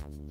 Thank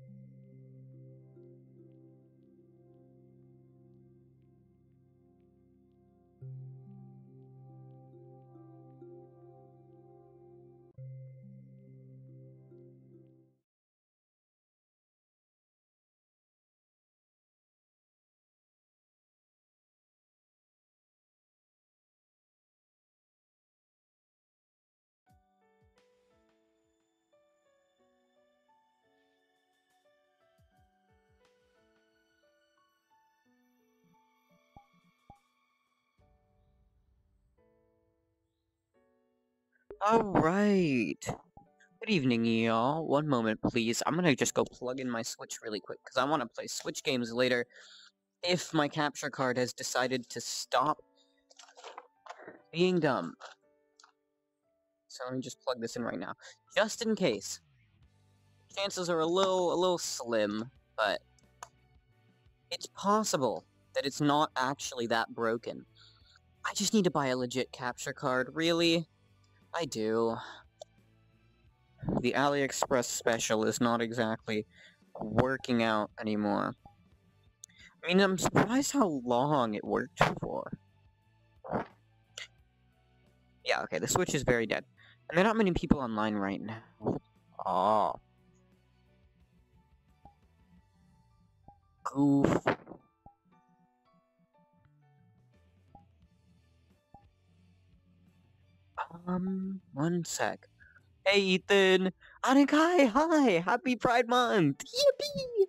Alright. Good evening, y'all. One moment, please. I'm gonna just go plug in my Switch really quick, because I want to play Switch games later if my capture card has decided to stop being dumb. So let me just plug this in right now. Just in case. Chances are a little, a little slim, but it's possible that it's not actually that broken. I just need to buy a legit capture card, really? I do. The AliExpress special is not exactly working out anymore. I mean, I'm surprised how long it worked for. Yeah, okay, the Switch is very dead. And there are not many people online right now. Oh. Goof. Um, one sec. Hey, Ethan! Anikai, hi! Happy Pride Month! Yippee!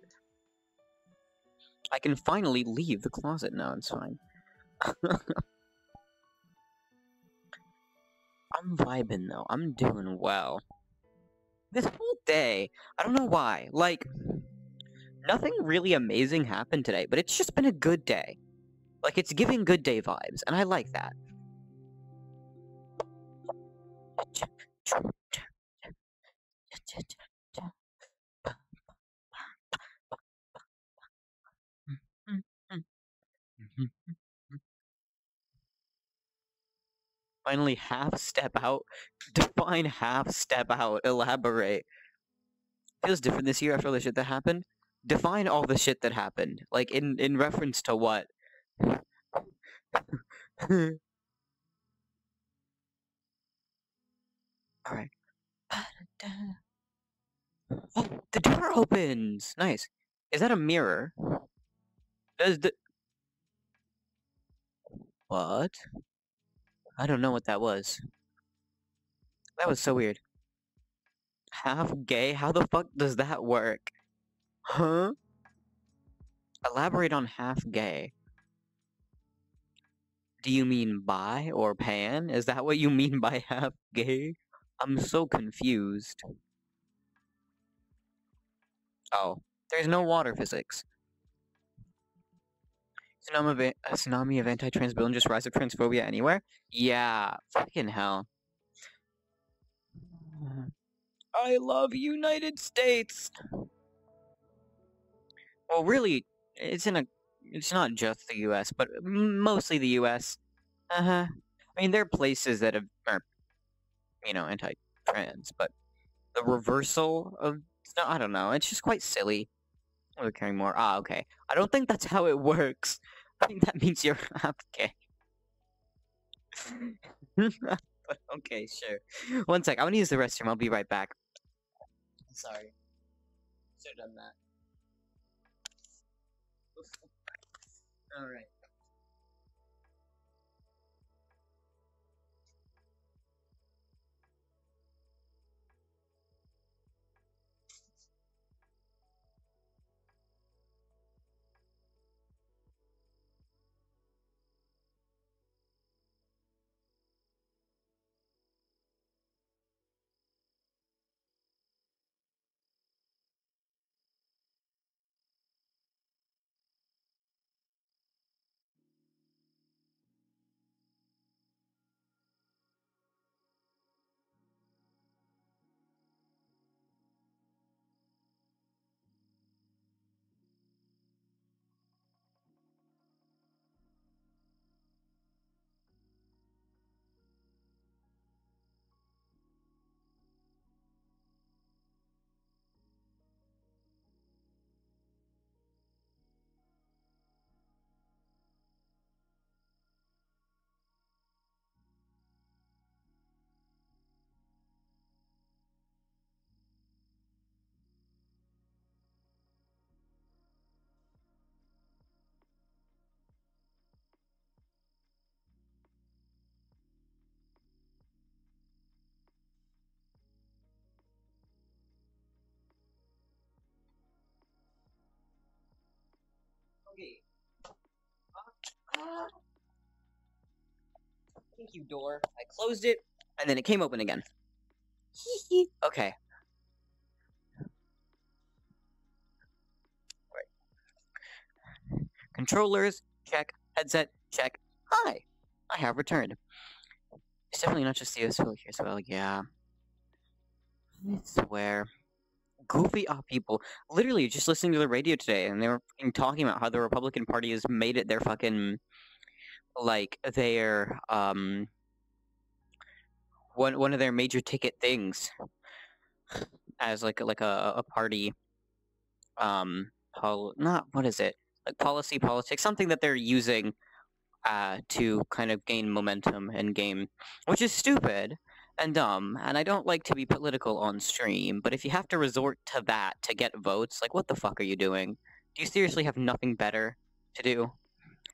I can finally leave the closet now, it's fine. I'm vibing though, I'm doing well. This whole day, I don't know why, like, nothing really amazing happened today, but it's just been a good day. Like, it's giving good day vibes, and I like that. Finally, half step out. Define half step out. Elaborate. Feels different this year after all the shit that happened. Define all the shit that happened. Like, in, in reference to what? Alright. Oh, the door opens! Nice. Is that a mirror? Does the... What? I don't know what that was. That was so weird. Half gay? How the fuck does that work? Huh? Elaborate on half gay. Do you mean bi or pan? Is that what you mean by half gay? I'm so confused. Oh, there's no water physics. Tsunami of, a tsunami of anti-trans bill and just rise of transphobia anywhere? Yeah, fucking hell. I love United States! Well, really, it's in a... It's not just the US, but mostly the US. Uh-huh. I mean, there are places that have, you know, anti-trans, but the reversal of... No, I don't know, it's just quite silly. We're caring more. Ah, okay. I don't think that's how it works. I think that means you're but okay, sure. One sec. I'm gonna use the restroom. I'll be right back. Sorry. Should have done that. Alright. Okay. Uh. Thank you, door. I closed it. And then it came open again. okay. Right. Controllers, check. Headset, check. Hi, I have returned. It's definitely not just the US here as well, yeah. I swear. Goofy off people. Literally, just listening to the radio today, and they were talking about how the Republican Party has made it their fucking, like, their, um, one one of their major ticket things as like like a, a party um pol- not what is it like policy politics something that they're using uh to kind of gain momentum and game which is stupid and dumb and i don't like to be political on stream but if you have to resort to that to get votes like what the fuck are you doing do you seriously have nothing better to do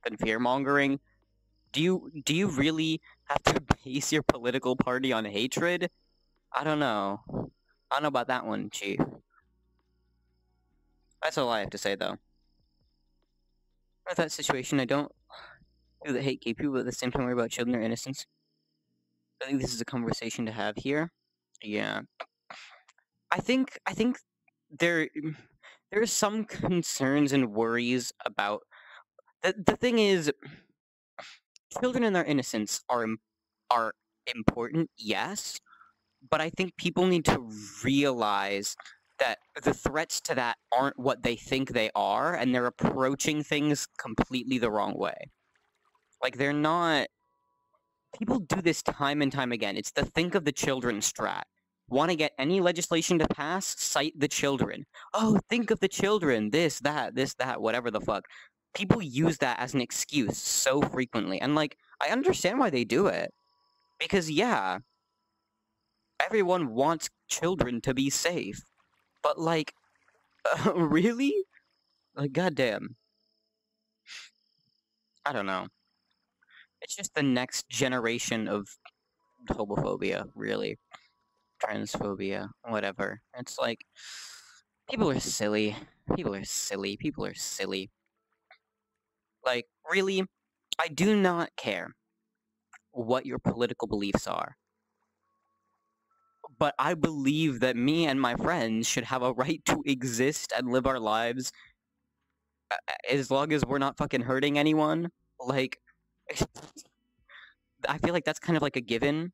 than fear mongering do you do you really have to base your political party on hatred? I don't know. I don't know about that one, Chief. That's all I have to say, though. With that situation, I don't do the hate gay people, but at the same time worry about children or innocence. I think this is a conversation to have here. Yeah. I think I think there mm, there are some concerns and worries about the the thing is children and their innocence are are important, yes, but I think people need to realize that the threats to that aren't what they think they are, and they're approaching things completely the wrong way. Like they're not. People do this time and time again. It's the think of the children strat. Want to get any legislation to pass? Cite the children. Oh, think of the children. This, that, this, that, whatever the fuck people use that as an excuse so frequently. And like, I understand why they do it. Because yeah, everyone wants children to be safe. But like, uh, really? Like, goddamn. I don't know. It's just the next generation of homophobia, really. Transphobia, whatever. It's like, people are silly. People are silly. People are silly. Like, really, I do not care what your political beliefs are. But I believe that me and my friends should have a right to exist and live our lives as long as we're not fucking hurting anyone. Like, I feel like that's kind of like a given.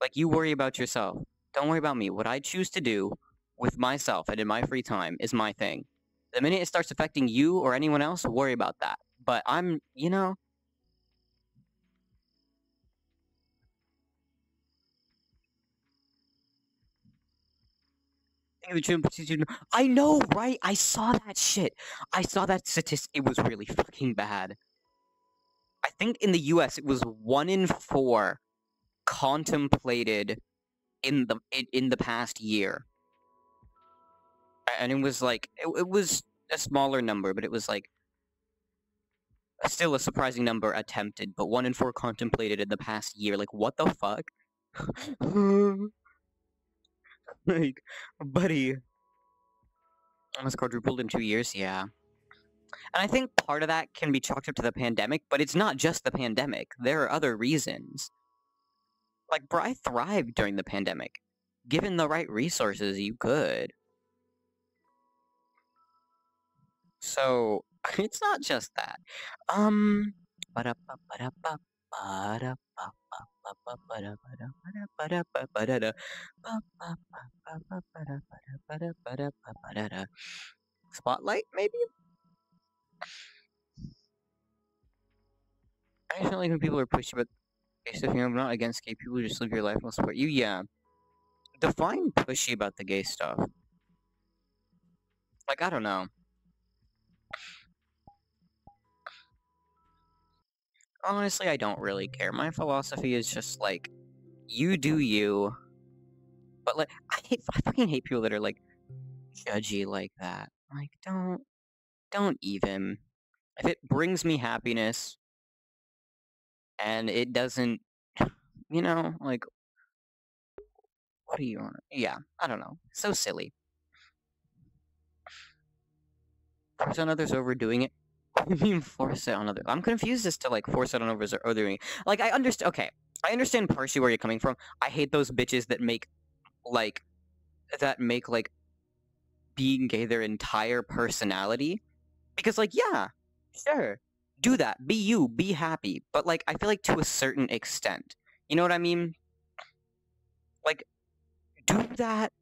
Like, you worry about yourself. Don't worry about me. What I choose to do with myself and in my free time is my thing. The minute it starts affecting you or anyone else, worry about that. But I'm, you know, I know, right? I saw that shit. I saw that statistic. It was really fucking bad. I think in the U.S. it was one in four contemplated in the in, in the past year, and it was like it, it was a smaller number, but it was like still a surprising number attempted, but one in four contemplated in the past year. Like, what the fuck? like, buddy. Almost quadrupled in two years, yeah. And I think part of that can be chalked up to the pandemic, but it's not just the pandemic. There are other reasons. Like, bro, I thrived during the pandemic. Given the right resources, you could. So, it's not just that. Um. Spotlight, maybe? I don't like when people are pushy about gay stuff, you know, I'm not against gay people, just live your life I'll support you. Yeah. Define pushy about the gay stuff. Like, I don't know. honestly, I don't really care. My philosophy is just like, you do you. But like, I hate, I fucking hate people that are like judgy like that. Like, don't, don't even. If it brings me happiness, and it doesn't, you know, like, what do you want? Yeah, I don't know. So silly. Some others overdoing it. Do you mean force it on others? I'm confused as to like force it on others or othering. Like I understand. Okay, I understand partially where you're coming from. I hate those bitches that make like that make like being gay their entire personality. Because like, yeah, sure. Do that. Be you. Be happy. But like I feel like to a certain extent. You know what I mean? Like do that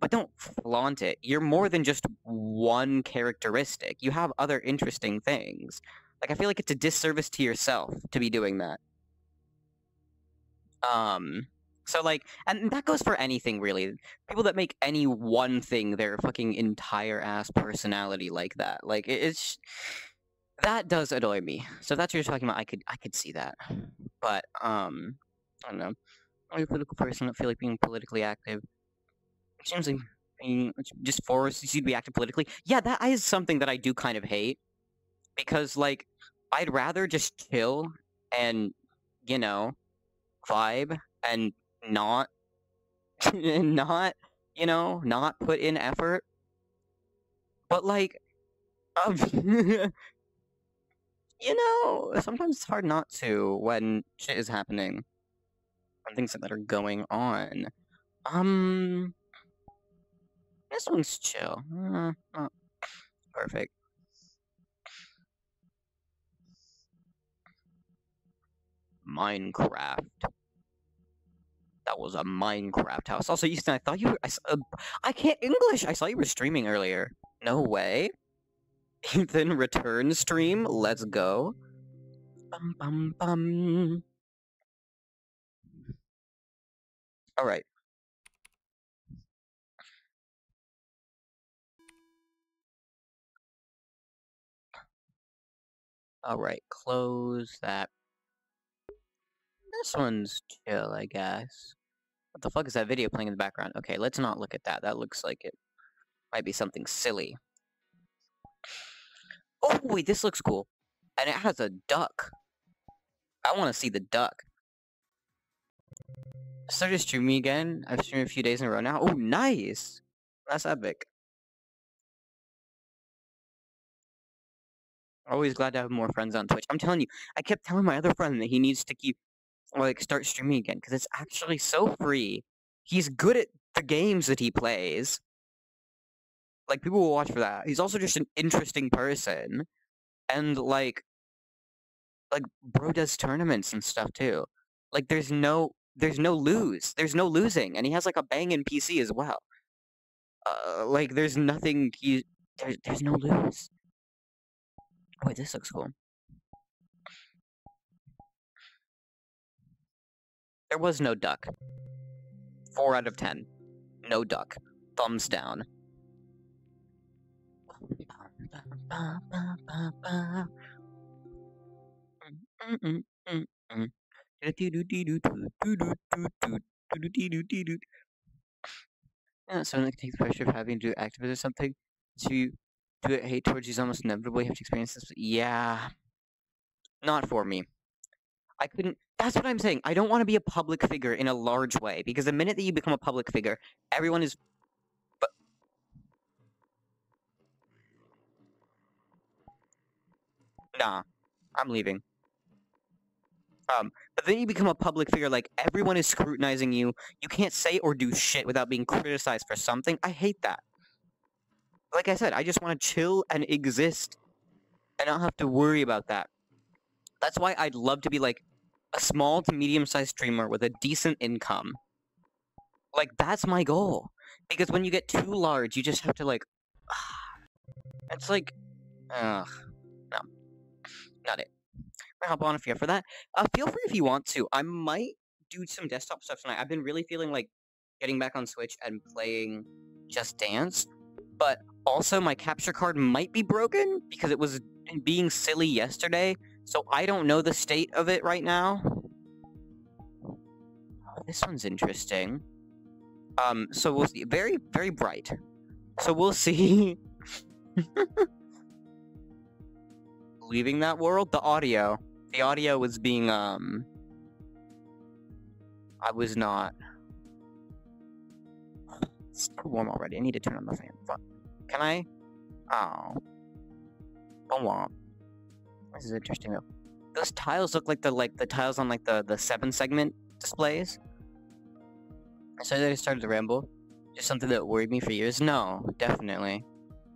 but don't flaunt it. You're more than just one characteristic. You have other interesting things. Like I feel like it's a disservice to yourself to be doing that. Um so like and that goes for anything really. People that make any one thing their fucking entire ass personality like that. Like it's that does annoy me. So that's what you're talking about. I could I could see that. But um I don't know. I'm a political person. I feel like being politically active seems like being just you to be active politically. Yeah, that is something that I do kind of hate because like I'd rather just chill and you know vibe and not not you know not put in effort. But like um you know sometimes it's hard not to when shit is happening and things that are going on. Um this one's chill. Uh, oh, perfect. Minecraft. That was a Minecraft house. Also, Easton, I thought you were. I, uh, I can't English. I saw you were streaming earlier. No way. Ethan return stream. Let's go. Bum bum bum. All right. Alright, close that. This one's chill, I guess. What the fuck is that video playing in the background? Okay, let's not look at that. That looks like it might be something silly. Oh, wait, this looks cool. And it has a duck. I want to see the duck. Started streaming again. I've streamed a few days in a row now. Oh, nice! That's epic. Always glad to have more friends on Twitch. I'm telling you, I kept telling my other friend that he needs to keep, like, start streaming again because it's actually so free. He's good at the games that he plays. Like, people will watch for that. He's also just an interesting person. And, like, like, bro does tournaments and stuff too. Like, there's no, there's no lose. There's no losing. And he has, like, a banging PC as well. Uh, like, there's nothing, he, there, there's no lose. Wait, this looks cool. There was no duck. 4 out of 10. No duck. Thumbs down. Yeah, someone that takes pressure of having to do activism or something to do it hate towards you is almost inevitable. You have to experience this. Yeah. Not for me. I couldn't. That's what I'm saying. I don't want to be a public figure in a large way because the minute that you become a public figure, everyone is. But. Nah. I'm leaving. Um, but then you become a public figure, like everyone is scrutinizing you. You can't say or do shit without being criticized for something. I hate that like I said, I just want to chill and exist and not have to worry about that. That's why I'd love to be like a small to medium sized streamer with a decent income. Like that's my goal. Because when you get too large, you just have to like it's like ugh no. Not it. i hop on if you're for that. Uh feel free if you want to. I might do some desktop stuff tonight. I've been really feeling like getting back on Switch and playing Just Dance. But also, my capture card might be broken because it was being silly yesterday, so I don't know the state of it right now. Oh, this one's interesting. Um, so we'll see. Very, very bright. So we'll see. Leaving that world, the audio. The audio was being, um... I was not... It's too warm already. I need to turn on the fan. Can I? Oh. Well. This is interesting though. those tiles look like the like the tiles on like the the seven segment displays. So I started to ramble. Just something that worried me for years. No, definitely,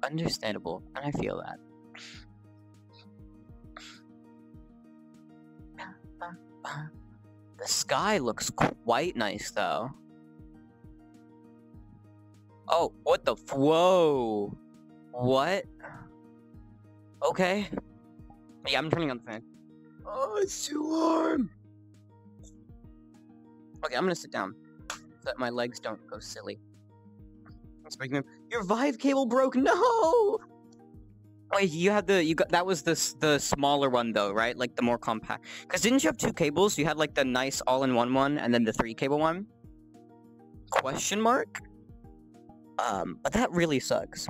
understandable, and I feel that. The sky looks quite nice, though. Oh, what the? whoa! What? Okay. Yeah, I'm turning on the fan. Oh, it's too warm. Okay, I'm gonna sit down so that my legs don't go silly. Speaking of, your Vive cable broke. No. Wait, you had the you got that was the the smaller one though, right? Like the more compact. Because didn't you have two cables? You had like the nice all-in-one one, and then the three cable one. Question mark. Um, but that really sucks.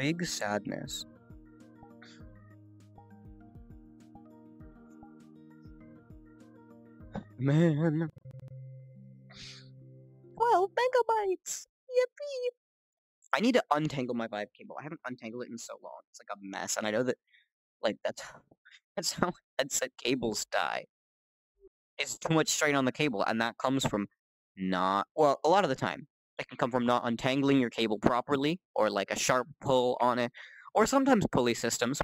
Big sadness. Man. 12 megabytes! Yippee! I need to untangle my Vive cable. I haven't untangled it in so long. It's like a mess, and I know that, like, that's, that's how headset cables die. It's too much strain on the cable, and that comes from not, well, a lot of the time. It can come from not untangling your cable properly, or like a sharp pull on it, or sometimes pulley systems.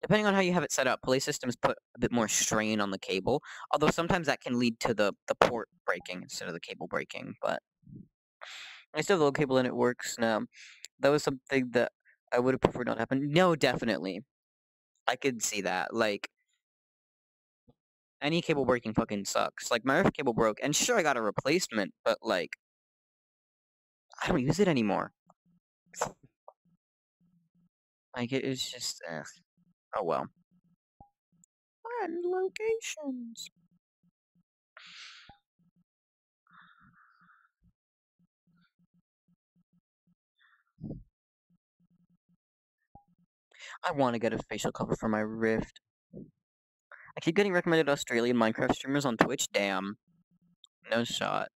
Depending on how you have it set up, pulley systems put a bit more strain on the cable, although sometimes that can lead to the, the port breaking instead of the cable breaking, but I still have the little cable and it works now. That was something that I would have preferred not happen. No, definitely. I could see that. Like, any cable breaking fucking sucks. Like, my Earth cable broke, and sure, I got a replacement, but, like, I don't use it anymore. Like, it is just, ugh. Oh well. Locations. I want to get a facial cover for my Rift. I keep getting recommended Australian Minecraft streamers on Twitch. Damn. No shot.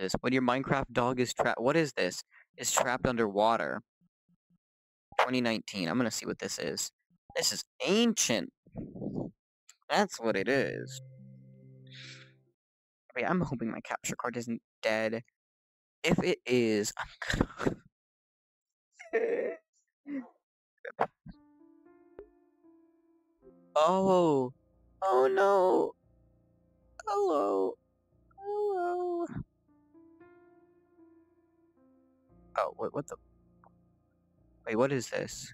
Is when your Minecraft dog is trapped? What is this? Is trapped underwater. 2019. I'm gonna see what this is. This is ancient. That's what it is. Wait, I'm hoping my capture card isn't dead. If it is, I'm gonna. oh. Oh no. Hello. Hello. Oh, what, what the? Wait, what is this?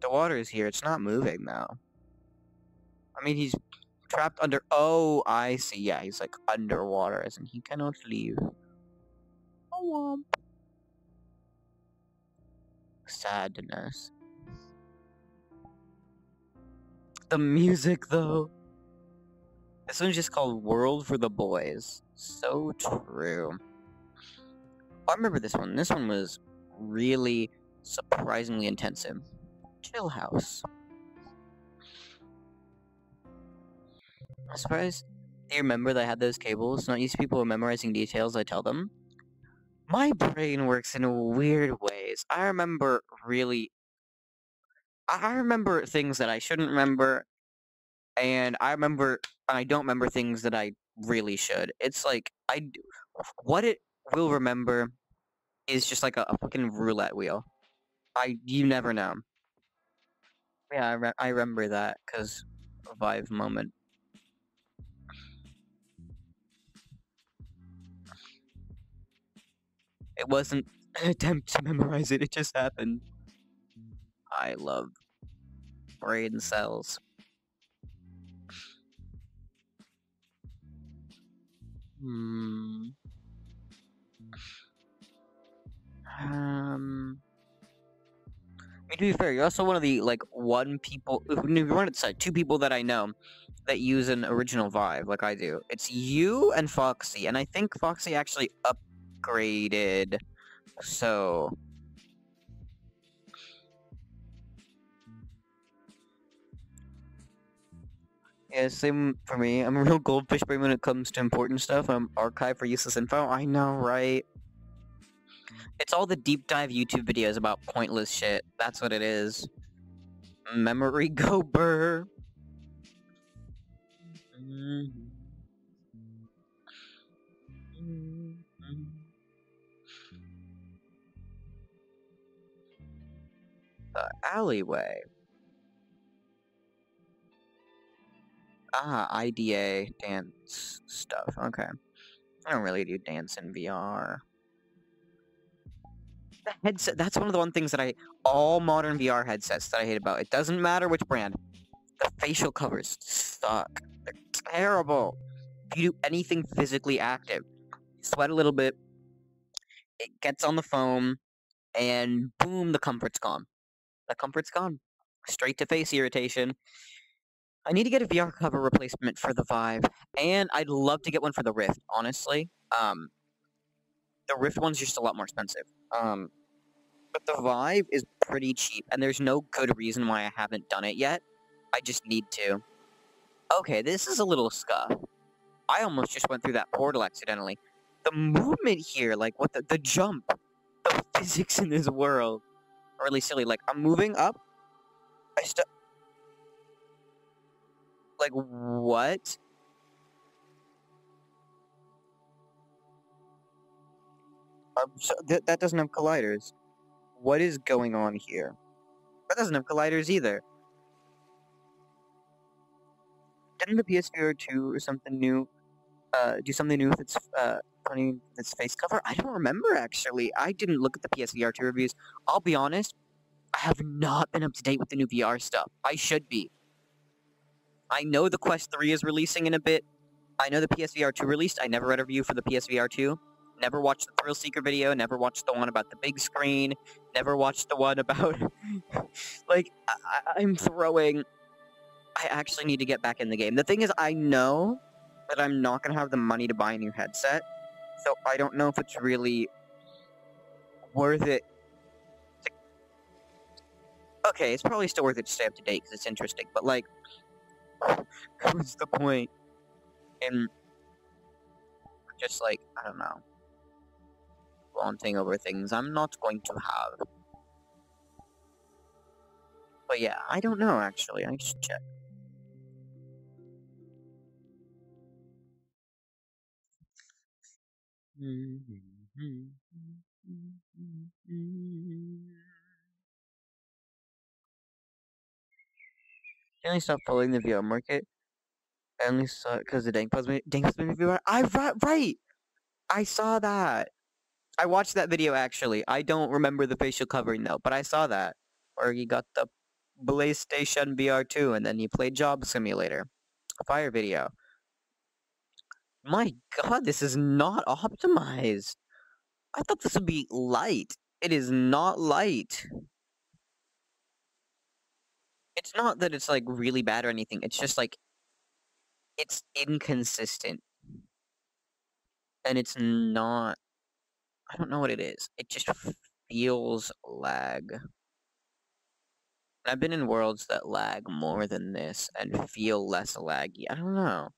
The water is here. It's not moving now. I mean, he's trapped under. Oh, I see. Yeah, he's like underwater, in he cannot leave. Oh, womp. Sadness. The music, though. This one's just called World for the Boys. So true. Oh, I remember this one. This one was really surprisingly intensive. Chill House. I suppose. Do you remember that I had those cables? Not used to people memorizing details, I tell them. My brain works in weird ways. I remember really. I remember things that I shouldn't remember, and I remember I don't remember things that I really should. It's like I what it will remember is just like a, a fucking roulette wheel. I you never know. Yeah, I, re- I remember that because Vive moment. It wasn't an attempt to memorize it; it just happened. I love brain cells. Hmm. Um. I mean, to be fair, you're also one of the like one people, one say two people that I know that use an original Vive like I do. It's you and Foxy, and I think Foxy actually upgraded. So Yeah, same for me. I'm a real goldfish brain when it comes to important stuff. I'm archive for useless info. I know, right? It's all the deep dive YouTube videos about pointless shit. That's what it is. Memory go burr. The alleyway. Ah, IDA dance stuff. Okay. I don't really do dance in VR. The headset, that's one of the one things that I, all modern VR headsets that I hate about. It doesn't matter which brand. The facial covers suck. They're terrible. If you do anything physically active, sweat a little bit, it gets on the foam, and boom, the comfort's gone. The comfort's gone. Straight to face irritation. I need to get a VR cover replacement for the Vive, and I'd love to get one for the Rift, honestly. Um, the Rift one's just a lot more expensive. Um, but the Vive is pretty cheap, and there's no good reason why I haven't done it yet. I just need to. Okay, this is a little scuff. I almost just went through that portal accidentally. The movement here, like, what the, the jump, the physics in this world, are really silly. Like, I'm moving up, I still like, what? Um, so th that doesn't have colliders. What is going on here? That doesn't have colliders either. Didn't the PSVR 2 or something new uh, do something new with its uh, funny its face cover? I don't remember actually. I didn't look at the PSVR 2 reviews. I'll be honest, I have not been up to date with the new VR stuff. I should be. I know the Quest 3 is releasing in a bit. I know the PSVR 2 released. I never read a review for the PSVR 2. Never watched the Thrill Seeker video. Never watched the one about the big screen. Never watched the one about... like, I I'm throwing... I actually need to get back in the game. The thing is, I know that I'm not going to have the money to buy a new headset. So I don't know if it's really worth it okay, it's probably still worth it to stay up to date because it's interesting. But like, what's the point in just like I don't know, wanting over things I'm not going to have? But yeah, I don't know actually. I should check. I only stopped following the VR market. Uh, I only saw it because the Dank Plasma Dank Plasma VR. I right, right. I saw that. I watched that video actually. I don't remember the facial covering though, but I saw that. Where he got the PlayStation VR 2 and then he played Job Simulator. Fire video. My god, this is not optimized. I thought this would be light. It is not light it's not that it's like really bad or anything. It's just like it's inconsistent. And it's not I don't know what it is. It just feels lag. I've been in worlds that lag more than this and feel less laggy. I don't know.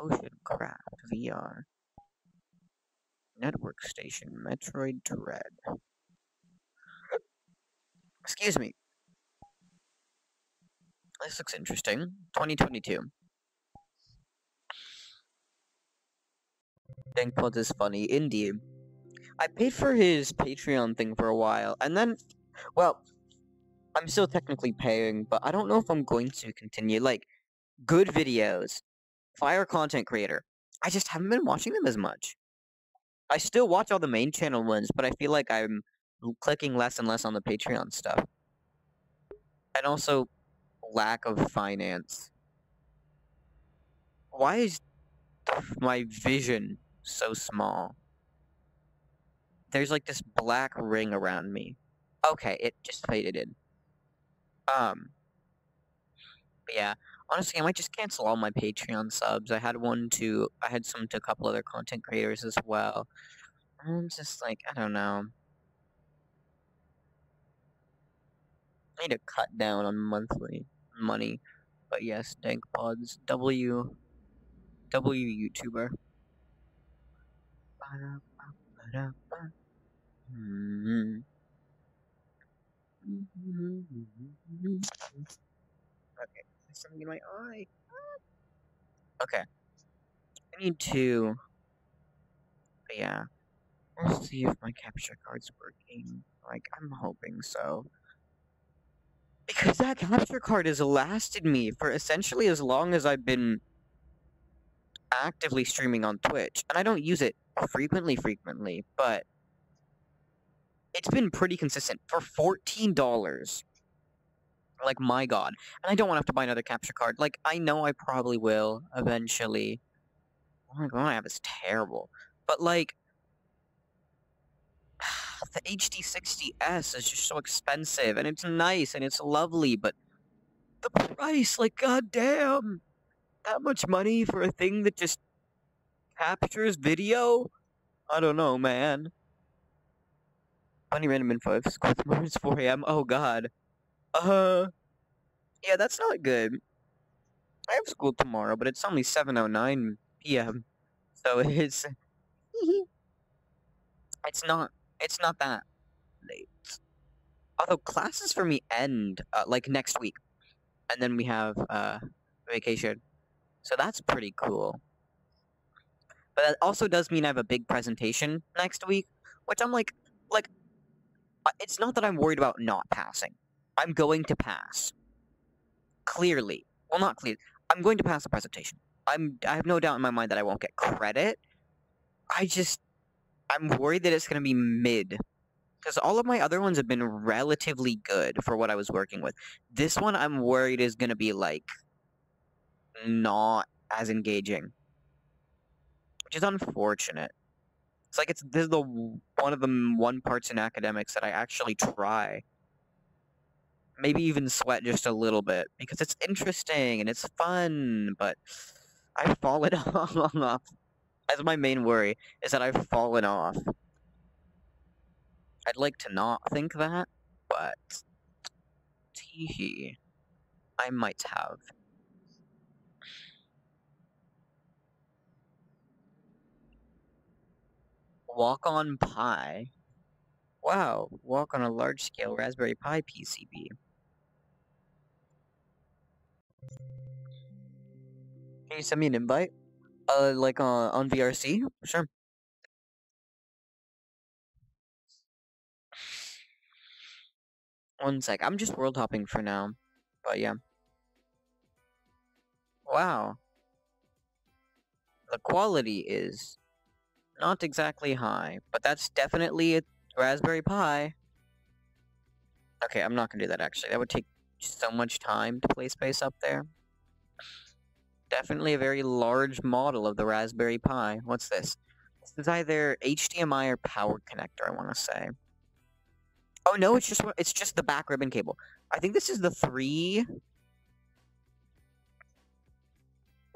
Ocean Craft VR. Network Station Metroid Dread. Excuse me. This looks interesting. 2022. Dankpod is funny. Indeed. I paid for his Patreon thing for a while, and then, well, I'm still technically paying, but I don't know if I'm going to continue. Like, good videos fire content creator. I just haven't been watching them as much. I still watch all the main channel ones, but I feel like I'm clicking less and less on the Patreon stuff. And also, lack of finance. Why is my vision so small? There's like this black ring around me. Okay, it just faded in. Um, yeah, Honestly, I might just cancel all my Patreon subs. I had one to, I had some to a couple other content creators as well. I'm just like, I don't know. I need to cut down on monthly money. But yes, Dank Pods, W, W YouTuber. Hmm. Okay, there's something in my eye. Okay. I need to. But yeah. We'll see if my capture card's working. Like, I'm hoping so. Because that capture card has lasted me for essentially as long as I've been actively streaming on Twitch. And I don't use it frequently, frequently, but it's been pretty consistent for $14. Like, my god. And I don't want to have to buy another capture card. Like, I know I probably will eventually. Oh my god, I have is terrible. But, like, the HD60S is just so expensive, and it's nice, and it's lovely, but the price, like, goddamn, that much money for a thing that just captures video? I don't know, man. Funny random info. Is 4 a.m. Oh god. Uh. Yeah, that's not good. I have school tomorrow, but it's only 7:09 p.m. So it's it's not it's not that late. Although classes for me end uh, like next week, and then we have uh vacation, so that's pretty cool. But that also does mean I have a big presentation next week, which I'm like, like, uh, it's not that I'm worried about not passing. I'm going to pass. Clearly, well, not clear. I'm going to pass the presentation. I'm. I have no doubt in my mind that I won't get credit. I just I'm worried that it's going to be mid. Because all of my other ones have been relatively good for what I was working with. This one I'm worried is going to be, like, not as engaging. Which is unfortunate. It's like it's this is the one of the one parts in academics that I actually try. Maybe even sweat just a little bit because it's interesting and it's fun, but I've fallen off as my main worry is that I've fallen off. I'd like to not think that, but teehee, I might have. Walk on Pi. Wow, walk on a large scale Raspberry Pi PCB. Can you send me an invite? Uh, like uh, on VRC? Sure. One sec. I'm just world hopping for now. But yeah. Wow. The quality is not exactly high, but that's definitely a Raspberry Pi. Okay, I'm not gonna do that actually. That would take so much time to play space up there. Definitely a very large model of the Raspberry Pi. What's this? This is either HDMI or power connector, I want to say. Oh no, it's just it's just the back ribbon cable. I think this is the three.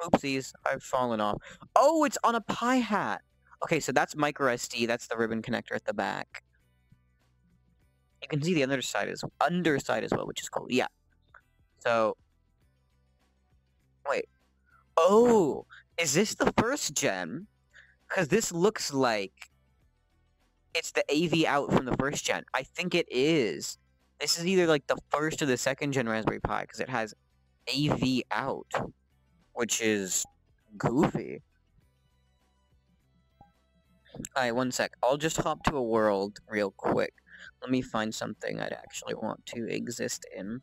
Oopsies, I've fallen off. Oh, it's on a Pi hat. Okay, so that's micro SD. That's the ribbon connector at the back. You can see the underside as underside as well, which is cool. Yeah. So, wait. Oh, is this the first gen? Because this looks like it's the AV out from the first gen. I think it is. This is either like the first or the second gen Raspberry Pi because it has AV out, which is goofy. Alright, one sec. I'll just hop to a world real quick. Let me find something I'd actually want to exist in.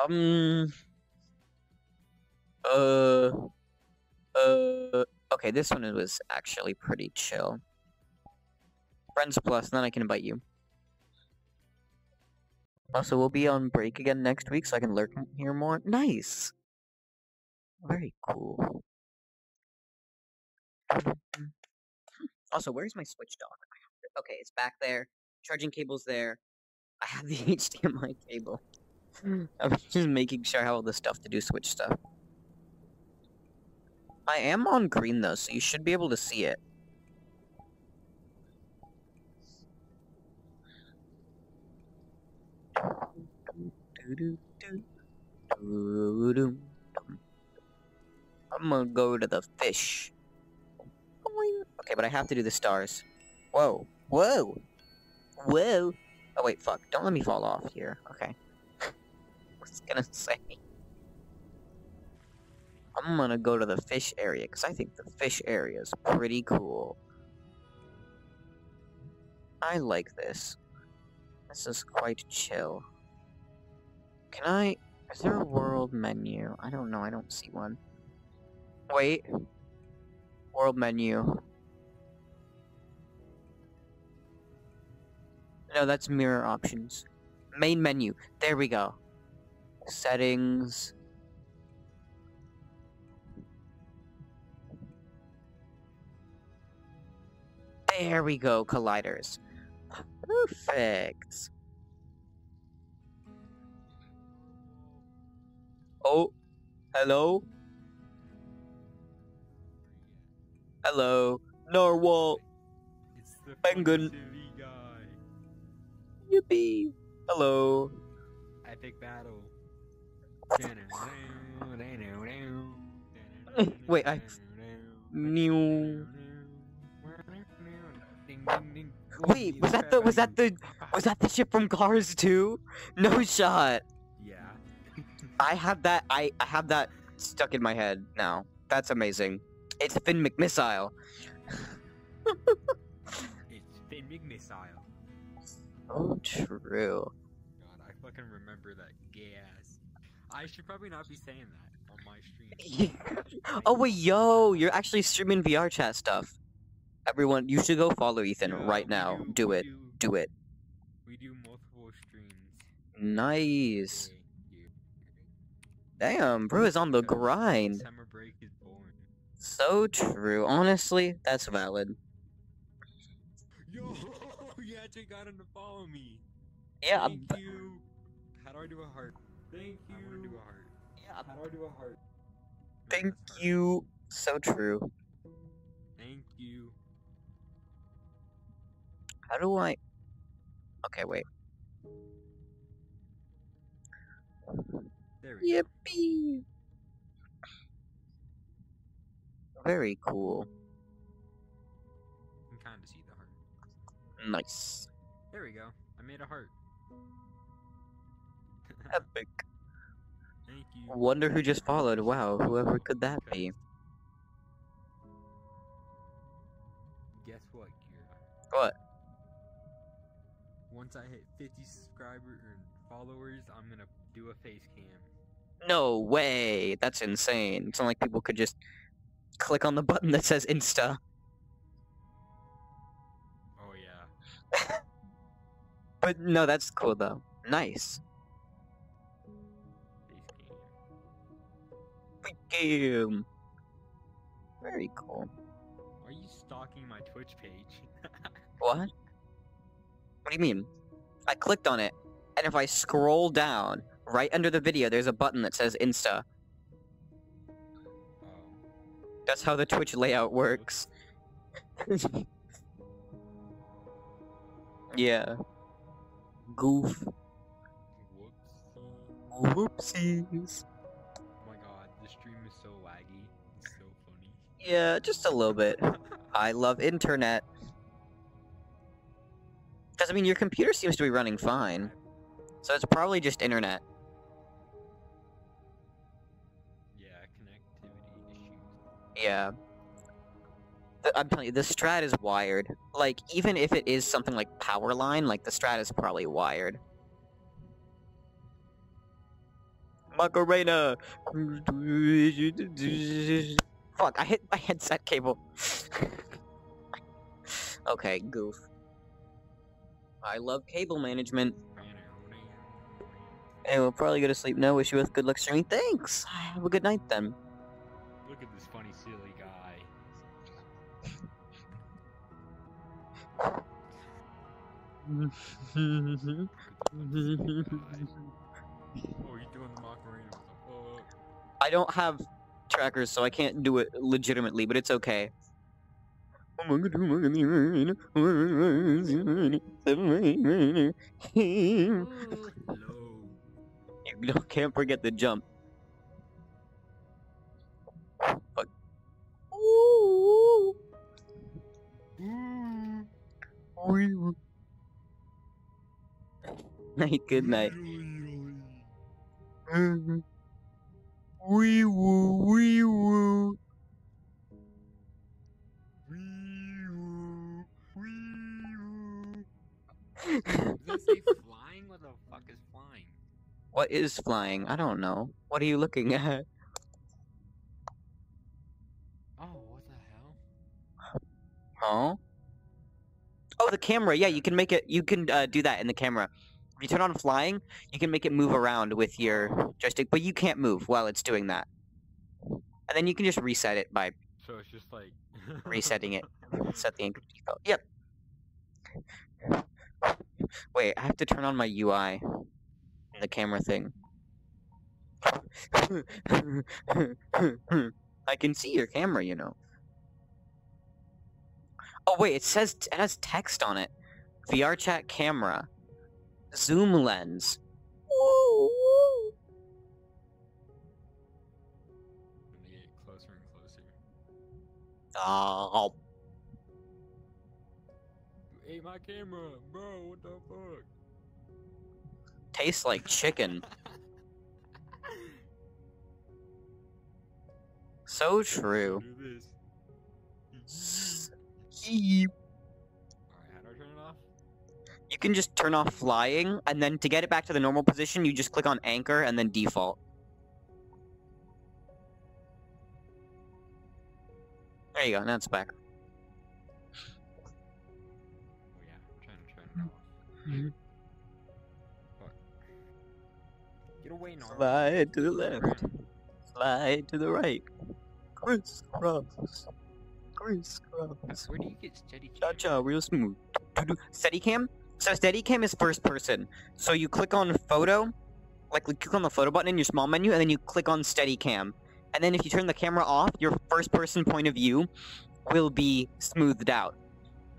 Um... Uh, uh, okay, this one was actually pretty chill. Friends Plus, then I can invite you. Also, we'll be on break again next week, so I can lurk here more. Nice! Very cool. Also, where's my Switch dock? Okay, it's back there. Charging cable's there. I have the HDMI cable. Mm. I'm just making sure I have all the stuff to do Switch stuff. I am on green though, so you should be able to see it. I'm gonna go to the fish. Okay, but I have to do the stars. Whoa. Whoa. Whoa. Oh wait, fuck. Don't let me fall off here. Okay. I was gonna say. I'm gonna go to the fish area, because I think the fish area is pretty cool. I like this. This is quite chill. Can I... Is there a world menu? I don't know, I don't see one. Wait. World menu. No, that's mirror options. Main menu. There we go. Settings. There we go, colliders. Perfect. Oh, hello? Hello, Narwhal. It's the Penguin. Yippee. Hello. Epic battle. Wait, I- New. Wait, was that the was that the was that the ship from Cars 2? No shot. Yeah. I have that I I have that stuck in my head now. That's amazing. It's Finn McMissile. It's Finn McMissile. Oh, true. God, I fucking remember that gay ass. I should probably not be saying that on my stream. oh wait, yo, you're actually streaming VR chat stuff. Everyone, you should go follow Ethan Yeah, right now. do- Do it. Do it. We do multiple streams. Nice. Damn, bro is on the grind. Summer break is born. So true. Honestly, that's valid. Yo, actually got him to follow me. Yeah, Thank b- you. How do I do a heart? Thank you. I want to do a heart. yeah, How do I do a heart? thank you. So true. Thank you. How do I? Okay, wait. There we go. Yippee! Very cool. Nice. There we go. I made a heart. Epic. Thank you. Wonder who just followed. Wow, whoever could that be? Guess what, Kira? What? Once I hit 50 subscribers and er, followers, I'm gonna do a face cam. No way! That's insane. It's not like people could just click on the button that says Insta. But no, that's cool though. Nice. Big game. Very cool. Are you stalking my Twitch page? What? What do you mean? I clicked on it, and if I scroll down, right under the video, there's a button that says Insta. oh. That's how the Twitch layout works. yeah. Goof. Whoops. Whoopsies. Oh my god, this stream is so laggy. It's so funny. Yeah, just a little bit. I love internet. Because, I mean, your computer seems to be running fine. So it's probably just internet. Yeah, connectivity issues. Yeah. The- I'm telling you, the Strat is wired. Like, even if it is something like Powerline, like, the Strat is probably wired. Macarena! Fuck, I hit my headset cable. okay, goof. I love cable management. And we'll probably go to sleep now. Wish you both good luck streaming. Thanks! Have a good night then. Oh, you doing the Macarena? What? I don't have trackers, so I can't do it legitimately, but it's okay. you don't, can't forget the jump. Fuck. Night, good night. Wee woo, wee woo. Does that say flying? What the fuck is flying? What is flying? I don't know. What are you looking at? Oh, what the hell? Huh? Oh, the camera. Yeah, you can make it. You can uh, do that in the camera. If you turn on flying, you can make it move around with your joystick, but you can't move while it's doing that. And then you can just reset it by So it's just like resetting it. Set the anchor default. Yep. Wait, I have to turn on my UI the camera thing. I can see your camera, you know. Oh wait, it says it has text on it. VR chat camera. Zoom lens. Woo, woo. Get closer and closer. Oh, You ate my camera, bro. What the fuck? tastes like chicken. So true. Do. You Alright, how do I turn it off? can just turn off flying, and then to get it back to the normal position, you just click on anchor and then default. There you go, now it's back. Oh yeah, I'm trying to turn it hmm. off. Hmm. Fuck. Get away, Nar. Slide to the left, slide to the right. Crisscross, crisscross. Where do you get steady Cha cha, real smooth. Doo-doo. Steadicam? So Steadicam is first person. So you click on photo, like you click on the photo button in your small menu, and then you click on Steadicam. And then if you turn the camera off, your first person point of view will be smoothed out.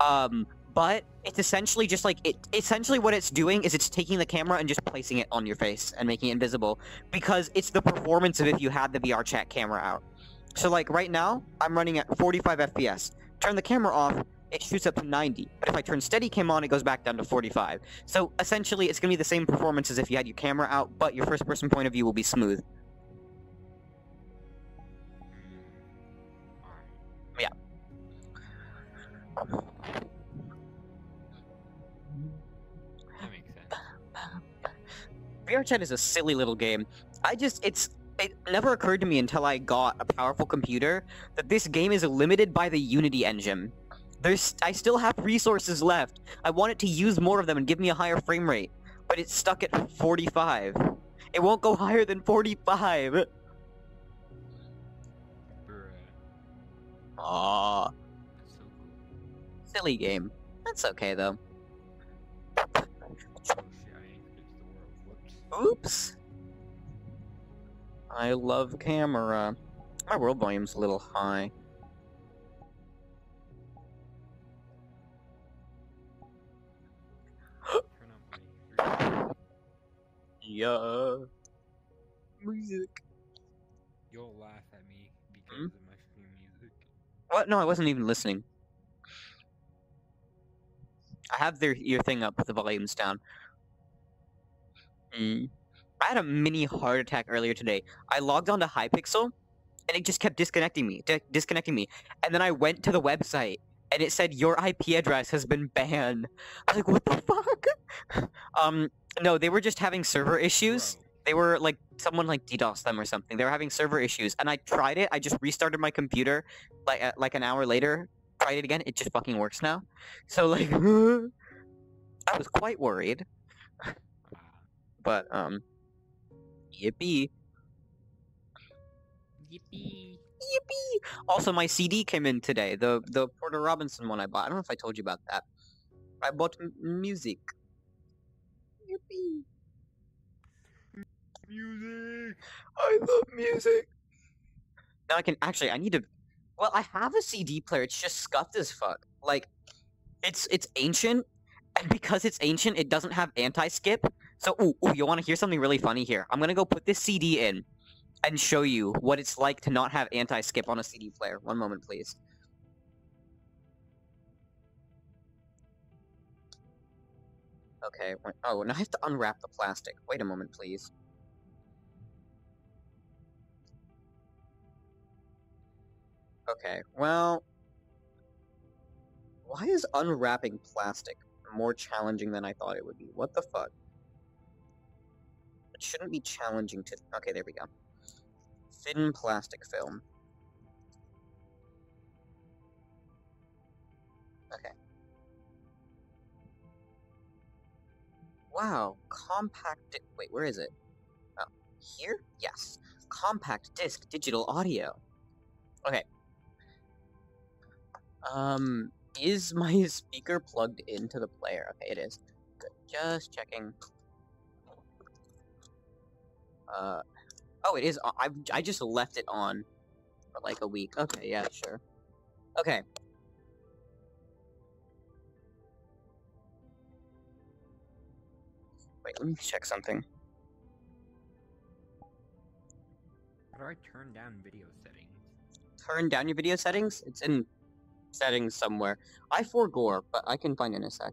Um, but it's essentially just like it. Essentially, what it's doing is it's taking the camera and just placing it on your face and making it invisible because it's the performance of if you had the VR chat camera out. So like right now, I'm running at 45 FPS. Turn the camera off, it shoots up to 90. But if I turn Steadicam on, it goes back down to 45. So essentially, it's gonna be the same performance as if you had your camera out, but your first-person point of view will be smooth. Alright. That makes sense. VR Chat is a silly little game. I just, it's, it never occurred to me until I got a powerful computer that this game is limited by the Unity engine. There's, I still have resources left. I want it to use more of them and give me a higher frame rate, but it's stuck at 45. It won't go higher than 45. Bruh. Aww, That's so cool. silly game. That's okay though. Oh I love camera. My world volume's a little high. Turn up my Yeah. Music. You'll laugh at me because Hmm? of my stream music. What? No, I wasn't even listening. I have their your thing up with the volumes down. Mm. I had a mini heart attack earlier today. I logged onto Hypixel, and it just kept disconnecting me, disconnecting me. And then I went to the website, and it said your IP address has been banned. I was like, what the fuck? um, no, they were just having server issues. They were like someone like DDoS them or something. They were having server issues, and I tried it. I just restarted my computer, like uh, like an hour later. Tried it again. It just fucking works now. So like, I was quite worried, but um, yippee, yippee. yippee. Also, my CD came in today. The the Porter Robinson one I bought. I don't know if I told you about that. I bought m- music. Yippee. music. I love music. Now I can actually. I need to. Well, I have a CD player. It's just scuffed as fuck. Like, it's it's ancient, and because it's ancient, it doesn't have anti-skip. So, ooh, ooh, you want to hear something really funny here? I'm gonna go put this CD in, and show you what it's like to not have anti-skip on a CD player. One moment, please. Okay. Oh, now I have to unwrap the plastic. Wait a moment, please. Okay, well... Why is unwrapping plastic more challenging than I thought it would be? What the fuck? Shouldn't be challenging to... Okay, there we go. Thin plastic film. Okay. Wow, compact... Wait, where is it? Oh, here? Yes. Compact disc digital audio. Okay. Um, is my speaker plugged into the player? Okay, it is. Good. Just checking. Uh, oh, it is. I I just left it on for like a week. Okay, yeah, sure. Okay. Wait, let me check something. How do I turn down video settings? Turn down your video settings. It's in settings somewhere. I forgore, but I can find it in a sec.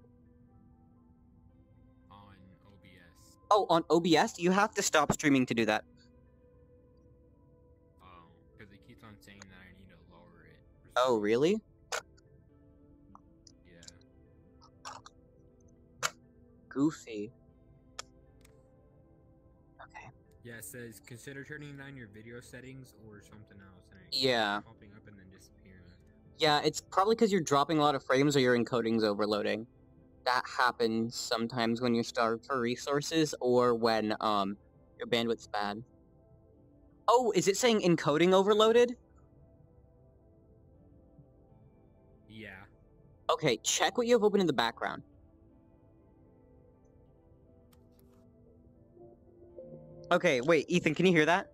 Oh, on OBS, you have to stop streaming to do that. Oh, because it keeps on saying that I need to lower it. Oh, really? Yeah. Goofy. Okay. Yeah, it says consider turning down your video settings or something else. Yeah. Popping up and then disappearing. Yeah, it's probably because you're dropping a lot of frames or your encoding's overloading. That happens sometimes when you're starved for resources or when um your bandwidth's bad. Oh, is it saying encoding overloaded? Yeah. Okay, check what you have open in the background. Okay, wait, Ethan, can you hear that?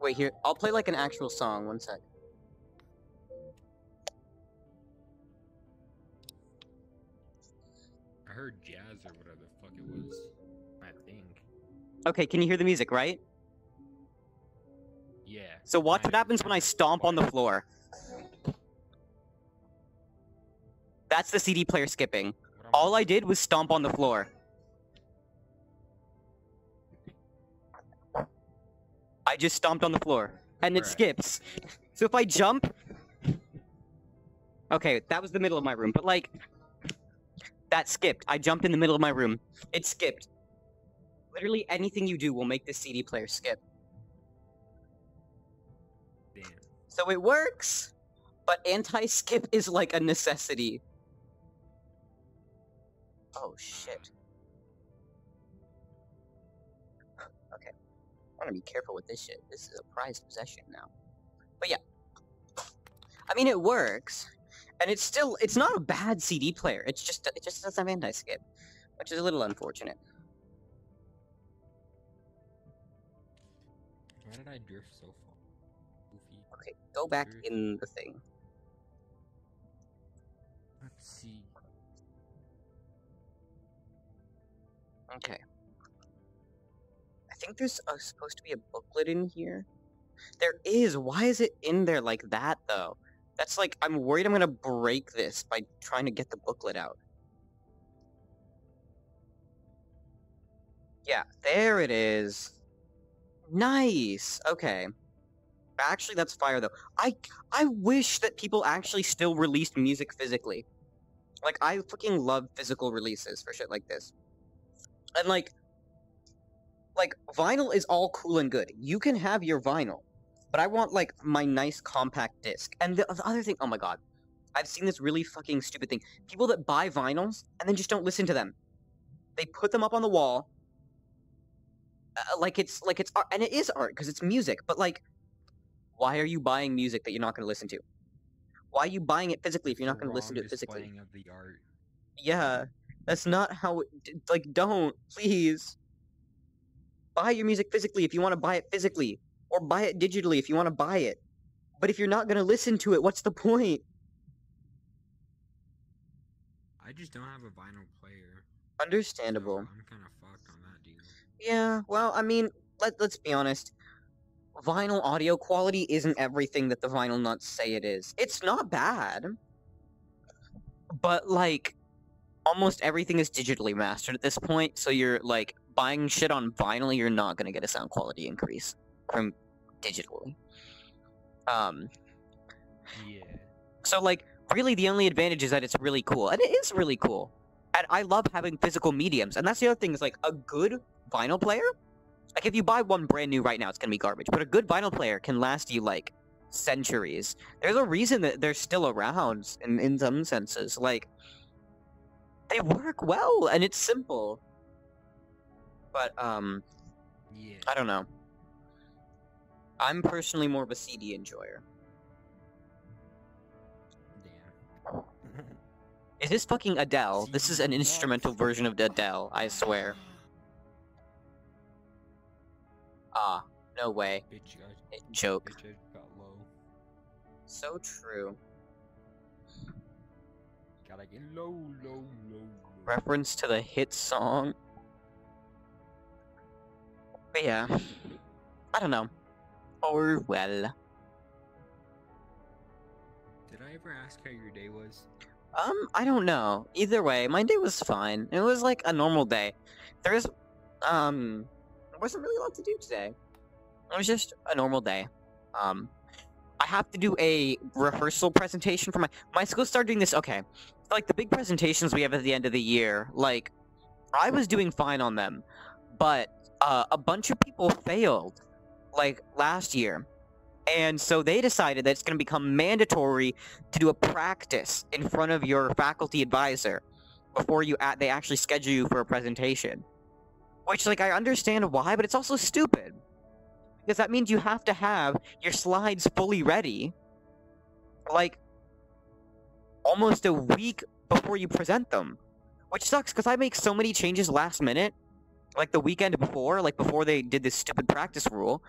Wait, here, I'll play like an actual song, one sec. Okay, can you hear the music, right? Yeah. So watch what happens when I stomp on the floor. That's the CD player skipping. All I did was stomp on the floor. I just stomped on the floor. And it Bruh. skips. So if I jump... Okay, that was the middle of my room, but like... That skipped. I jumped in the middle of my room. It skipped. Literally anything you do will make the CD player skip. Damn. So it works, but anti-skip is like a necessity. Oh shit. Okay. I want to be careful with this shit. This is a prized possession now. But yeah. I mean it works. And it's still it's not a bad CD player. It's just it just doesn't have anti-skip, which is a little unfortunate. Why did I drift so far? Goofy. Okay, go back Sure. in the thing. Let's see. Okay. I think there's uh, supposed to be a booklet in here. There is. Why is it in there like that, though? That's like, I'm worried I'm gonna break this by trying to get the booklet out. Yeah, there it is. Nice. Okay. Actually, that's fire though. I I wish that people actually still released music physically. Like I fucking love physical releases for shit like this. And like like vinyl is all cool and good. You can have your vinyl. But I want like my nice compact disc. And the, the other thing, oh my god. I've seen this really fucking stupid thing. People that buy vinyls and then just don't listen to them. They put them up on the wall uh, like it's like it's art, and it is art because it's music. But like, why are you buying music that you're not going to listen to? Why are you buying it physically if you're not going to listen to it physically? of the art. Yeah, That's not how it, like don't, please. Buy your music physically if you want to buy it physically or buy it digitally if you want to buy it. But if you're not going to listen to it, what's the point? I just don't have a vinyl player. Understandable. So I'm kind of fucked on that deal. Yeah, well, I mean, let, let's be honest. Vinyl audio quality isn't everything that the vinyl nuts say it is. It's not bad. But, like, almost everything is digitally mastered at this point, so you're, like, buying shit on vinyl, you're not gonna get a sound quality increase from digitally. Um, Yeah. so, like, really the only advantage is that it's really cool. And it is really cool. And I love having physical mediums. And that's the other thing is, like, a good vinyl player like if you buy one brand new right now, it's gonna be garbage. But a good vinyl player can last you like centuries. There's a reason that they're still around in in some senses. Like they work well and it's simple. But um, Yeah. I don't know. I'm personally more of a CD enjoyer. Is this fucking Adele? This is an instrumental version of Adele, I swear. Ah, no way. Bitch, I, Eh, Joke. So true. Gotta get low, low, low. reference to the hit song. But yeah, I don't know. Or well, Did I ever ask how your day was? Um, I don't know. Either way, my day was fine. It was like a normal day. There's, um, there wasn't really a lot to do today. It was just a normal day. Um, I have to do a rehearsal presentation for my my school. Started doing this. Okay, like the big presentations we have at the end of the year. Like, I was doing fine on them, but uh, a bunch of people failed, like last year, and so they decided that it's going to become mandatory to do a practice in front of your faculty advisor before you at they actually schedule you for a presentation. Which, like, I understand why, but it's also stupid because that means you have to have your slides fully ready, like almost a week before you present them, which sucks because I make so many changes last minute, like the weekend before, like before they did this stupid practice rule.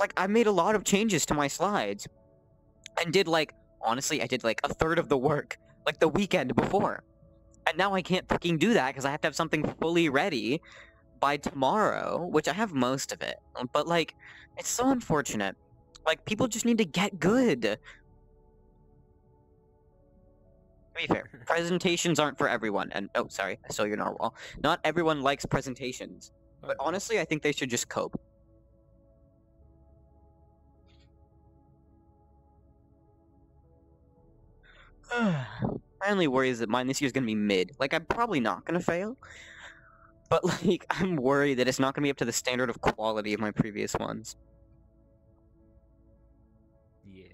Like I made a lot of changes to my slides, and did like honestly, I did like a third of the work like the weekend before, and now I can't fucking do that because I have to have something fully ready by tomorrow, which I have most of it. But like, it's so unfortunate. Like people just need to get good. To be fair, presentations aren't for everyone. And oh, sorry, I stole your narwhal. Not everyone likes presentations. But uh-huh. honestly, I think they should just cope. My only worry is that mine this year is gonna be mid. Like, I'm probably not gonna fail. But, like, I'm worried that it's not gonna be up to the standard of quality of my previous ones. Yeah.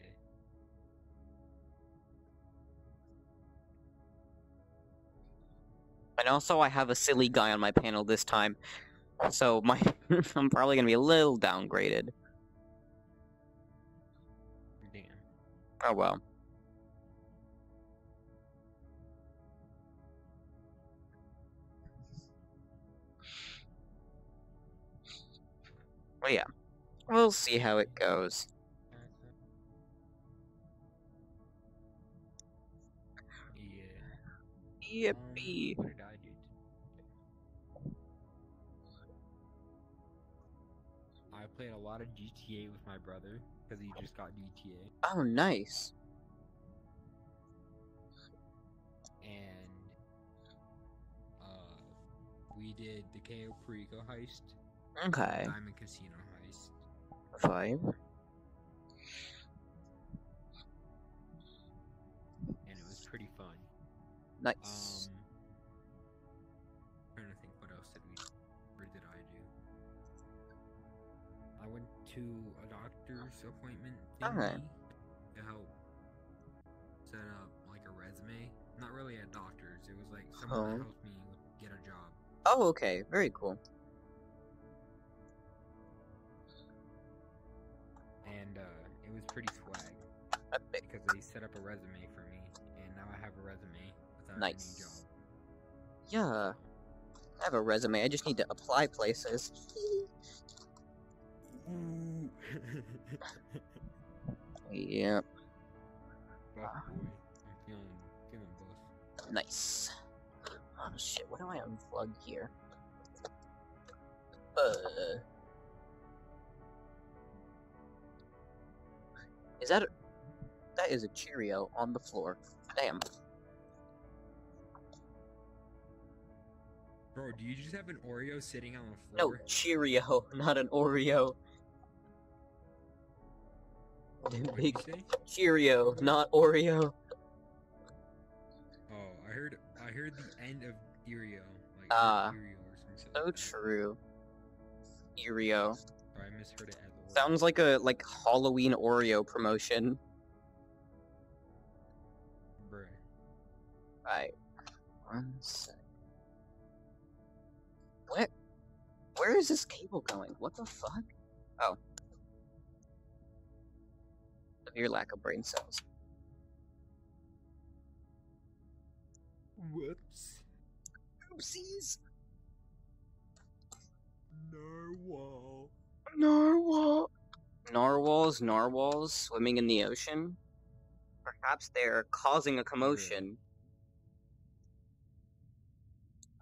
And also, I have a silly guy on my panel this time. So, my I'm probably gonna be a little downgraded. Damn. Oh well. Well, yeah. We'll see how it goes. Yeah. Yippee. Um, I? I played a lot of GTA with my brother because he just got GTA, Oh, nice. and uh, we did the Cayo Perico heist, Okay. Diamond Casino heist. Five. and it was pretty fun. Nice. Um, trying to think what else did we, or did I do? I went to a doctor's appointment Alright. to help set up like a resume. Not really at doctor's. It was like someone Oh. helped me get a job. Oh, okay. Very cool. Pretty swag because they set up a resume for me, and now I have a resume without any Nice. job. Yeah. I have a resume. I just need to apply places. Yep. Buff boy. I'm feeling feeling buff. Nice. Oh shit, what do I unplug here? Uh. Is that a, that is a Cheerio on the floor. Damn. Bro, do you just have an Oreo sitting on the floor? No. Cheerio, not an Oreo. Big? Cheerio, not Oreo. Oh, I heard I heard the end of Oreo. Like Ah, something So like true. Cheerio. Or I misheard it. Sounds like a like Halloween Oreo promotion. Bruh. Right. One sec. Where? Where is this cable going? What the fuck? Oh. Your lack of brain cells. Whoops. Oopsies. Narwhal. Narwhal. Narwhals, narwhals swimming in the ocean. Perhaps they're causing a hmm. commotion.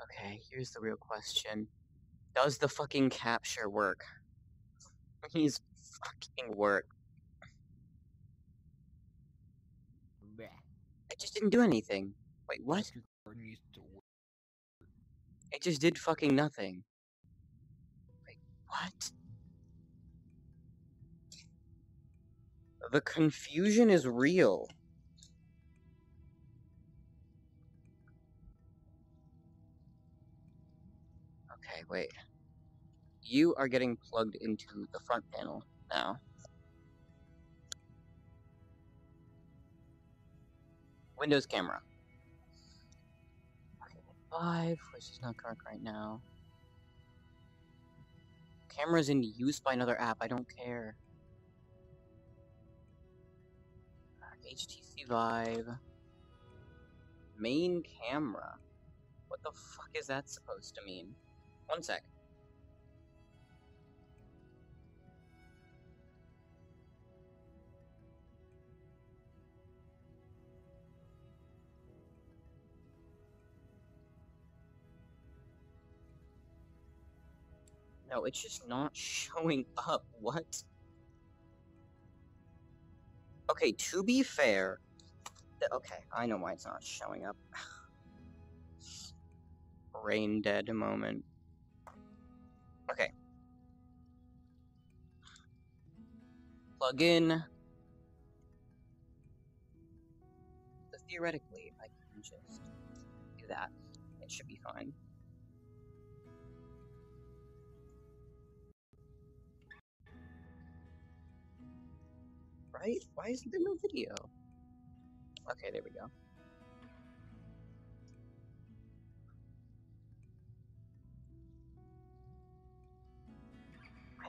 Okay, here's the real question. Does the fucking capture work? He's fucking work. Bleh. It just didn't do anything. Wait, what? Your card needs to work. It just did fucking nothing. Wait, what? The confusion is real. Okay, wait. You are getting plugged into the front panel now. Windows camera. Five, which is not correct right now. Camera's in use by another app. I don't care. HTC Vive. Main camera. What the fuck is that supposed to mean? One sec. No, it's just not showing up. What? Okay, to be fair, okay, I know why it's not showing up. Brain dead moment. Okay. Plug in. So theoretically, I can just do that. It should be fine. Right? Why isn't there no video? Okay, there we go. I,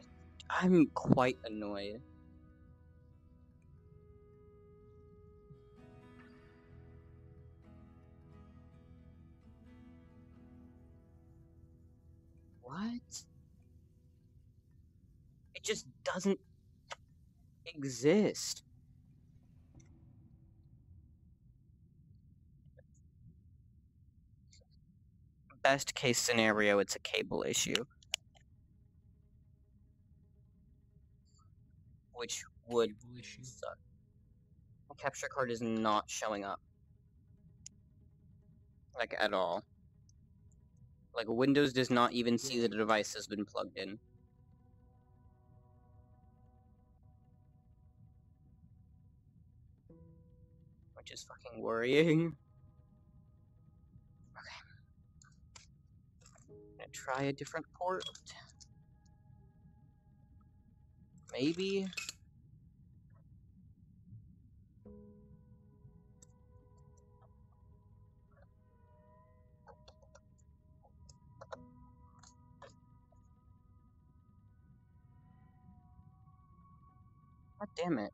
I'm quite annoyed. What? It just doesn't exist. Best case scenario, it's a cable issue. Which would suck. My capture card is not showing up. Like, at all. Like, Windows does not even see that a device has been plugged in. Which is fucking worrying. Okay. Gonna try a different port. Maybe. God damn it.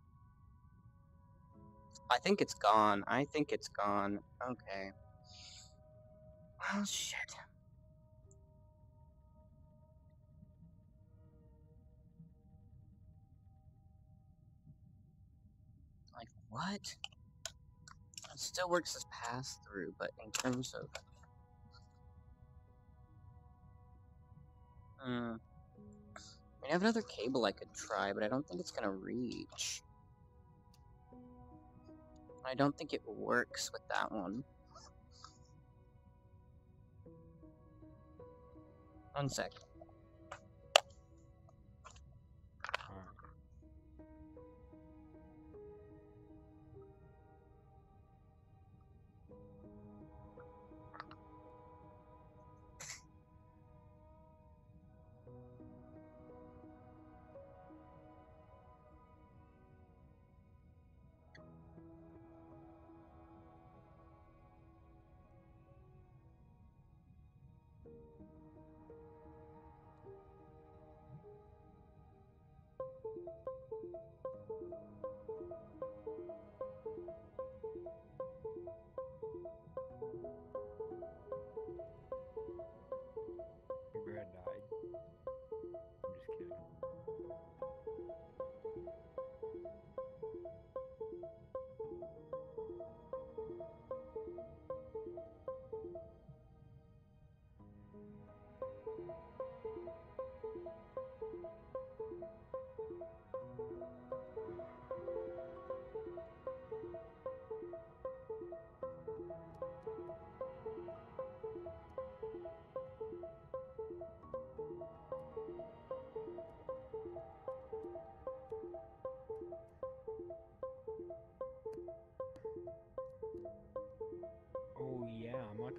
I think it's gone. I think it's gone. Okay. Well, shit. Like, what? It still works as pass through, but in terms of. Hmm. I, have another cable I could try, but I don't think it's gonna reach. I don't think it works with that one. One sec.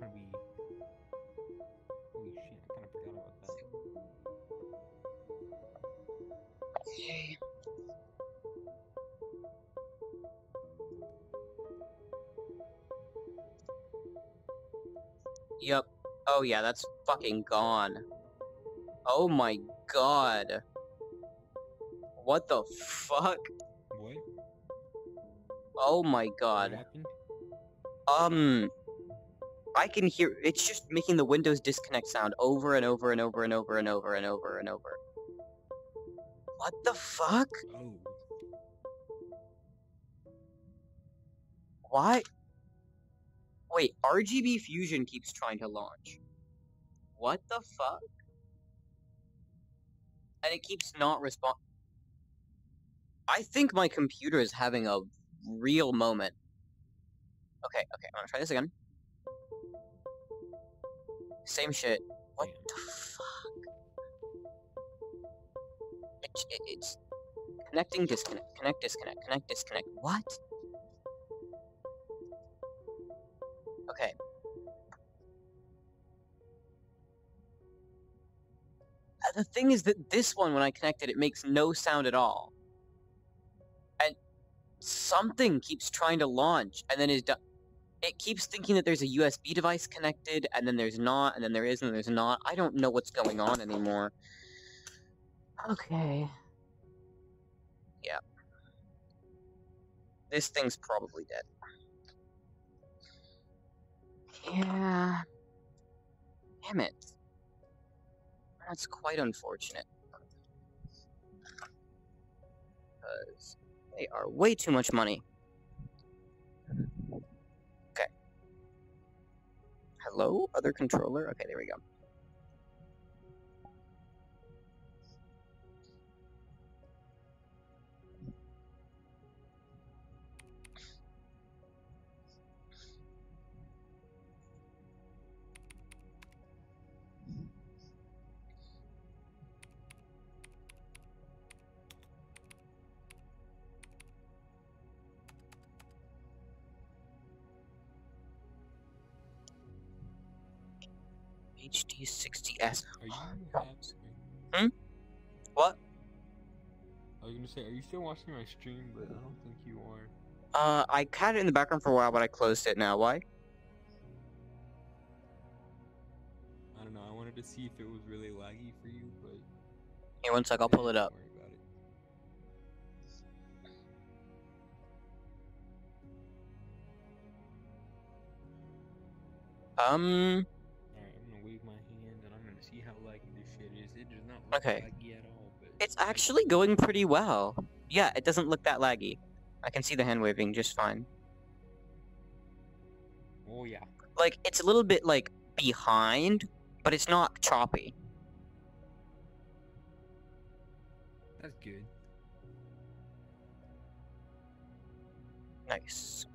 Yeah, I'm gonna be. Holy shit, I kind of forgot about that. Okay. Yup. Oh yeah, that's fucking gone. Oh my god. What the fuck? What? Oh my god. Um, I can hear. It's just making the Windows disconnect sound over and over and over and over and over and over and over. What the fuck? Oh. Why? Wait, RGB Fusion keeps trying to launch. What the fuck? And it keeps not respond. I think my computer is having a real moment. Okay, okay, I'm gonna try this again. Same shit. What Damn. the fuck? It, it, it's connecting, disconnect, connect, disconnect, connect, disconnect. What? Okay. Uh, The thing is that this one, when I connect it, it makes no sound at all. And something keeps trying to launch, and then is done. It keeps thinking that there's a USB device connected, and then there's not, and then there is, and there's not. I don't know what's going on anymore. Okay. Yeah. This thing's probably dead. Yeah. Damn it. That's quite unfortunate. Because they are way too much money. Hello? Other controller? Okay, there we go. HD 60S. Are you happy? What? I was gonna say, are you still watching my stream? But I don't think you are. Uh, I had it in the background for a while, but I closed it now. Why? I don't know. I wanted to see if it was really laggy for you, but. Hey, one sec, I'll pull it up. it. Um, Okay. all, It's actually going pretty well. Yeah, it doesn't look that laggy. I can see the hand waving just fine. Oh yeah. Like, it's a little bit, like, behind, but it's not choppy. That's good. Nice.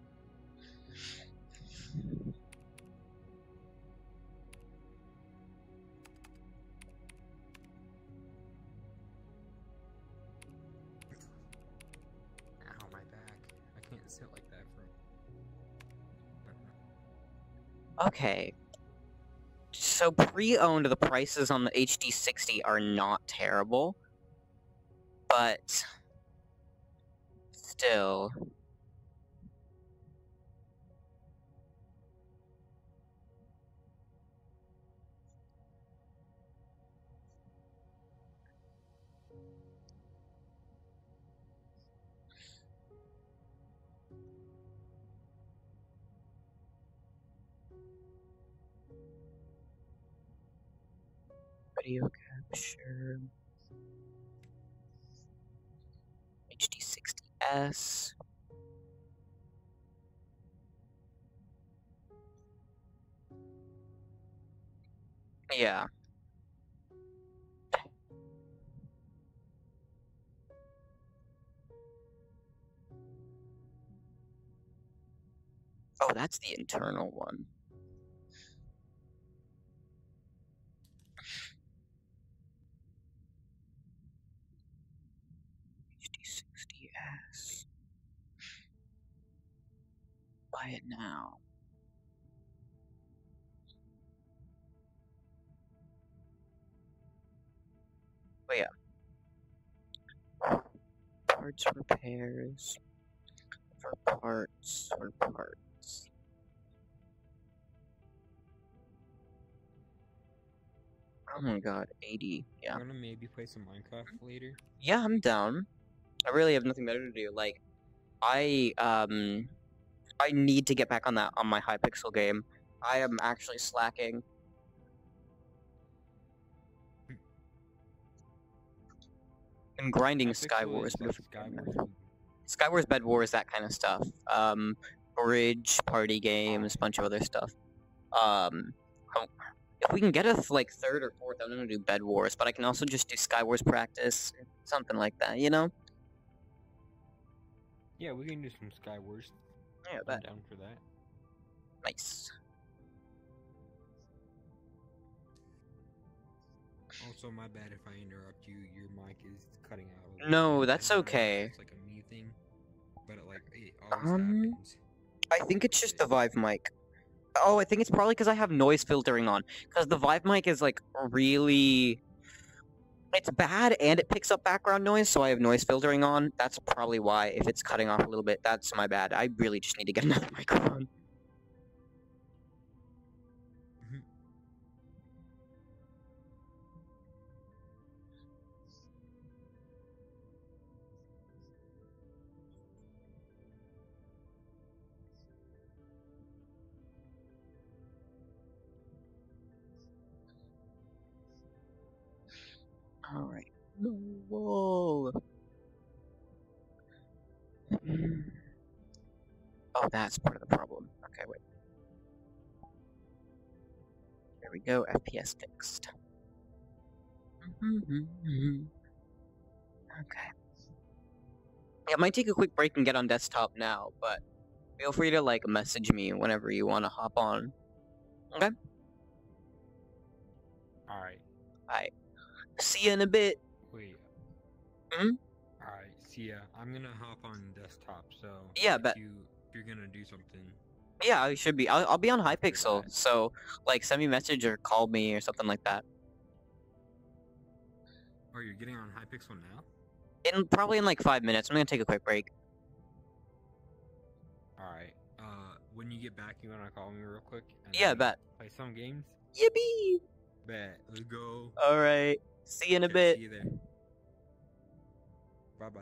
Okay. So pre-owned, the prices on the HD60 are not terrible, but still. Video capture. HD60S. Yeah. Oh, that's the internal one. Parts repairs. For parts. For parts. Oh my god, 80. Yeah. Wanna maybe play some Minecraft later? Yeah, I'm down. I really have nothing better to do. Like, I um, I need to get back on that on my Hypixel game. I am actually slacking. I'm grinding Skywars is like before. Skywars. Skywars, Bed Wars, that kind of stuff. Um, bridge, party games, bunch of other stuff. Um, oh, if we can get a like third or fourth, I'm gonna do Bed Wars, but I can also just do Skywars practice, something like that. You know? Yeah, we can do some Skywars. Yeah, I'm that down for that. nice. Also, my bad if I interrupt you. Your mic is cutting out. a little No, bit. that's I don't know if okay. It's like a me thing, but it, like it always Um, happens. I think it's just the Vive mic. Oh, I think it's probably because I have noise filtering on. Because the Vive mic is like really. It's bad and it picks up background noise, so I have noise filtering on. That's probably why. If it's cutting off a little bit, that's my bad. I really just need to get another microphone. Alright. No wall. Oh, that's part of the problem. Okay, wait. There we go, FPS fixed. Okay. Yeah, I might take a quick break and get on desktop now, but feel free to like message me whenever you want to hop on. Okay? All right. Alright. See you in a bit. Wait. Hmm? All right. See ya. I'm gonna hop on desktop. So Yeah, but- you you're gonna do something. Yeah, I should be. I'll, I'll be on Hypixel, so like send me a message or call me or something like that. Oh, you're getting on Hypixel now? In probably in like five minutes. I'm gonna take a quick break. All right. Uh, when you get back, you wanna call me real quick? And Yeah, bet. Play some games. Yippee! Bet. Let's go. All right. See you in a bit. See you there. Bye bye.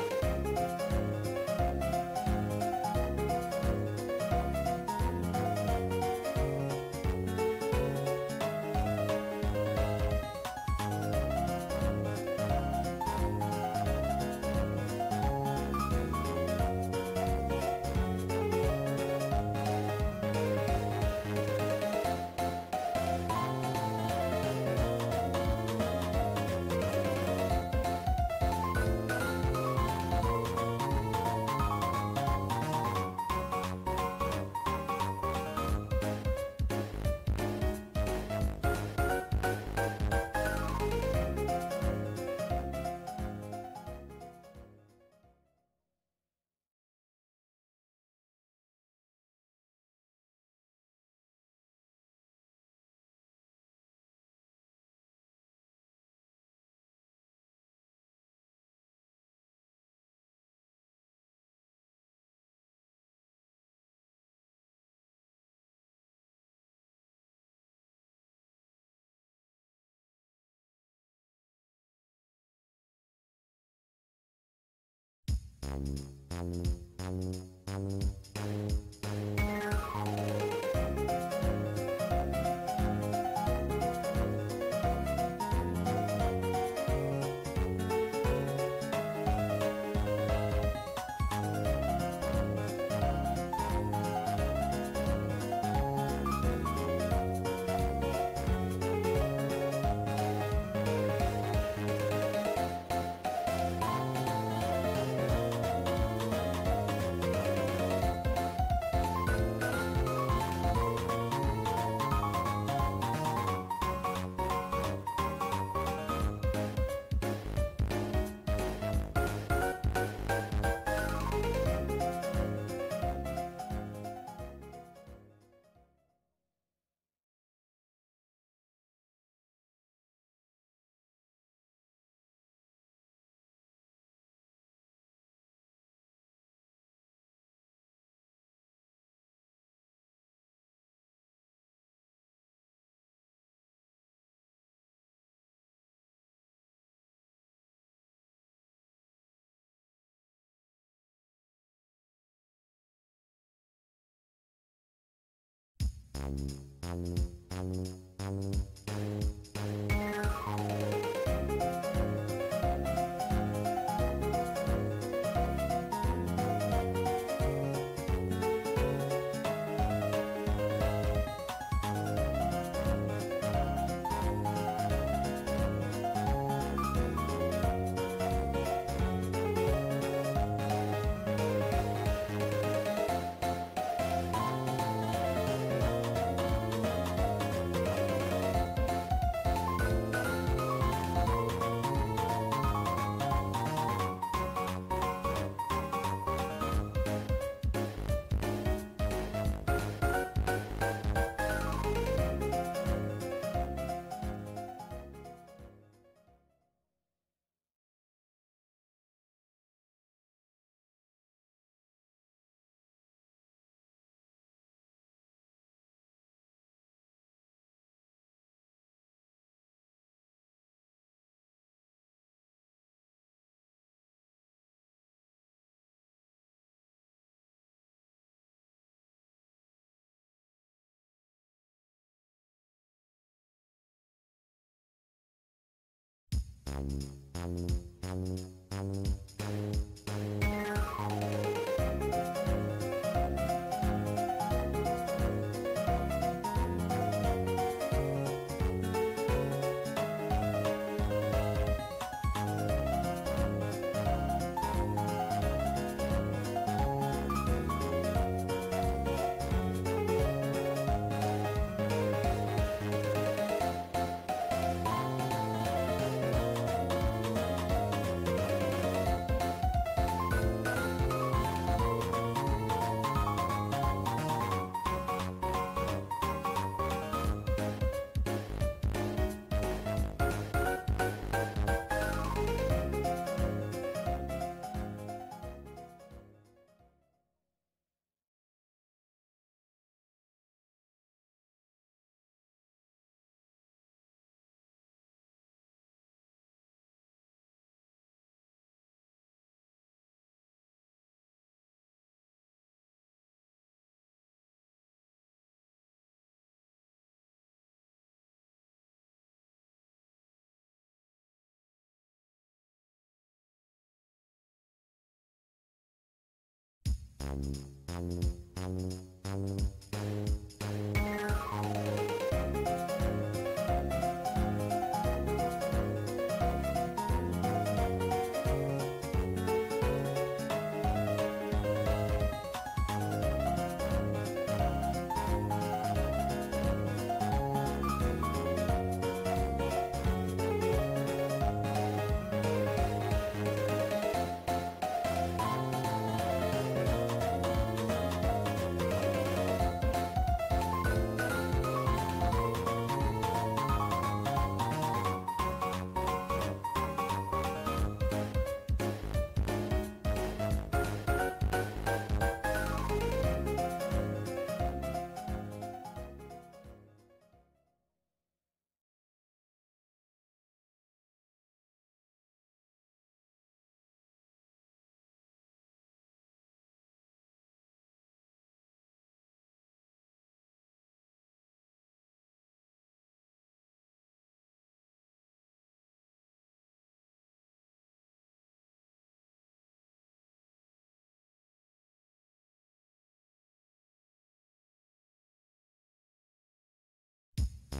Thank you. Thank you. Thank you.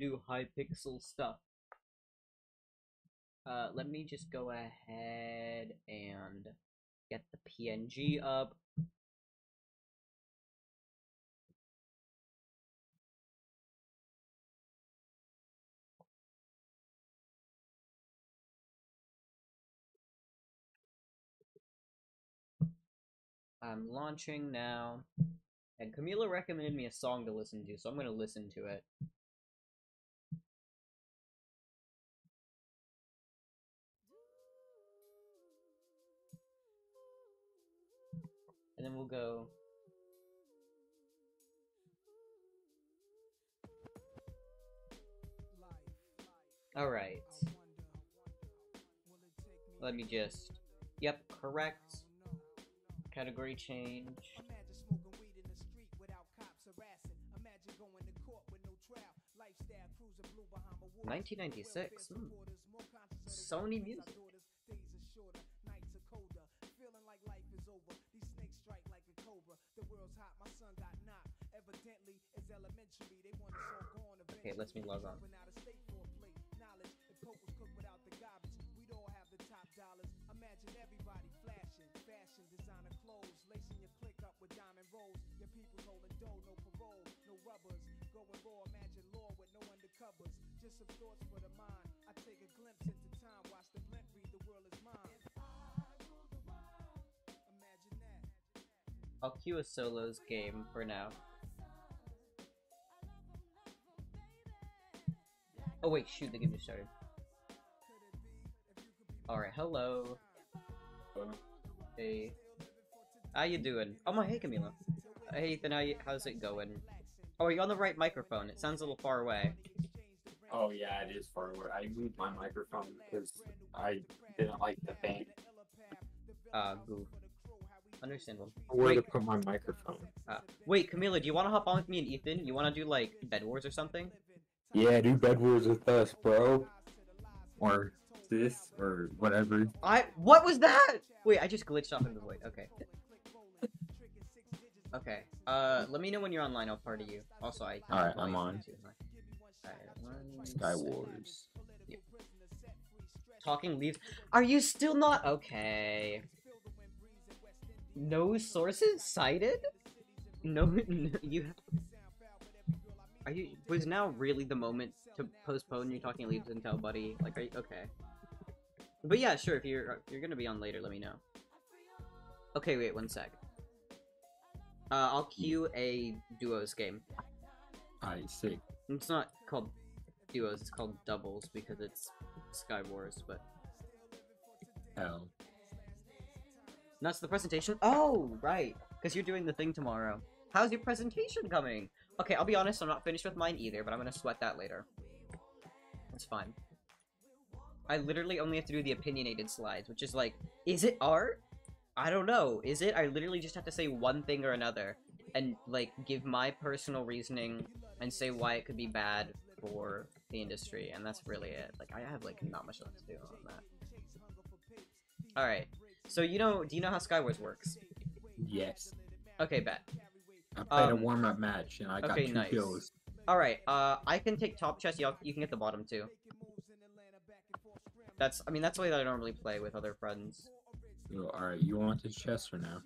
back to pixel stuff. Uh, let me just go ahead and get the PNG up. I'm launching now. And Camila recommended me a song to listen to, so I'm gonna listen to it. And then we'll go. Alright. Let me just. Yep, correct. Category change. 1996. Hmm. Sony Music. Okay, let me log on. Imagine everybody flashing, fashion, designer clothes, lacing your click up with diamond rolls. Your people's holding dough, no parole, no rubbers. Going raw, imagine law with no undercovers. Just some thoughts for the mind. I take a glimpse into time, watch the blimp read the world is mine. Imagine that. I'll queue a solos game for now. Oh wait, shoot, the game just started. Alright, hello. Hey. How you doing? Oh my, hey Camila. Hey Ethan, how you, how's it going? Oh, are you on the right microphone? It sounds a little far away. Oh yeah, it is far away. I moved my microphone because I didn't like the thing. Uh, goof. Understandable. Where Wait. to put my microphone? Uh, wait, Camila, do you want to hop on with me and Ethan? You want to do like Bed Wars or something? Yeah, do Bed Wars with us, bro. Or this, or whatever. I. What was that? Wait, I just glitched off in the void. Okay. Okay. Uh, let me know when you're online. I'll party you. Also, I. Alright, I'm on. Alright, Sky sec. Wars. Talking leaves. Are you still not okay? No sources cited. No, no you. Are you? Was now really the moment to postpone your talking leaves until buddy? Like, are you okay? But yeah, sure. If you're you're gonna be on later, let me know. Okay, wait one sec. Uh, I'll queue a duos game. I see. It's not called duos, it's called doubles because it's Sky Wars, but Hell. And that's the presentation? Oh, right. Because you're doing the thing tomorrow. How's your presentation coming? Okay, I'll be honest, I'm not finished with mine either, but I'm gonna sweat that later. It's fine. I literally only have to do the opinionated slides, which is like, is it art? I don't know. Is it? I literally just have to say one thing or another and, like, give my personal reasoning and say why it could be bad for the industry, and that's really it. Like, I have, like, not much left to do on that. Alright. So, you know, do you know how Skywars works? Yes. Okay, bet. I played Um, a warm up match and I got okay, two nice. kills. Alright, uh, I can take top chest, y'all, you can get the bottom too. That's, I mean, that's the way that I normally play with other friends. So, alright, you want the chest or no?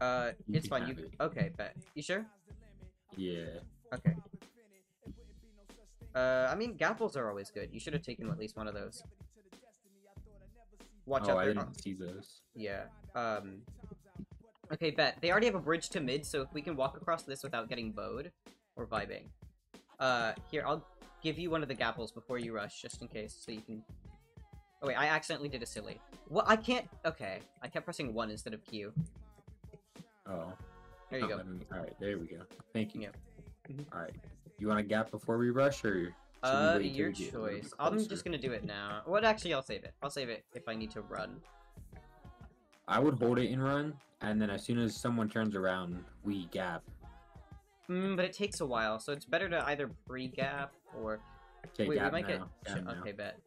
Uh, You it's fine, you it. Okay, bet. You sure? Yeah. Okay. Uh, I mean, gapples are always good. You should have taken at least one of those. Watch oh, out I didn't see those. Yeah. Um. Okay, bet. They already have a bridge to mid, so if we can walk across this without getting bowed, or vibing. Uh, here, I'll give you one of the gapples before you rush, just in case, so you can... Oh wait, I accidentally did a silly. What? I can't... Okay, I kept pressing 1 instead of Q. Oh. There you oh, go. Alright, there we go. Thank you. Yeah. Mhm. Alright. You want a gap before we rush or? Uh, your we get a little bit choice. I'm just gonna do it now. What? Actually, I'll save it. I'll save it if I need to run. I would hold it and run, and then as soon as someone turns around, we gap. Mm, but it takes a while, so it's better to either pre-gap or... Okay, Wait, gap we might now. get... gap sh- now. okay, bet.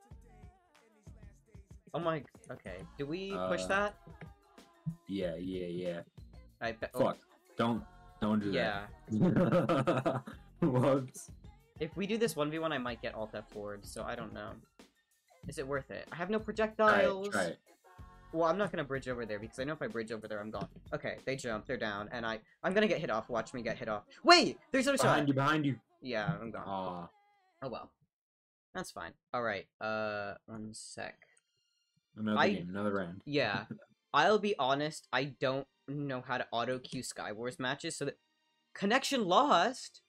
Oh my... Okay. Do we push Uh, that? Yeah, yeah, yeah. I bet... oh, Fuck. Don't, don't do yeah. that. Whoops. If we do this 1v1, I might get alt F forward, so I don't know. Is it worth it? I have no Try projectiles! it, try it. Well, I'm not gonna bridge over there, because I know if I bridge over there, I'm gone. Okay, they jump, they're down, and I... I'm gonna get hit off, watch me get hit off. Wait! There's no shot! Behind you, behind you. Yeah, I'm gone. Aw. Oh well. That's fine. Alright, uh, one sec. Another I- game, another round. Yeah. I'll be honest, I don't know how to auto queue Skywars matches, so that connection lost.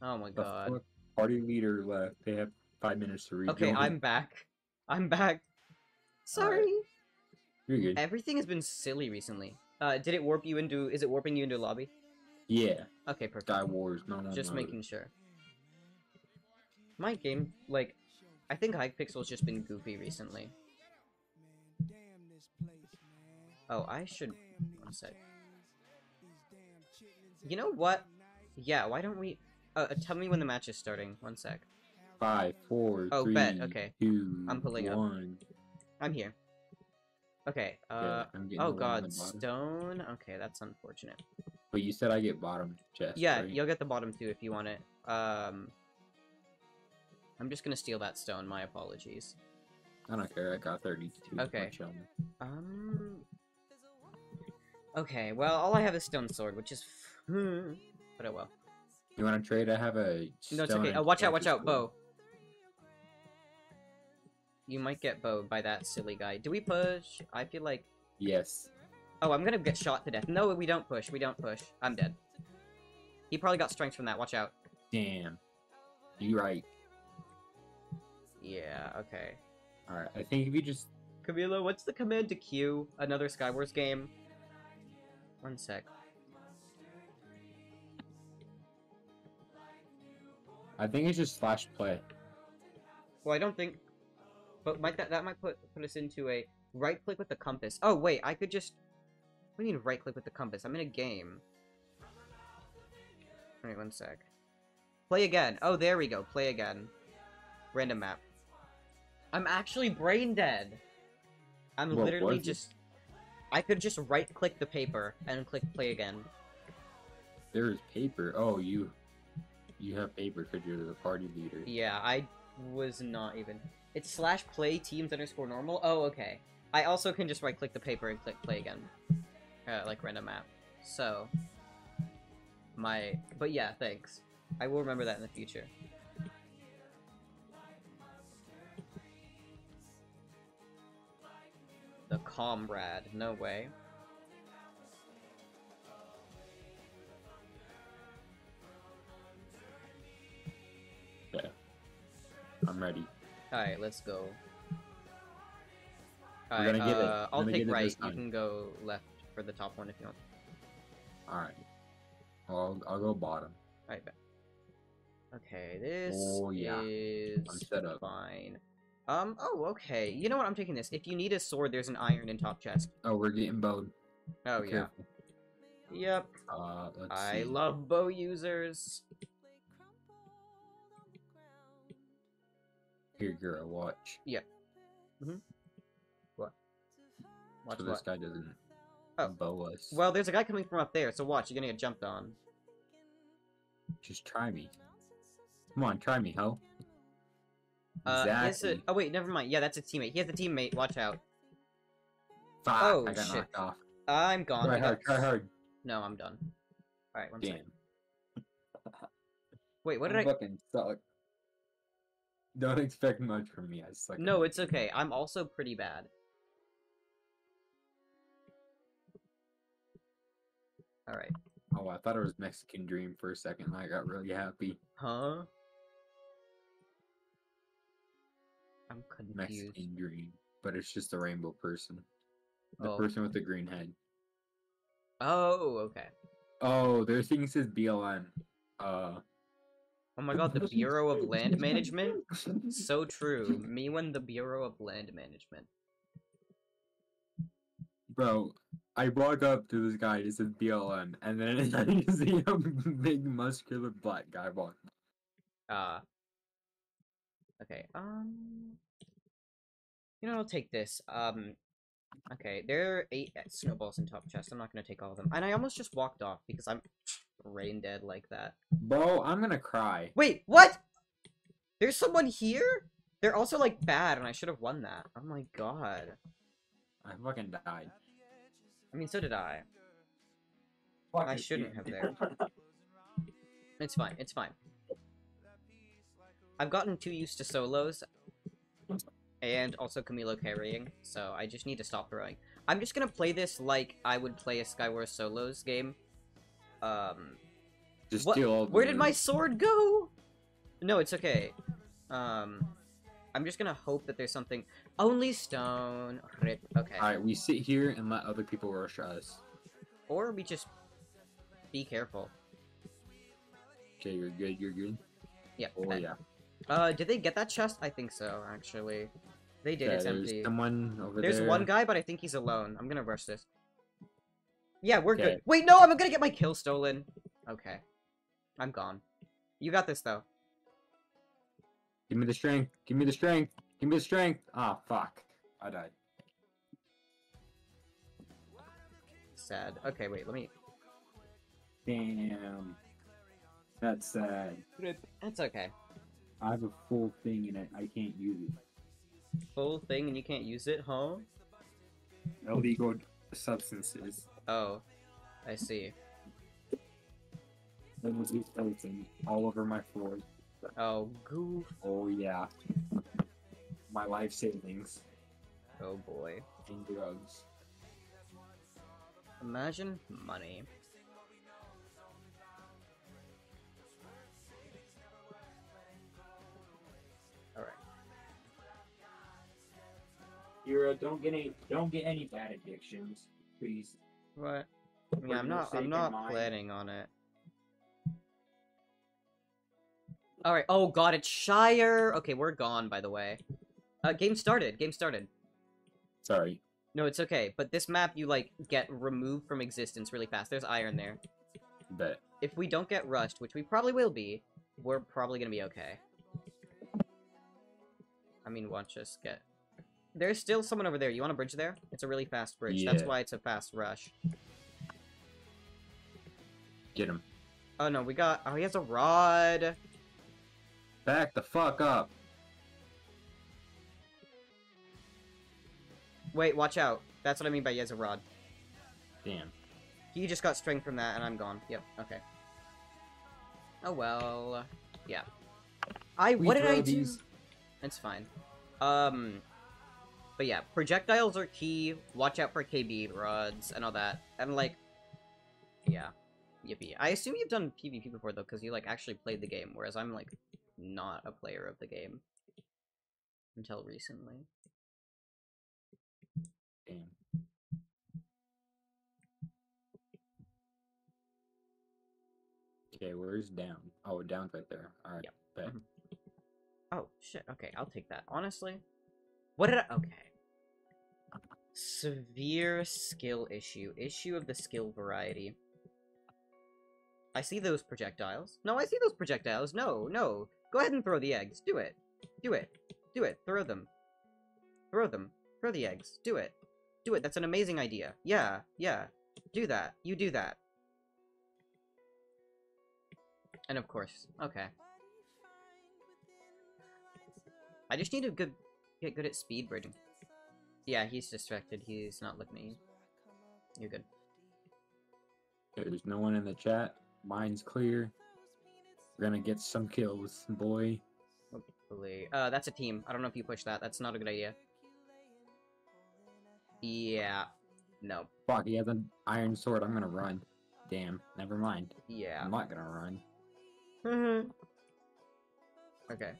Oh my The god. Party leader left. They have five minutes to rejoin. Okay, I'm back. I'm back. Sorry. You're good. Everything has been silly recently. Uh, did it warp you into? Is it warping you into lobby? Yeah. Okay, perfect. Sky Wars. No, no, Just no. making sure. My game, like, I think Hypixel's just been goofy recently. Oh, I should. One sec. You know what? Yeah, why don't we? Uh, uh, tell me when the match is starting. One sec. Five, four, Oh, three, bet, okay. two, I'm pulling up. I'm here. Okay. Uh. I'm Oh the one on God, stone. Okay, that's unfortunate. But you said I get bottom chest. Yeah, right? you'll get the bottom two if you want it. Um. I'm just gonna steal that stone. My apologies. I don't care. I got 32. Okay. Watch on me. Um. Okay, well, all I have is stone sword, which is, f- but oh well. You want to trade? I have a. No, it's okay. Oh, watch out, watch out, bow. You might get bowed by that silly guy. Do we push? I feel like. Yes. Oh, I'm gonna get shot to death. No, we don't push. We don't push. I'm dead. He probably got strength from that. Watch out. Damn. You right. Yeah. Okay. All right. I think if you just Camilo, what's the command to queue another Skywars game? One sec. I think it's just slash play. Well, I don't think. But might that that might put put us into a right click with the compass. Oh wait, I could just. What do you mean right click with the compass? I'm in a game. Wait one sec. Play again. Oh, there we go. Play again. Random map. I'm actually brain dead. I'm literally just. I could just right click the paper and click play again. There is paper. Oh, you. You have paper because you're the party leader. Yeah, I was not even. It's slash play teams underscore normal. Oh, okay. I also can just right click the paper and click play again. Uh, like random map. So. My. But yeah, thanks. I will remember that in the future. The comrade. No way. Yeah. I'm ready. Alright, let's go. Alright, gonna get it. uh, I'll take right. You can go left for the top one if you want. Alright. I'll, I'll go bottom. Alright, bet. Okay, this Oh, yeah. is I'm set up. fine. Um, oh, okay. You know what? I'm taking this. If you need a sword, there's an iron in top chest. Oh, we're getting bowed. Oh, Be yeah. careful. Yep. Uh, I see. love bow users. Here, girl, watch. Watch so what? this guy doesn't Oh. bow us. Well, there's a guy coming from up there, so watch. You're gonna get jumped on. Just try me. Come on, try me, ho. Uh, has a- exactly. oh wait, never mind. Yeah, that's a teammate. He has a teammate. Watch out. Fuck, oh, I got shit. knocked off. I'm gone. Try hard, try hard. No, I'm done. All right, one Damn. second. Wait, what I did I? fucking suck. Don't expect much from me. I suck. No, it's okay. I'm also pretty bad. All right. Oh, I thought it was Mexican Dream for a second. I got really happy. Huh? I'm confused. Mexican Dream, but it's just a rainbow person. The Oh. person with the green head. Oh, okay. Oh, their thing says BLM. Uh. Oh my god, the Bureau of Land Management? So true. Me when the Bureau of Land Management. Bro, I walk up to this guy. It says BLM, and then I see a big muscular black guy walk. Uh. Okay, um. You know, I'll take this. Um. Okay, there are eight snowballs in top chest. I'm not gonna take all of them. And I almost just walked off because I'm brain dead like that. Bro, I'm gonna cry. Wait, what? There's someone here? They're also like bad, and I should have won that. Oh my god. I fucking died. I mean, so did I. I shouldn't have there. It's fine. It's fine. I've gotten too used to solos, and also Camilo carrying, so I just need to stop throwing. I'm just gonna play this like I would play a Skywars Solos game. Um, Just What- steal all where did my sword go? No, it's okay. Um, I'm just gonna hope that there's something. Only stone. Okay. Alright, we sit here and let other people rush us. Or we just be careful. Okay, you're good, you're good. Yeah. Oh, bet. yeah. Uh, did they get that chest? I think so, actually. They did, Okay, it's there's empty. someone over There's there. one guy, but I think he's alone. I'm gonna rush this. Yeah, we're Okay. good. Wait, no, I'm gonna get my kill stolen. Okay. I'm gone. You got this, though. Give me the strength. Give me the strength. Give me the strength. Ah, fuck. I died. Sad. Okay, wait, let me... Damn. That's sad. That's okay. I have a full thing in it. I can't use it. Full thing and you can't use it, huh? Illegal substances. Oh. I see. Was skeleton all over my floor. Oh, goof. Oh yeah. My life savings Oh boy. and drugs. Imagine money. Alright. Hero, don't get any don't get any bad addictions, please. What? For Yeah, I'm not I'm not mine. planning on it. Alright, oh god, it's Shire! Okay, we're gone, by the way. Uh, game started, game started. Sorry. No, it's okay, but this map you, like, get removed from existence really fast. There's iron there. Bet. If we don't get rushed, which we probably will be, we're probably gonna be okay. I mean, watch us get... There's still someone over there. You want a bridge there? It's a really fast bridge. That's why it's a fast rush. Get him. Oh no, we got... Oh, he has a rod! Back the fuck up. Wait, watch out. That's what I mean by he has a rod. Damn. He just got strength from that, and I'm gone. Yep, okay. Oh well... Yeah. I... We what did I do? these- It's fine. Um... But yeah, projectiles are key. Watch out for KB rods and all that. And like... Yeah. Yippee. I assume you've done PvP before, though, because you, like, actually played the game, whereas I'm, like, not a player of the game. until recently. Damn. Okay, where's down? Oh, down's right there. All right. Yep. Bet. Mhm. Oh shit. Okay, I'll take that. Honestly, what did I? Okay. Severe skill issue. Issue of the skill variety. I see those projectiles. No, I see those projectiles. No, no. Go ahead and throw the eggs. Do it. Do it. Do it. Throw them. Throw them. Throw the eggs. Do it. Do it. That's an amazing idea. Yeah, yeah. Do that. You do that. And of course, okay. I just need to good get good at speed bridging. Yeah, he's distracted. He's not looking at you. You're good. There's no one in the chat. Mine's clear. We're gonna get some kills, boy. Hopefully. Uh, that's a team. I don't know if you push that. That's not a good idea. Yeah. No. Fuck, he has an iron sword. I'm gonna run. Damn. Never mind. Yeah. I'm not gonna run. Mm-hmm. Okay.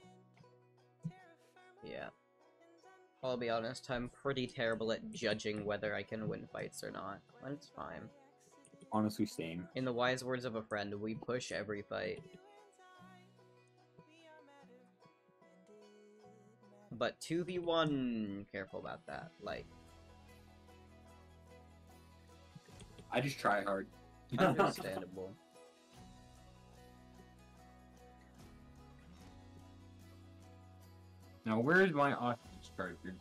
Yeah. I'll be honest, I'm pretty terrible at judging whether I can win fights or not. But it's fine. Honestly, same. In the wise words of a friend, we push every fight. But 2v1, careful about that. Like, I just try hard. understandable. now, where's my character?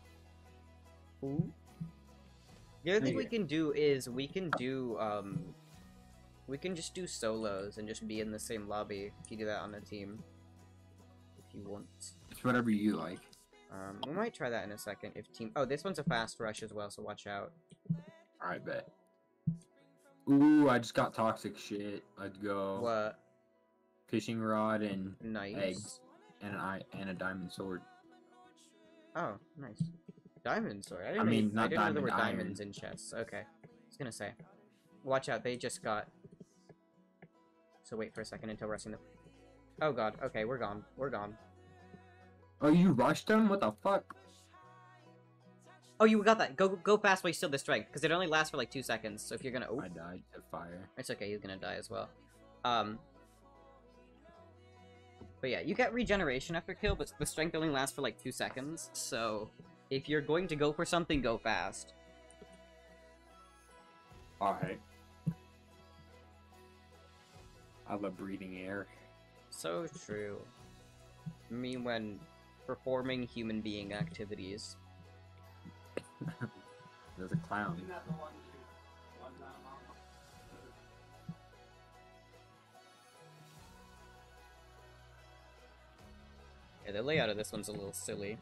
The other thing we can do is we can do um we can just do solos and just be in the same lobby if you do that on a team. If you want. It's whatever you like. Um we might try that in a second if team Oh, this one's a fast rush as well, so watch out. Alright, bet. Ooh, I just got toxic shit. Let's go. What? Fishing rod and Nice. eggs and an eye and a diamond sword. Oh, nice. Diamonds, sorry. I didn't, mean, I not didn't know there were diamond, iron. diamonds in chests. Okay. I was gonna say. Watch out, they just got So wait for a second until rushing the Oh god, okay, we're gone. We're gone. Oh, you rushed them? What the fuck? Oh, you got that. Go go fast while you still the strength, because it only lasts for like two seconds. So if you're gonna, oh, I died to fire. it's okay. He's gonna die as well. Um. But yeah, you get regeneration after kill, but the strength only lasts for like two seconds. So if you're going to go for something, go fast. Alright. I love breathing air. So true. Me when performing human being activities. There's a clown. Yeah, the layout of this one's a little silly.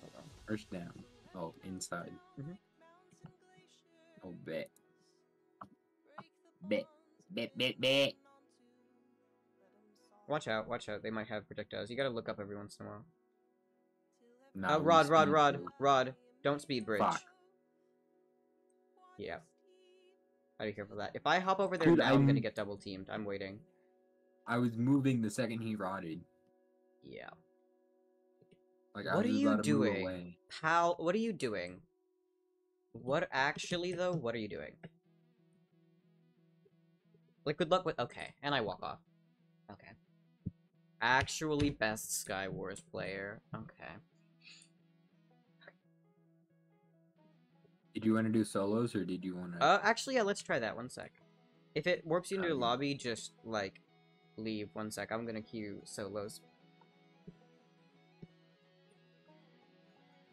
Hold on. First down. Oh, inside. Mhm. Oh, bet. Bet. Bet, bet, bet. Watch out, watch out. They might have projectiles. You gotta look up every once in a while. No, Uh, Rod, Rod, Rod. Rod. Don't speed bridge. Fuck. Yeah. Gotta be careful of that. If I hop over there Dude, now, I'm... gonna get double teamed. I'm waiting. I was moving the second he rotted. Yeah. Like, What are you about to move doing? Pal, what are you doing? What actually, though, what are you doing? Like, good luck with- okay, and I walk off. Okay. Actually best Sky Wars player. Okay. Did you want to do solos or did you want to? Uh, actually, yeah, let's try that. One sec. If it warps you into a Um, lobby, just, like, leave. One sec. I'm gonna queue solos.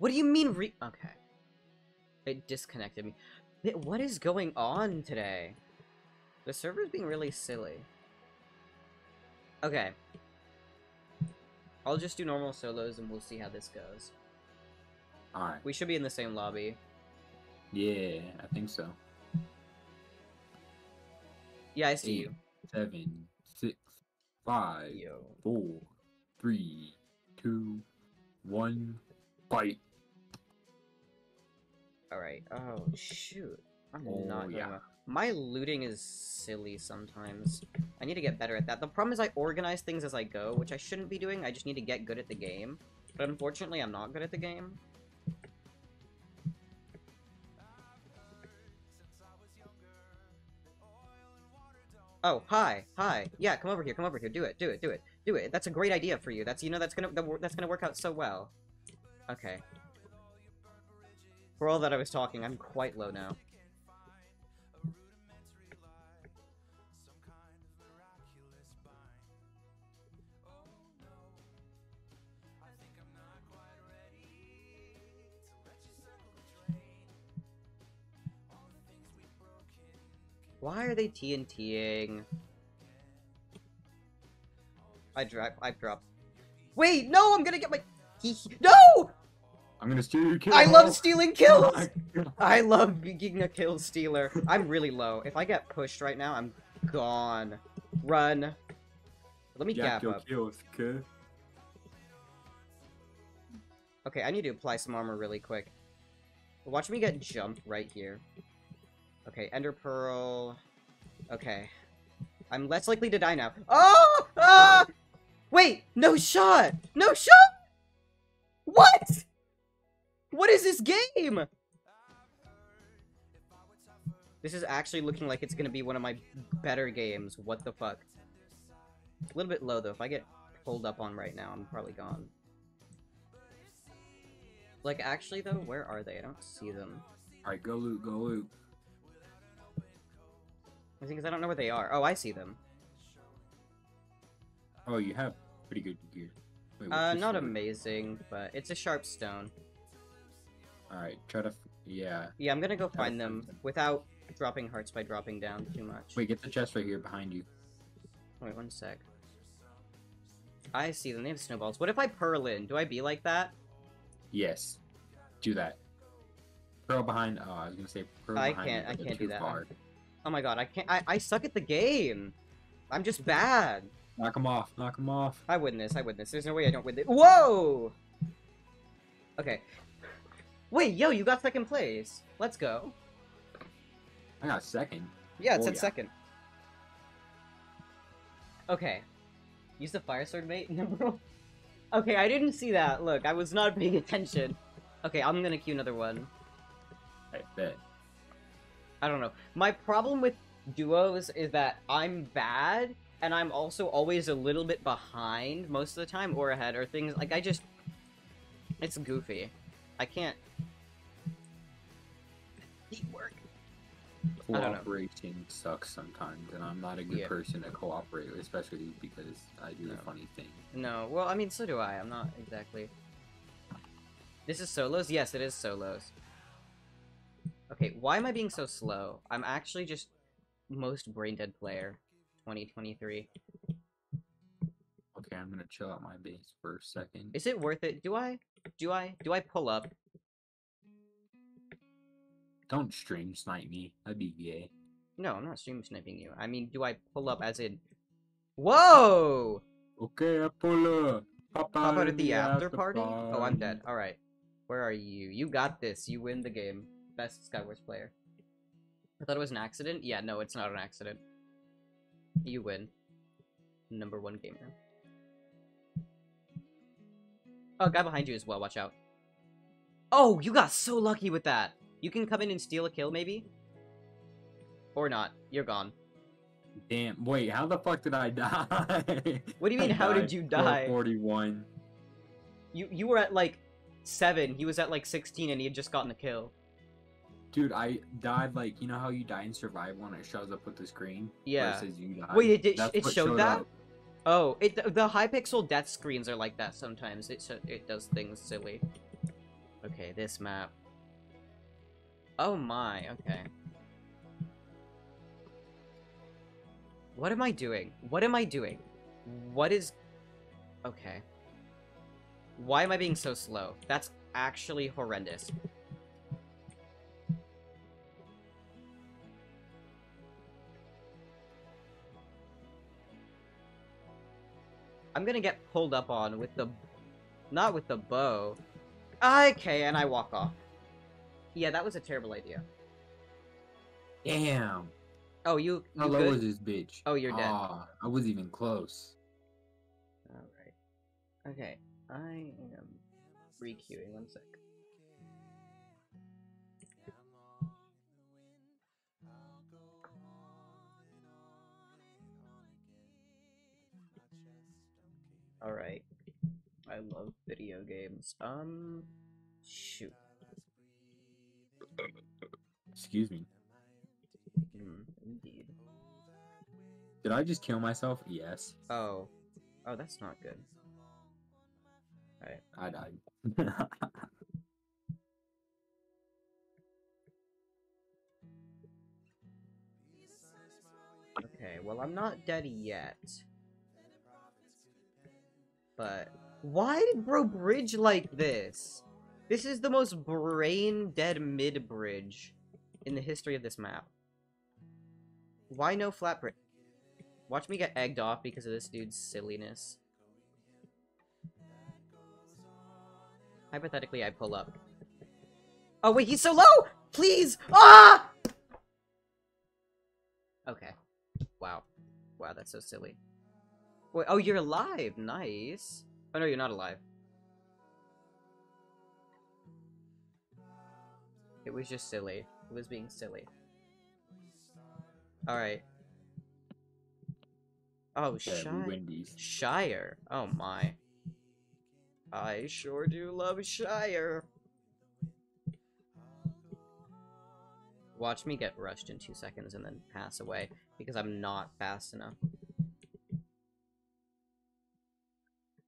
What do you mean re- Okay. It disconnected me. What is going on today? The server's being really silly. Okay. I'll just do normal solos and we'll see how this goes. Alright. We should be in the same lobby. Yeah, I think so. Yeah, I see Eight, seven, six, five, you. Yo. four, three, two, one, fight. Alright. Oh, shoot. I'm Oh, not yeah. well. My looting is silly sometimes. I need to get better at that. The problem is I organize things as I go, which I shouldn't be doing. I just need to get good at the game. But unfortunately, I'm not good at the game. Oh, hi, hi. Yeah, come over here, come over here. Do it, do it, do it, do it. That's a great idea for you. That's, you know, that's gonna, that's gonna work out so well. Okay. For all that I was talking, I'm quite low now. Why are they TNTing? I drop. I drop. Wait, no! I'm gonna get my. No! I'm gonna steal your kill. I love stealing kills. Oh. I love being a kill stealer. I'm really low. If I get pushed right now, I'm gone. Run. Let me Yeah, gap up. kills, cuz. Okay, I need to apply some armor really quick. Watch me get jumped right here. Okay, Ender Pearl. Okay. I'm less likely to die now. Oh! Ah! Wait! No shot! No shot! What? What is this game? This is actually looking like it's gonna be one of my better games. What the fuck? A little bit low though. If I get pulled up on right now, I'm probably gone. Like, actually, though, where are they? I don't see them. Alright, go loot, go loot. I think 'cause I don't know where they are. Oh, I see them. Oh, you have pretty good gear. Wait, Uh, not sword? amazing, but it's a sharp stone. Alright, try to. f- Yeah. Yeah, I'm gonna go Gotta find them them. without dropping hearts by dropping down too much. Wait, get the chest right here behind you. Wait one sec. I see them. They have snowballs. What if I pearl in? Do I be like that? Yes. Do that. Pearl behind. Oh, I was gonna say pearl I behind. can't- I but can't do that. Far. Oh my god, I can't. I, I suck at the game. I'm just bad. Knock him off. Knock him off. I win this. I win this. There's no way I don't win this. Whoa! Okay. Wait, yo, you got second place. Let's go. I got second. Yeah, it Oh, said yeah. second. Okay. Use the fire sword, mate? No. okay, I didn't see that. Look, I was not paying attention. Okay, I'm gonna queue another one. I bet. I don't know. My problem with duos is that I'm bad, and I'm also always a little bit behind most of the time, or ahead, or things like I just. It's goofy. I can't. Teamwork. I. Cooperation sucks sometimes, and I'm not a good Yeah. person to cooperate with, especially because I do No. a funny thing. No, well, I mean, so do I. I'm not exactly. This is solos? Yes, it is solos. Okay, why am I being so slow? I'm actually just most brain dead player. 2023. Okay, I'm gonna chill out my base for a second. Is it worth it? Do I? Do I? Do I pull up? Don't stream snipe me. That'd be gay. No, I'm not stream sniping you. I mean, do I pull up as in. Whoa! Okay, I pull up. Pop How about in at the after party? Oh, I'm dead. Alright. Where are you? You got this. You win the game. Best Skywars player. I thought it was an accident? Yeah, no, it's not an accident. You win. Number one gamer. Oh, guy behind you as well, watch out. Oh, you got so lucky with that! You can come in and steal a kill, maybe? Or not. You're gone. Damn. Wait, how the fuck did I die? What do you mean, I how did you die? 41. You you were at like seven, he was at like sixteen and he had just gotten a kill. Dude, I died like you know how you die in survival and it shows up with the screen. Yeah. It says you died. Wait, it That's it what showed that? up. Oh, it the, the Hypixel death screens are like that sometimes. It it does things silly. Okay, this map. Oh my, okay. What am I doing? What am I doing? What is Okay. Why am I being so slow? That's actually horrendous. I'm gonna get pulled up on with the... Not with the bow. Okay, and I walk off. Yeah, that was a terrible idea. Damn. Oh, you, How low good? is this bitch? Oh, you're dead. Ah, I wasn't even close. Alright. Okay. I am requeuing one sec. Alright. I love video games. Um, shoot. Excuse me. Hmm, indeed. Did I just kill myself? Yes. Oh. Oh, that's not good. Alright. I died. Okay, well, I'm not dead yet. But why did bro bridge like this? This is the most brain dead mid bridge in the history of this map. Why no flat bridge? Watch me get egged off because of this dude's silliness. Hypothetically, I pull up. Oh wait, he's so low! Please! Ah! Okay. Wow. Wow, that's so silly. Wait, oh, you're alive. Nice. Oh, no, you're not alive. It was just silly. It was being silly. Alright. Oh, Shire. Shire. Oh, my. I sure do love Shire. Watch me get rushed in two seconds and then pass away, because I'm not fast enough.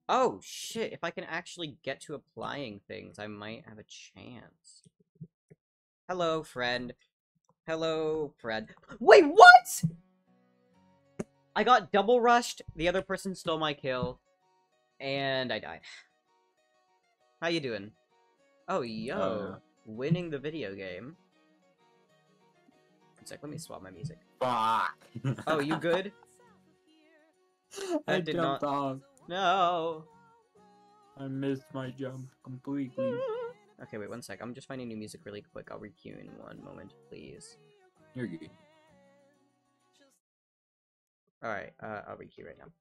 Oh, shit, if I can actually get to applying things, I might have a chance. Hello, friend. Hello, friend. Wait, what?! I got double rushed, the other person stole my kill, and I died. How you doing? Oh, yo, Uh. winning the video game. One sec, let me swap my music. Fuck. Oh, you good? I That did not- off. No! I missed my jump completely. Okay, wait one sec. I'm just finding new music really quick. I'll requeue in one moment, please. You're good. Alright, uh, I'll requeue right now.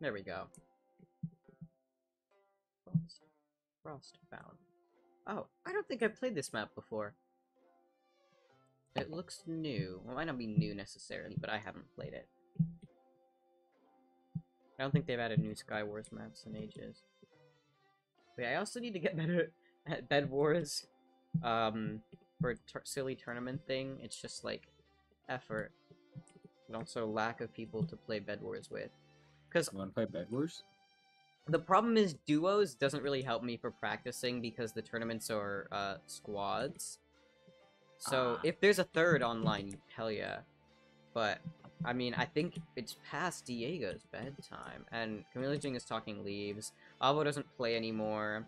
There we go. Frost. Frost bound. Oh, I don't think I've played this map before. It looks new. Well, it might not be new necessarily, but I haven't played it. I don't think they've added new Skywars maps in ages. Wait, I also need to get better at Bed Wars. Um, for a silly tournament thing, it's just like effort, and also lack of people to play Bed Wars with. Because You wanna play Bed Wars? the problem is duos doesn't really help me for practicing because the tournaments are uh, squads. So Ah. if there's a third online, hell yeah. But I mean, I think it's past Diego's bedtime, and Camilla Jing is talking leaves. Avo doesn't play anymore.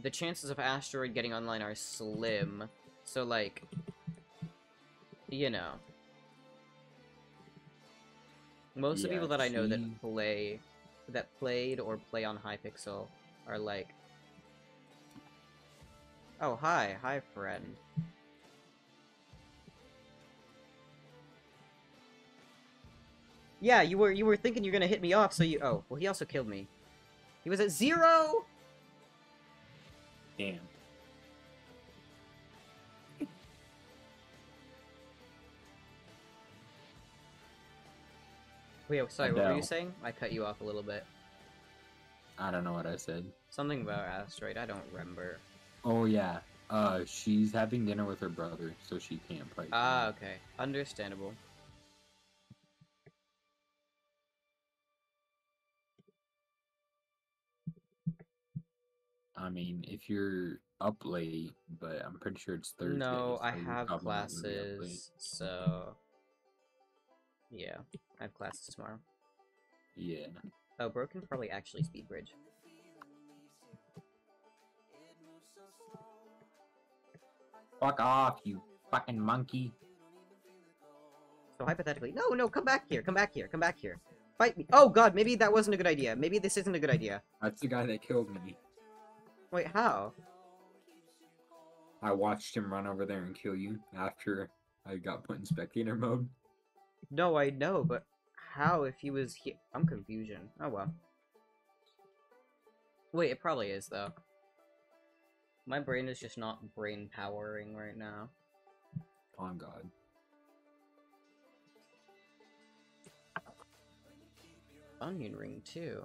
The chances of Asteroid getting online are slim. So like, you know, most of the people that I know that play, that played or play on Hypixel are like, oh hi, hi friend. Yeah, you were you were thinking you're gonna hit me off, so you. Oh, well, he also killed me. He was at zero. Damn. Wait, oh, sorry, what were you saying? I cut you off a little bit. I don't know what I said. Something about asteroid. I don't remember. Oh yeah. Uh, she's having dinner with her brother, so she can't play. Ah, okay, understandable. I mean, if you're up late, but I'm pretty sure it's Thursday. no, I so you're have probably not gonna be up late. classes, so yeah, I have classes tomorrow. Yeah. Oh, broken probably actually speed bridge. Fuck off, you fucking monkey. So hypothetically, no, no, come back here, come back here, come back here, fight me. Oh god, maybe that wasn't a good idea. Maybe this isn't a good idea. That's the guy that killed me. Wait, how? I watched him run over there and kill you after I got put in spectator mode. No, I know, but how if he was he- I'm confusion. Oh well. Wait, it probably is though. My brain is just not brain powering right now. On God. Onion ring too.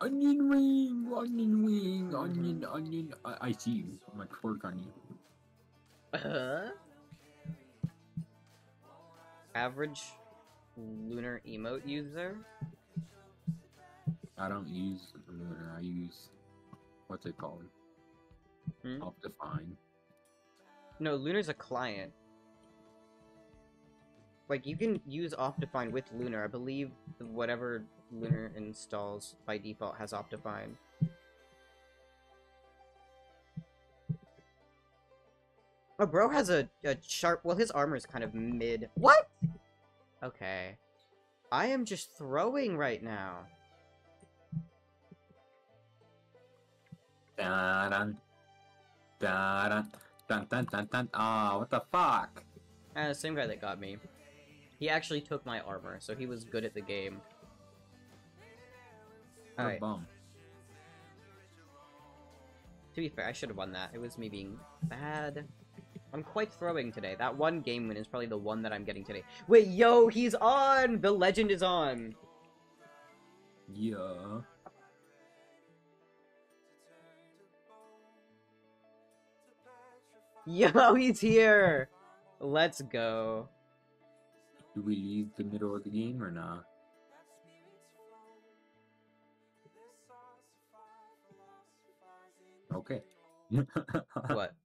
Onion ring, onion ring, onion, onion. I, I see you. I'm gonna twerk on you. Uh? Average lunar emote user? I don't use Lunar. I use what's it called? Hmm? Optifine. No, Lunar's a client. Like, you can use Optifine with Lunar. I believe whatever Lunar installs by default has Optifine. Oh, bro has a, a sharp... Well, his armor is kind of mid... What? Okay. I am just throwing right now. Dun dun dun dun dun dun dun. Ah, what the fuck? Ah, the same guy that got me. He actually took my armor, so he was good at the game. What a Alright, bum. to be fair, I should have won that. It was me being bad. I'm quite throwing today. That one game win is probably the one that I'm getting today. Wait, yo, he's on! The legend is on! Yeah. Yo, he's here! Let's go. Do we leave the middle of the game or not? Okay. What?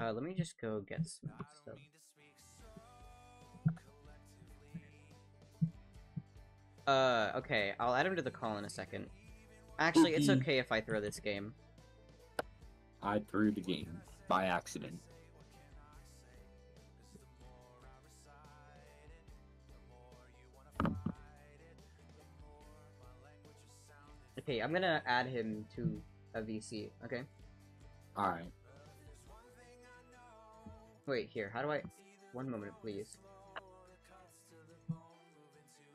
Uh, let me just go get some stuff. Uh, okay, I'll add him to the call in a second. Actually, it's Okay. okay if I throw this game. I threw the game by accident. Okay, I'm gonna add him to a VC, okay? Alright. Wait, here, how do I... One moment, please.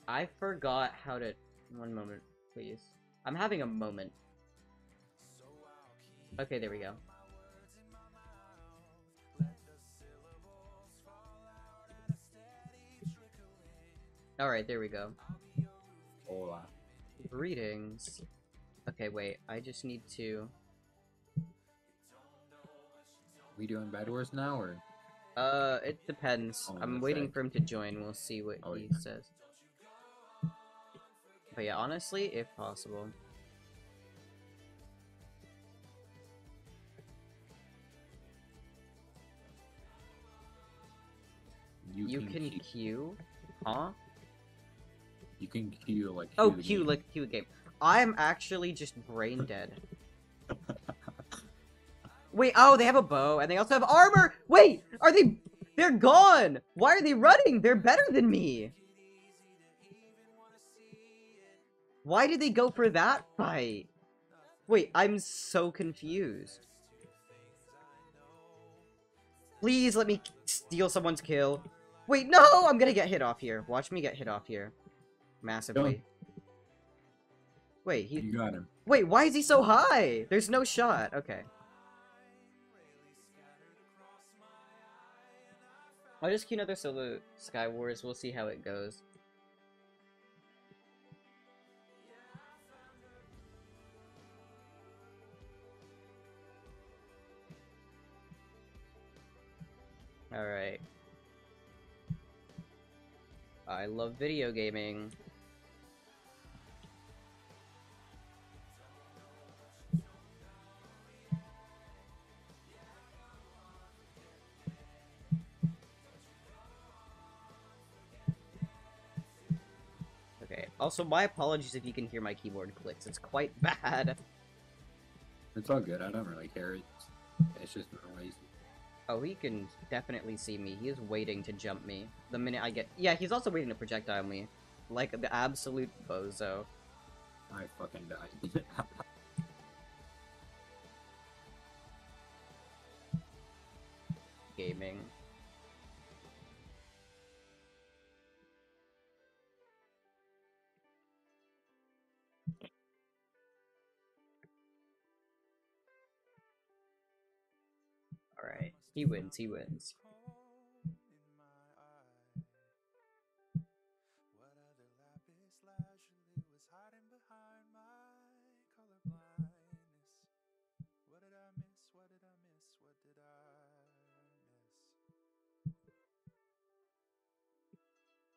I forgot how to... One moment, please. I'm having a moment. Okay, there we go. Alright, there we go. Hola. Greetings. Okay, wait, I just need to... We doing Bed Wars now or? Uh, it depends. Oh, I'm waiting for him to join. We'll see what Oh, he yeah. says. But yeah, honestly, if possible. You, can, queue- queue? Huh? You can queue like. Oh, queue like queue game. I'm actually just brain dead. Wait, oh, they have a bow, and they also have armor! Wait, are they- They're gone! Why are they running? They're better than me! Why did they go for that fight? Wait, I'm so confused. Please let me steal someone's kill. Wait, no! I'm gonna get hit off here. Watch me get hit off here. Massively. Wait, he- You got him. Wait, why is he so high? There's no shot. Okay. I'll just queue another solo Sky Wars. We'll see how it goes. Alright. I love video gaming. Also, my apologies if you can hear my keyboard clicks. It's quite bad. It's all good. I don't really care. It's, it's just noise. Oh, he can definitely see me. He is waiting to jump me. The minute I get... Yeah, he's also waiting to projectile me. Like the absolute bozo. I fucking died. Gaming. He wins, he wins.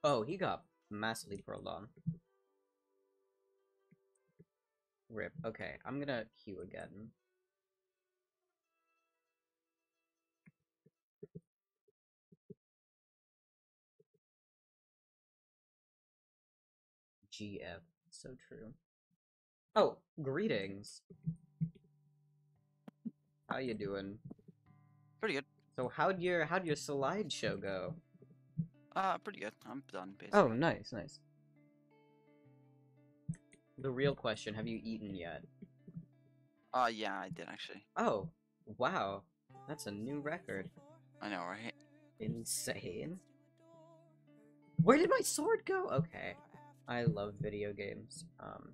Oh, he got massively pearled on. Rip. Okay, I'm gonna queue again. GF. So true. Oh, greetings. How you doing? Pretty good. So how'd your how'd your slideshow go? Uh, pretty good. I'm done, basically. Oh, nice, nice. The real question, have you eaten yet? Uh, yeah, I did actually. Oh, wow. That's a new record. I know, right? Insane. Where did my sword go? Okay. I love video games. Um,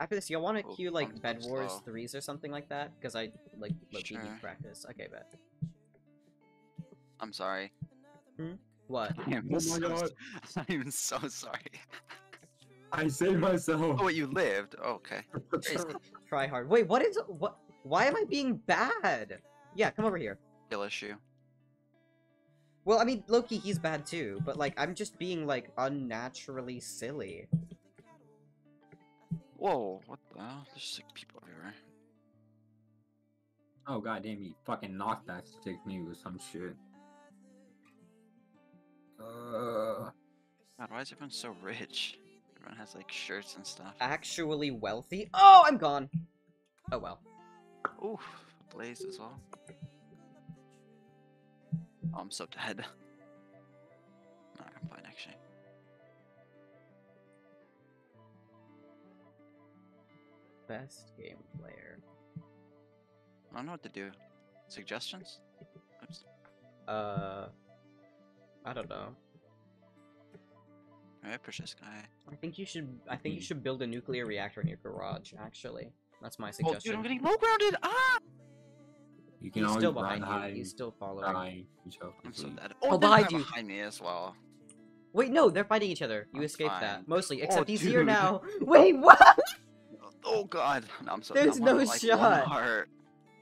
after this, y'all want to queue like I'm Bed Wars slow. 3s or something like that? Because I like low-key need Sure. practice. Okay, bet. I'm sorry. What? I am Oh my so, God. I'm so sorry. I saved myself. Oh, wait, you lived? Oh, okay. Try hard. Wait, what is what? Why am I being bad? Yeah, come over here. Skill issue. Well, I mean, Loki, he's bad too, but like, I'm just being like unnaturally silly. Whoa, what the hell? There's sick people everywhere. oh god damn, he fucking knocked that stick me with some shit. Uh, God, why is everyone so rich? Everyone has like shirts and stuff. Actually wealthy. Oh, I'm gone. Oh well. Oof, Blaze as well. Oh, I'm so dead. Alright, I'm fine actually. Best game player. I don't know what to do. Suggestions? Oops. Uh, I don't know. Maybe I push this guy. I think you should. I think you Hmm. should build a nuclear reactor in your garage. Actually, that's my suggestion. Oh, dude, I'm getting low grounded! Ah! You can He's always still behind you. high, He's still following. die, yourself I'm so easily. dead. Oh, Oh, behind behind you. behind me as well. Wait, no, they're fighting each other. You I'm escaped fine. that mostly, Oh, except he's here now. Wait, what? Oh god, no, I'm so There's no like, shot.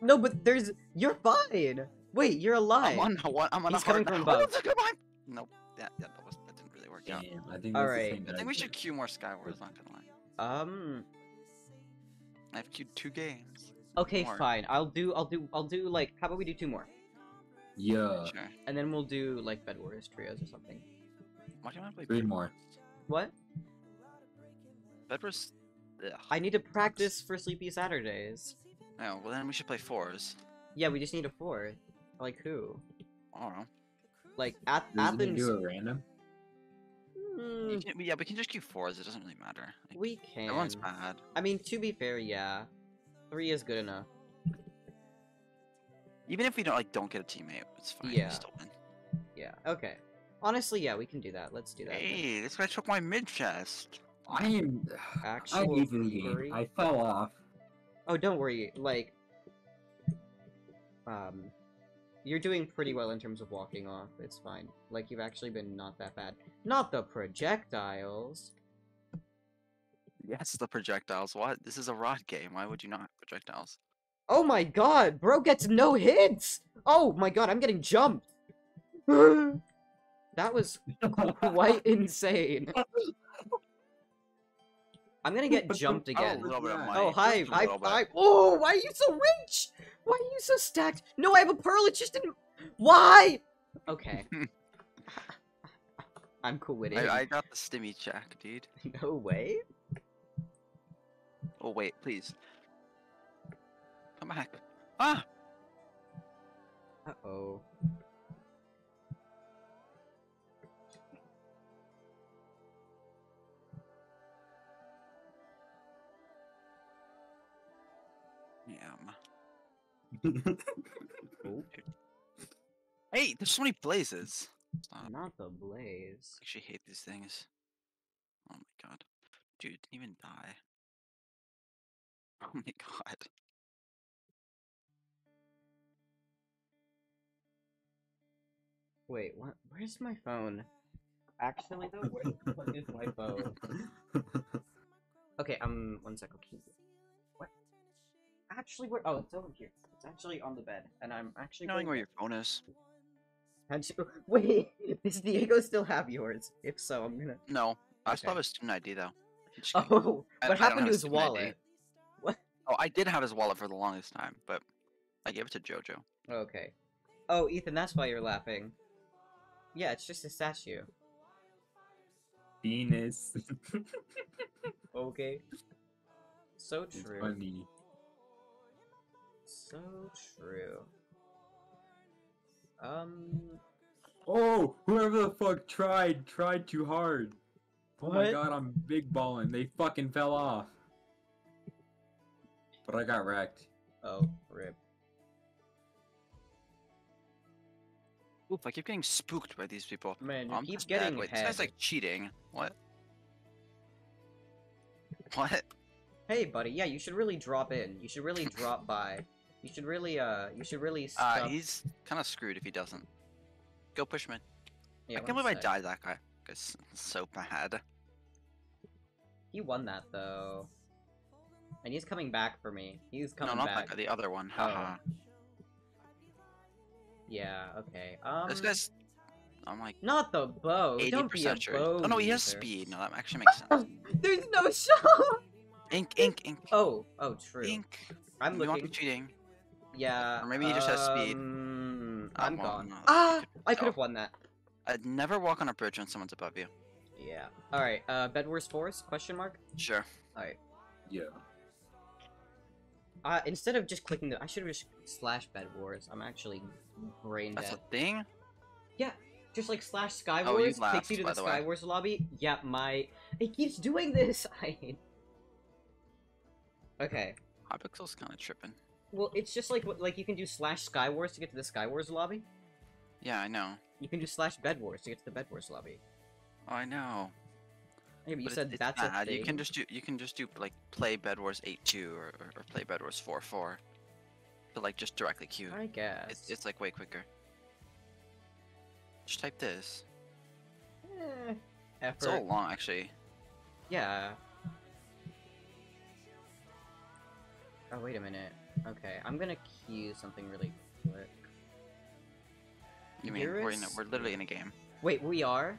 No, but there's. You're fine. Wait, you're alive. I'm on one. I'm on He's a heart coming from above. Come on. Nope. Yeah, yeah, that was that didn't really work out. Damn, I think All that's right. the thing I think we should queue more Skywars. Not gonna lie. Um. I've queued two games. Okay, More. fine. I'll do. I'll do. I'll do like. How about we do two more, Yeah, Sure. and then we'll do like Bed Wars trios or something. Why do you want to play? three Bed more. What? Bed Wars. Ugh. I need to practice for Sleepy Saturdays. Oh, well then we should play fours. Yeah, we just need a four. Like who? I don't know. Like at Doesn't it Athens. do a random? Hmm. You can, yeah, we can just queue fours. It doesn't really matter. Like, we can. everyone's bad. I mean, to be fair, yeah, three is good enough. Even if we don't like don't get a teammate, it's fine. Yeah. We still win. Yeah. Okay. Honestly, yeah, we can do that. Let's do that. then. Hey, this guy took my mid chest. I am. Actually, I Actual hate this I fell off. Oh, don't worry. Like, um, you're doing pretty well in terms of walking off. It's fine. Like, you've actually been not that bad. Not the projectiles. Yes, the projectiles. What? This is a rod game. Why would you not have projectiles? Oh my god, bro gets no hits! Oh my god, I'm getting jumped! that was quite insane. I'm gonna get jumped Oh, again. a little bit of Yeah. Oh, money. Oh, hi, hi, hi. Oh, why are you so rich? Why are you so stacked? No, I have a pearl, it's just in. Why? Okay. I'm quitting. I, I got the stimmy check, dude. No way. Oh wait, please. Come back. Ah! Uh oh. Yeah. oh. Hey, there's so many blazes. Stop. Not the blaze. I actually hate these things. Oh my god. Dude, didn't even die. Oh my god. Wait, what? Where's my phone? Actually, though, where the fuck is my phone? Okay, um, one sec. Okay. What? Actually, where? Oh, it's over here. It's actually on the bed, and I'm actually Knowing going where your phone is. Actually- Wait, does Diego still have yours? If so, I'm gonna. No, I still have his student ID though. Oh, what I happened have to his student ID. Wallet? Oh, I did have his wallet for the longest time, but I gave it to Jojo. Okay. Oh, Ethan, that's why you're laughing. Yeah, it's just a statue. Penis. Okay. So it's true. funny. So true. Um. Oh, whoever the fuck tried, tried too hard. Oh my god, I'm big balling. They fucking fell off. But I got wrecked. Oh, rip. Oof, I keep getting spooked by these people. Man, you I'm keep getting Wait, head. this like cheating. What? What? Hey, buddy. Yeah, you should really drop in. You should really drop by. You should really, uh, you should really Uh, he's kind of screwed if he doesn't. Go push mid. yeah, I can't believe I died that guy. It's so bad. He won that though, and he's coming back for me. He's coming No, coming not back. that guy. The other one. Oh. Haha. Yeah. Okay. Um. this guy's. I'm like Not the bow. eighty Don't be a percent sure. bow. Oh no, he has user. speed. No, that actually makes sense. There's no shot. ink, ink, ink, Oh. Oh, true. ink. I'm you want looking. me cheating? Yeah. Or maybe he just has speed. um, I'm well, gone. no, ah, could I could tell. have won that. I'd never walk on a bridge when someone's above you. Yeah. All right. Uh, Bed Wars Force? Question mark. Sure. All right. Yeah. Uh, instead of just clicking the, I should have just slash Bed Wars. I'm actually brain dead. That's a thing. Yeah, just like slash Sky Oh, you Wars takes laughed, you to the the Sky way. Wars lobby. Yeah, my it keeps doing this. I. Okay. Hypixel's kind of tripping. Well, it's just like like you can do slash Sky Wars to get to the Sky Wars lobby. Yeah, I know. You can do slash Bed Wars to get to the Bed Wars lobby. Oh, I know. Yeah, but you But said it's, it's a thing. You can just do. You can just do like play Bed Wars 8-2 or, or, or play Bed Wars 4-4. But like just directly queue. I guess. It's it's like way quicker. Just type this. Eh, It's effort. all long actually. Yeah. Oh wait a minute. Okay, I'm gonna queue something really quick. You mean we're in a, we're literally in a game. Wait, we are?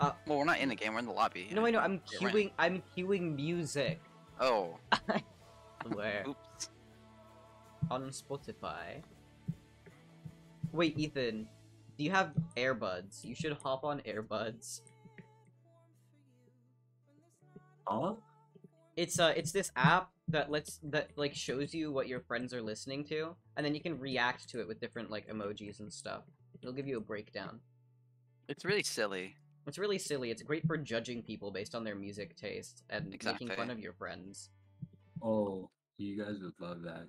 Well, we're not in the game. We're in the lobby. No, I know. I'm Yeah, we're queuing. I'm queuing music. Oh, Where? oops. on Spotify. Wait, Ethan, do you have Airbuds? You should hop on Airbuds. Huh? It's uh, it's this app that lets that like shows you what your friends are listening to, and then you can react to it with different like emojis and stuff. It'll give you a breakdown. It's really silly. It's really silly. It's great for judging people based on their music taste and making fun of your friends. Oh, you guys would love that.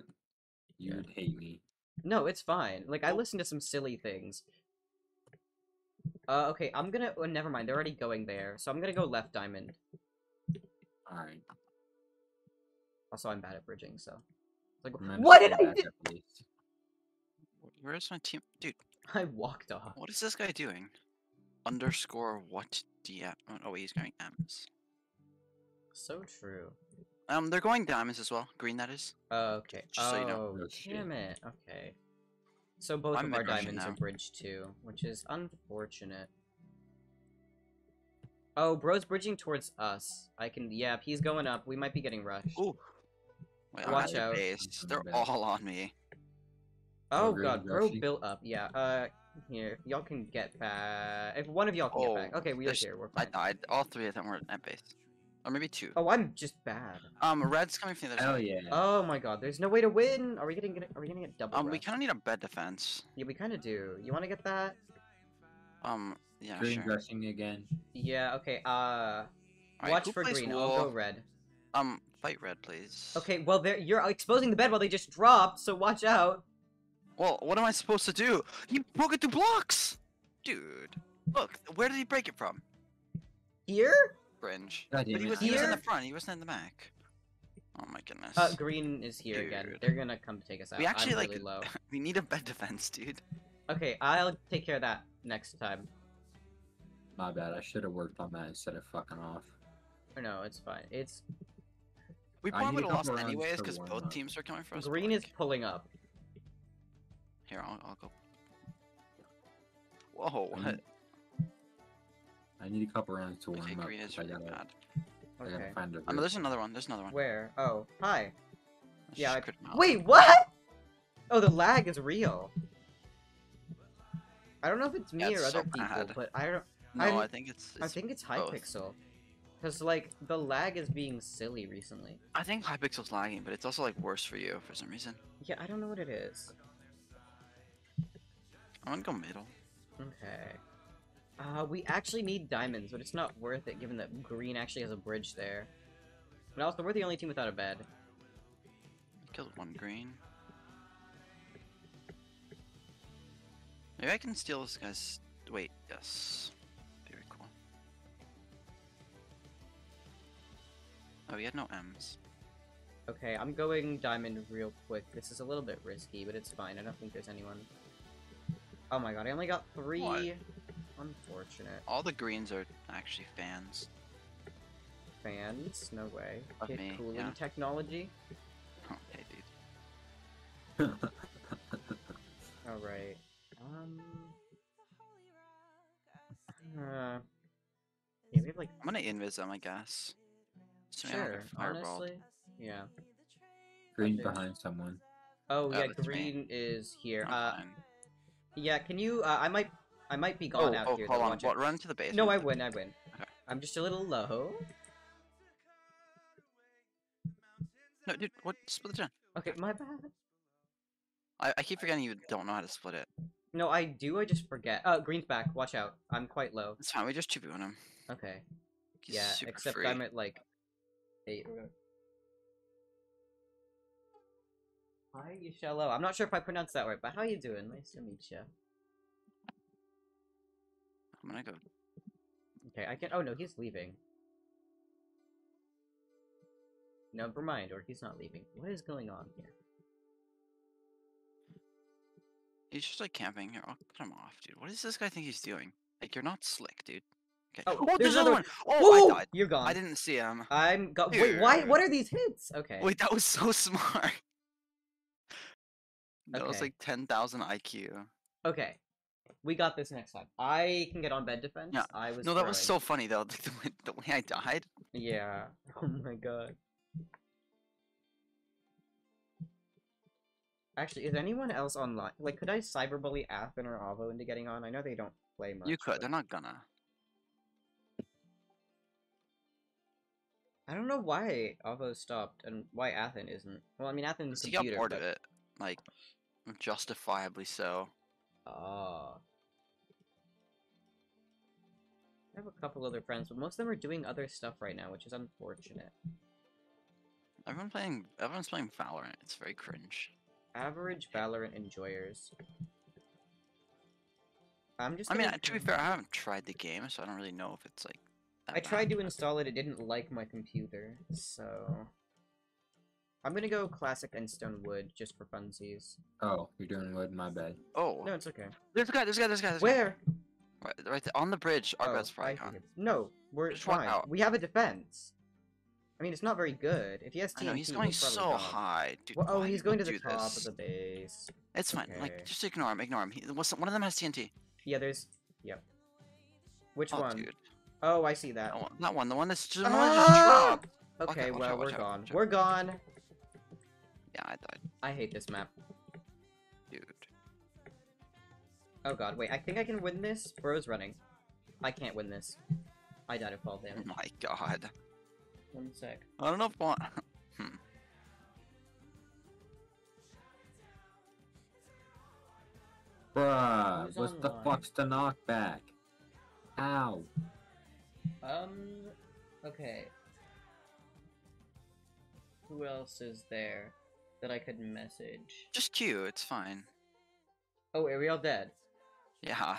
You Yeah. would hate me. No, it's fine. Like I listen to some silly things. Uh, okay, I'm gonna. Oh, never mind. They're already going there, so I'm gonna go left diamond. Alright. Also, I'm bad at bridging, so. It's like, I'm what did I do? Where's my team, dude? I walked off. What is this guy doing? Underscore what DM? Oh, wait, he's going M's. So true. Um, they're going diamonds as well. Green, that is. Okay. Just so you know. Oh, Oh, damn it. Okay. So both I'm of our mid-rushing diamonds are now. bridged too, which is unfortunate. Oh, bro's bridging towards us. I can. Yeah, he's going up. We might be getting rushed. Ooh. Wait, Watch out. Base. They're all on me. Oh really god, bro built up. Yeah. Uh, here, y'all can get back. If one of y'all can get back. Oh, Okay, we are here. We're I fine. died. All three of them were at base, or maybe two. Oh, I'm just bad. Um, red's coming from the other Hell side. yeah. Oh my god, there's no way to win. Are we getting? Are we gonna get double? Um, we kind of need a bed defense. Yeah, we kind of do. You want to get that? Um, yeah, Green sure. rushing again. Yeah. Okay. Uh, Alright, watch for green. wool? I'll go red. Um, fight red, please. Okay. Well, there you're exposing the bed while they just dropped. So watch out. Well, what am I supposed to do? He broke it through blocks, dude. Look, where did he break it from? Here? Fringe. But he was, I he was in the front. He wasn't in the back. Oh my goodness. Uh, green is here again. They're gonna come to take us out. we actually I'm like. really low. we need a bed defense, dude. Okay, I'll take care of that. next time. My bad. I should have worked on that instead of fucking off. Or no, it's fine. It's We probably would have lost anyways because both up. teams are coming for us. green is pulling up. Here, I'll, I'll go. Whoa, I what? need, I need a couple rounds to warm Okay, up. green is 'cause I really gotta, bad. I Okay. gotta find a um, Oh, no, there's another one. There's another one. Where? Oh, hi. Let's yeah, just I- crit him out. Wait, what? Oh, the lag is real. I don't know if it's me That's or so other people, bad. but I don't. No, I'm- I think it's. I think it's both. Hypixel. Because, like, the lag is being silly recently. I think Hypixel's lagging, but it's also like worse for you for some reason. Yeah, I don't know what it is. I'm gonna go middle. Okay. Uh, we actually need diamonds, but it's not worth it given that green actually has a bridge there. But also, we're the only team without a bed. Killed one green. Maybe I can steal this guy's. Wait, yes. Very cool. Oh, he had no M's. Okay, I'm going diamond real quick. This is a little bit risky, but it's fine. I don't think there's anyone. Oh my god, I only got three. What? Unfortunate. All the greens are actually fans. Fans? No way. Of Kid me, cooling yeah. technology? Okay, dude. Alright. Um. Uh. Yeah, we have like. I'm gonna invis them, I guess. Assuming Sure, honestly. Yeah. Green behind someone. Oh, Oh, yeah, that's me. green is here. I'm Uh, fine. Yeah, can you. Uh, I might. I might be Oh, gone out oh, here. hold though, on. What, run to the base. No, I win, I win. Okay. I'm just a little low. No, dude, what? Split the gen. Okay, my bad. I, I keep forgetting you don't know how to split it. No, I do, I just forget. Uh, green's back, watch out. I'm quite low. It's fine, we just 2v1 him. Okay. He's yeah, except free. I'm at like eight. Hi, Yushello. I'm not sure if I pronounced that right, but how are you doing? Nice to meet you. I'm gonna go. Okay, I can. Oh no, he's leaving. Never mind, or he's not leaving. What is going on here? He's just like camping here. I'll cut him off, dude. What does this guy think he's doing? Like, you're not slick, dude. Okay. Oh, oh there's, there's another another one. Oh! I died. You're gone. I didn't see him. I'm go- Wait, why? What are these hits? Okay. Wait, that was so smart. That was Okay. like 10,000 IQ. Okay. We got this next time. I can get on bed defense. Yeah. I was. No, that was so funny though. The way, the way I died. Yeah. Oh my god. Actually, is anyone else online? Like, could I cyberbully Athen or Avo into getting on? I know they don't play much. You could. but- They're not gonna. I don't know why Avo stopped and why Athen isn't. Well, I mean, Athen's He got bored but... of it. Like, justifiably so. Ah. I have a couple other friends, but most of them are doing other stuff right now, which is unfortunate. Everyone playing. Everyone's playing Valorant. It's very cringe. Average Valorant enjoyers. I'm just. I mean, gonna be fair, I haven't tried the game, so I don't really know if it's like. I tried bad. to install it, it didn't like my computer, so... I'm gonna go classic and stone wood, just for funsies. Oh, you're doing wood. My bad. Oh, No, it's okay. there's a guy. There's a guy. There's a guy. There's a guy. Where? Right, right there, on the bridge. Our Oh, bed's probably I gone. think it's- No, we're Just fine. out. We have a defense. I mean, it's not very good. If he has TNT, I know he's he's going probably so gone. high, dude. Well, oh, he's going to the do top this? of the base. It's fine. Okay. Like, just ignore him. Ignore him. He, what's, one of them has TNT. Yeah, there's... Yep. Which oh, one? dude. Oh, I see that. That one. That one. The one that's just, the one that just ah! dropped. Okay, Okay, well, out, we're out, gone. watch out. We're gone. Yeah, I died, I hate this map. dude. Oh god, wait, I think I can win this. Bro's running. I can't win this. I died of fall damage. Oh my god. One sec. I don't know if I want. hmm. Bruh, Who's what's the fuck's the knockback? Ow. Um, okay. Who else is there that I could message? Just queue. It's fine. Oh, are we all dead? Yeah.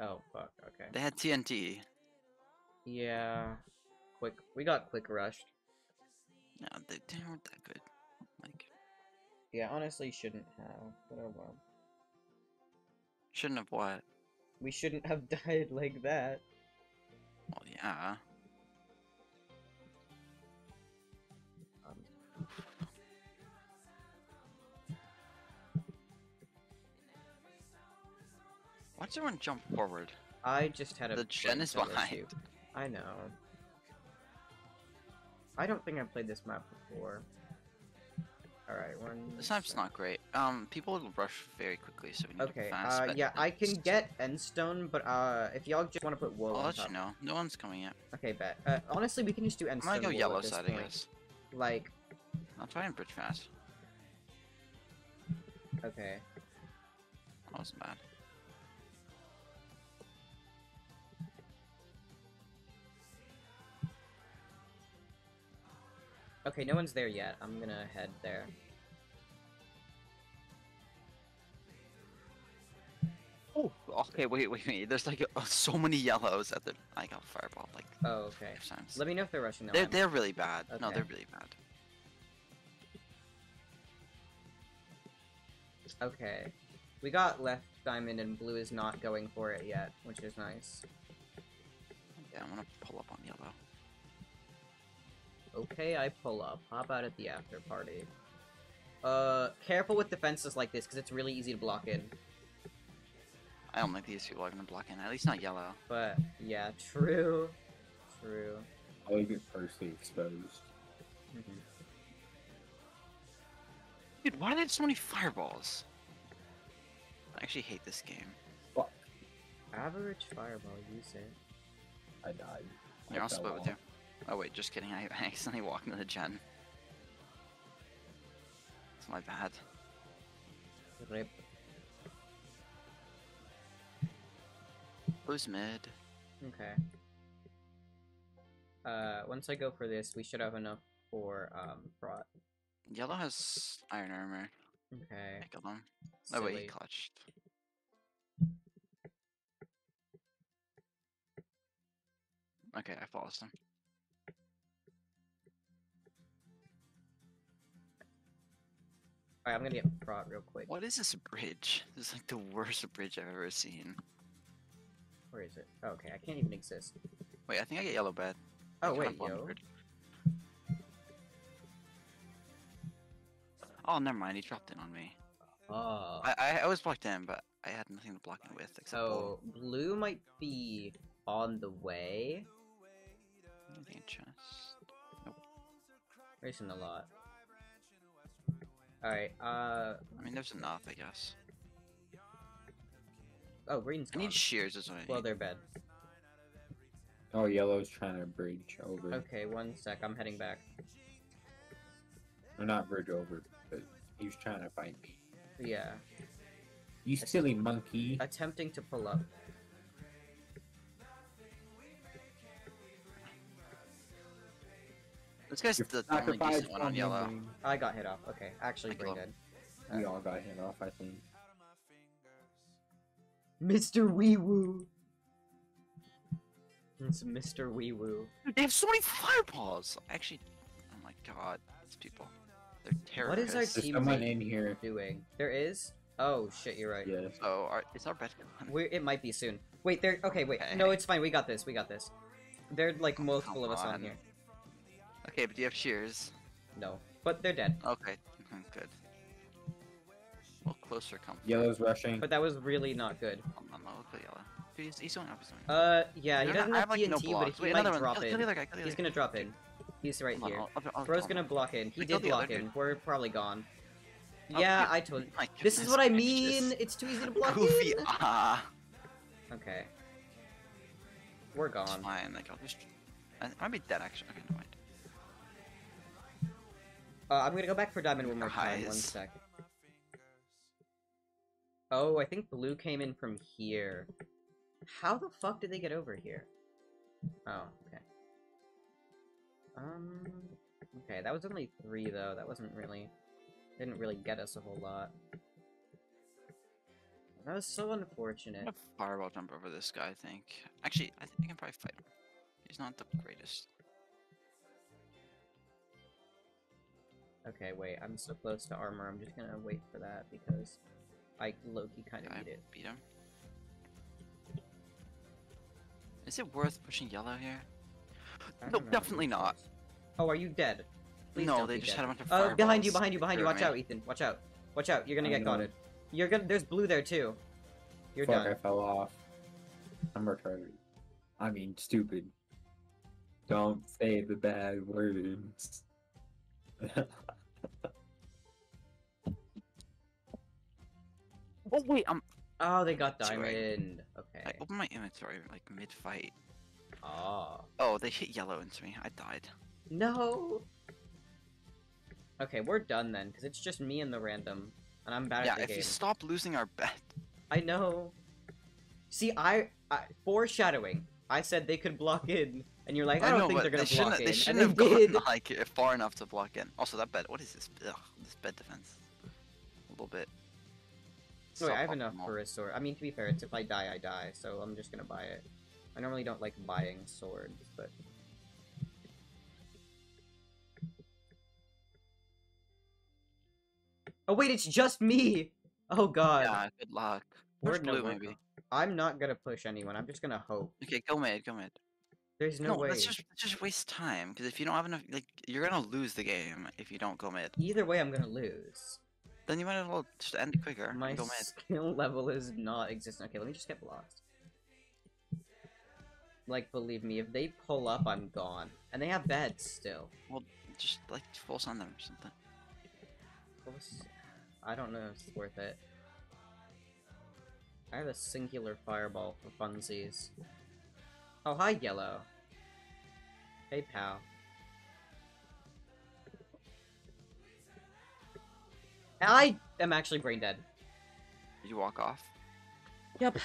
Oh, fuck, okay. They had TNT. Yeah. Quick, we got quick rushed. No, they, they weren't that good. Like, Yeah, honestly, shouldn't have, but oh well. shouldn't have what. We shouldn't have died like that. Well, yeah. Why does everyone jump forward? I just had a The gen is behind. issue. I know. I don't think I've played this map before. Alright, one. This map's not great. Um, people will rush very quickly, so we need Okay, a fast. uh, yeah, I can get Endstone, but uh, if y'all just want to put wool I'll let top. you know. No one's coming yet. Okay, bet. Uh, honestly, we can just do I'm Endstone gonna go yellow side, I point. guess. Like, I'll try and bridge fast. okay. That wasn't bad. Okay, no one's there yet. I'm gonna head there. Oh, okay, wait, wait, wait. There's like uh, so many yellows at the. I got fireball like Oh, okay. times. Let me know if they're rushing. now. They're I'm- they're really bad. No, they're really bad. Okay. We got left diamond and blue is not going for it yet, which is nice. Yeah, I'm gonna pull up on yellow. Okay, I pull up. How about at the after party? Uh, careful with defenses like this, because it's really easy to block in. I don't think these people are gonna block in. At least not yellow. But, yeah, true. True. I would get partially exposed. Mhm. Dude, why do they have so many fireballs? I actually hate this game. Fuck. Average fireball, use it. I died. I Here, I'll split with off. you. Oh wait, just kidding. I accidentally walked into the gen. It's my bad. Rip. Who's mid? Okay. Uh, once I go for this, we should have enough for, um, prot. Yellow has iron armor. Okay. I killed him. Oh wait, he clutched. Okay, I followed him. Alright, I'm gonna get prot real quick. What is this bridge? This is like the worst bridge I've ever seen. Where is it? Oh, okay, I can't even exist. Wait, I think I get yellow bed. Oh, wait, yo. Oh, never mind. He dropped in on me. Oh. I, I I was blocked in, but I had nothing to block in with except So, blue might be on the way. blue. In chest? Racing a lot. Alright, uh... I mean, there's enough, I guess. Oh, green's I gone. need shears is what I need. Well, they're bad. Oh, yellow's trying to bridge over. Okay, one sec, I'm heading back. Or not bridge over, but he was trying to fight me. Yeah. You silly monkey. Attempting to pull up. This guy's the only sacrifice decent one on from yellow. me. I got hit off. Okay, actually, I brain dead. We uh, all got hit off, I think. Mr. Wee Woo! It's Mr. Wee Woo. Dude, they have so many fireballs. Actually, oh my god, these people. They're terrible. What is our team someone mate in here. doing? There is? Oh, shit, you're right. Yes. Oh, our, is our bed gone? We're, it might be soon. Wait, there. Okay, wait. No, it's fine. We got this. We got this. There are like oh, multiple of us on on. here. Okay, but do you have shears? No, but they're dead. Okay, good. Well, closer come. Yellow's rushing. But that was really not good. Oh, no, no, look at yellow. Dude, he's, he's going up, he's going up. Uh, yeah, he doesn't not- I have have, like, no TNT, but he Wait, might another one. drop Kill- kill in. guy, kill He's gonna drop in. He's right Hold on, here. I'll- I'll- I'll Bro's gonna block in. He did the other block in. dude. We're probably gone. Oh, Yeah, dude. I told you. This is what I mean. It's too easy to block Goofy, in. ah. Okay. We're It's gone. fine, like, I'll just... I, I might be dead, actually. Okay, never mind. Uh, I'm gonna go back for diamond one more time. One Guys. sec. Oh, I think blue came in from here. How the fuck did they get over here? Oh, okay. Um, okay, that was only three though. That wasn't really, didn't really get us a whole lot. That was so unfortunate. fireball jump over this guy, I think. Actually, I think I can probably fight him. He's not the greatest. Okay, wait, I'm so close to armor. I'm just gonna wait for that because I low-key kind of I need it. beat him. Is it worth pushing yellow here? No, know definitely not. Oh, are you dead? Please no, they just dead. had a bunch of Oh, behind you, behind you, behind you. Watch me. out, Ethan. Watch out. Watch out. You're gonna I get know. gotted. You're gonna. There's blue there too. You're Fuck, done. I fell off. I'm retarded. I mean, stupid. Don't say the bad words. Oh wait, I'm. Oh, they got That's right. diamond. Okay. I opened my inventory like mid-fight. Oh. Oh, they hit yellow into me. I died. No. Okay, we're done then, because it's just me and the random, and I'm bad yeah, at the game. Yeah, if you stop losing our bet. I know. See, I, I foreshadowing. I said they could block in, and you're like, I, don't know, think they're gonna they shouldn't, block they shouldn't have they did. gotten like far enough to block in. Also, that bed. What is this? Ugh, this bed defense. A little bit. Oh, wait, I have enough for a sword. I mean, to be fair, it's if I die, I die, so I'm just gonna buy it. I normally don't like buying swords, but Oh wait, it's just me. Oh god. Yeah, good luck. We're Push blue, maybe. I'm not gonna push anyone. I'm just gonna hope. Okay, go mid, go mid. There's no, No, way. let's just just waste time. Because if you don't have enough, like, you're gonna lose the game if you don't go mid. Either way, I'm gonna lose. Then you might as well just end it quicker. My and go mid. skill level is not existent. Okay, let me just get lost. Like, believe me, if they pull up, I'm gone. And they have beds still. Well, just like force on them or something. I don't know if it's worth it. I have a singular fireball for funsies. Oh, hi, yellow. Hey, pal. I am actually brain dead. Did you walk off. Yep.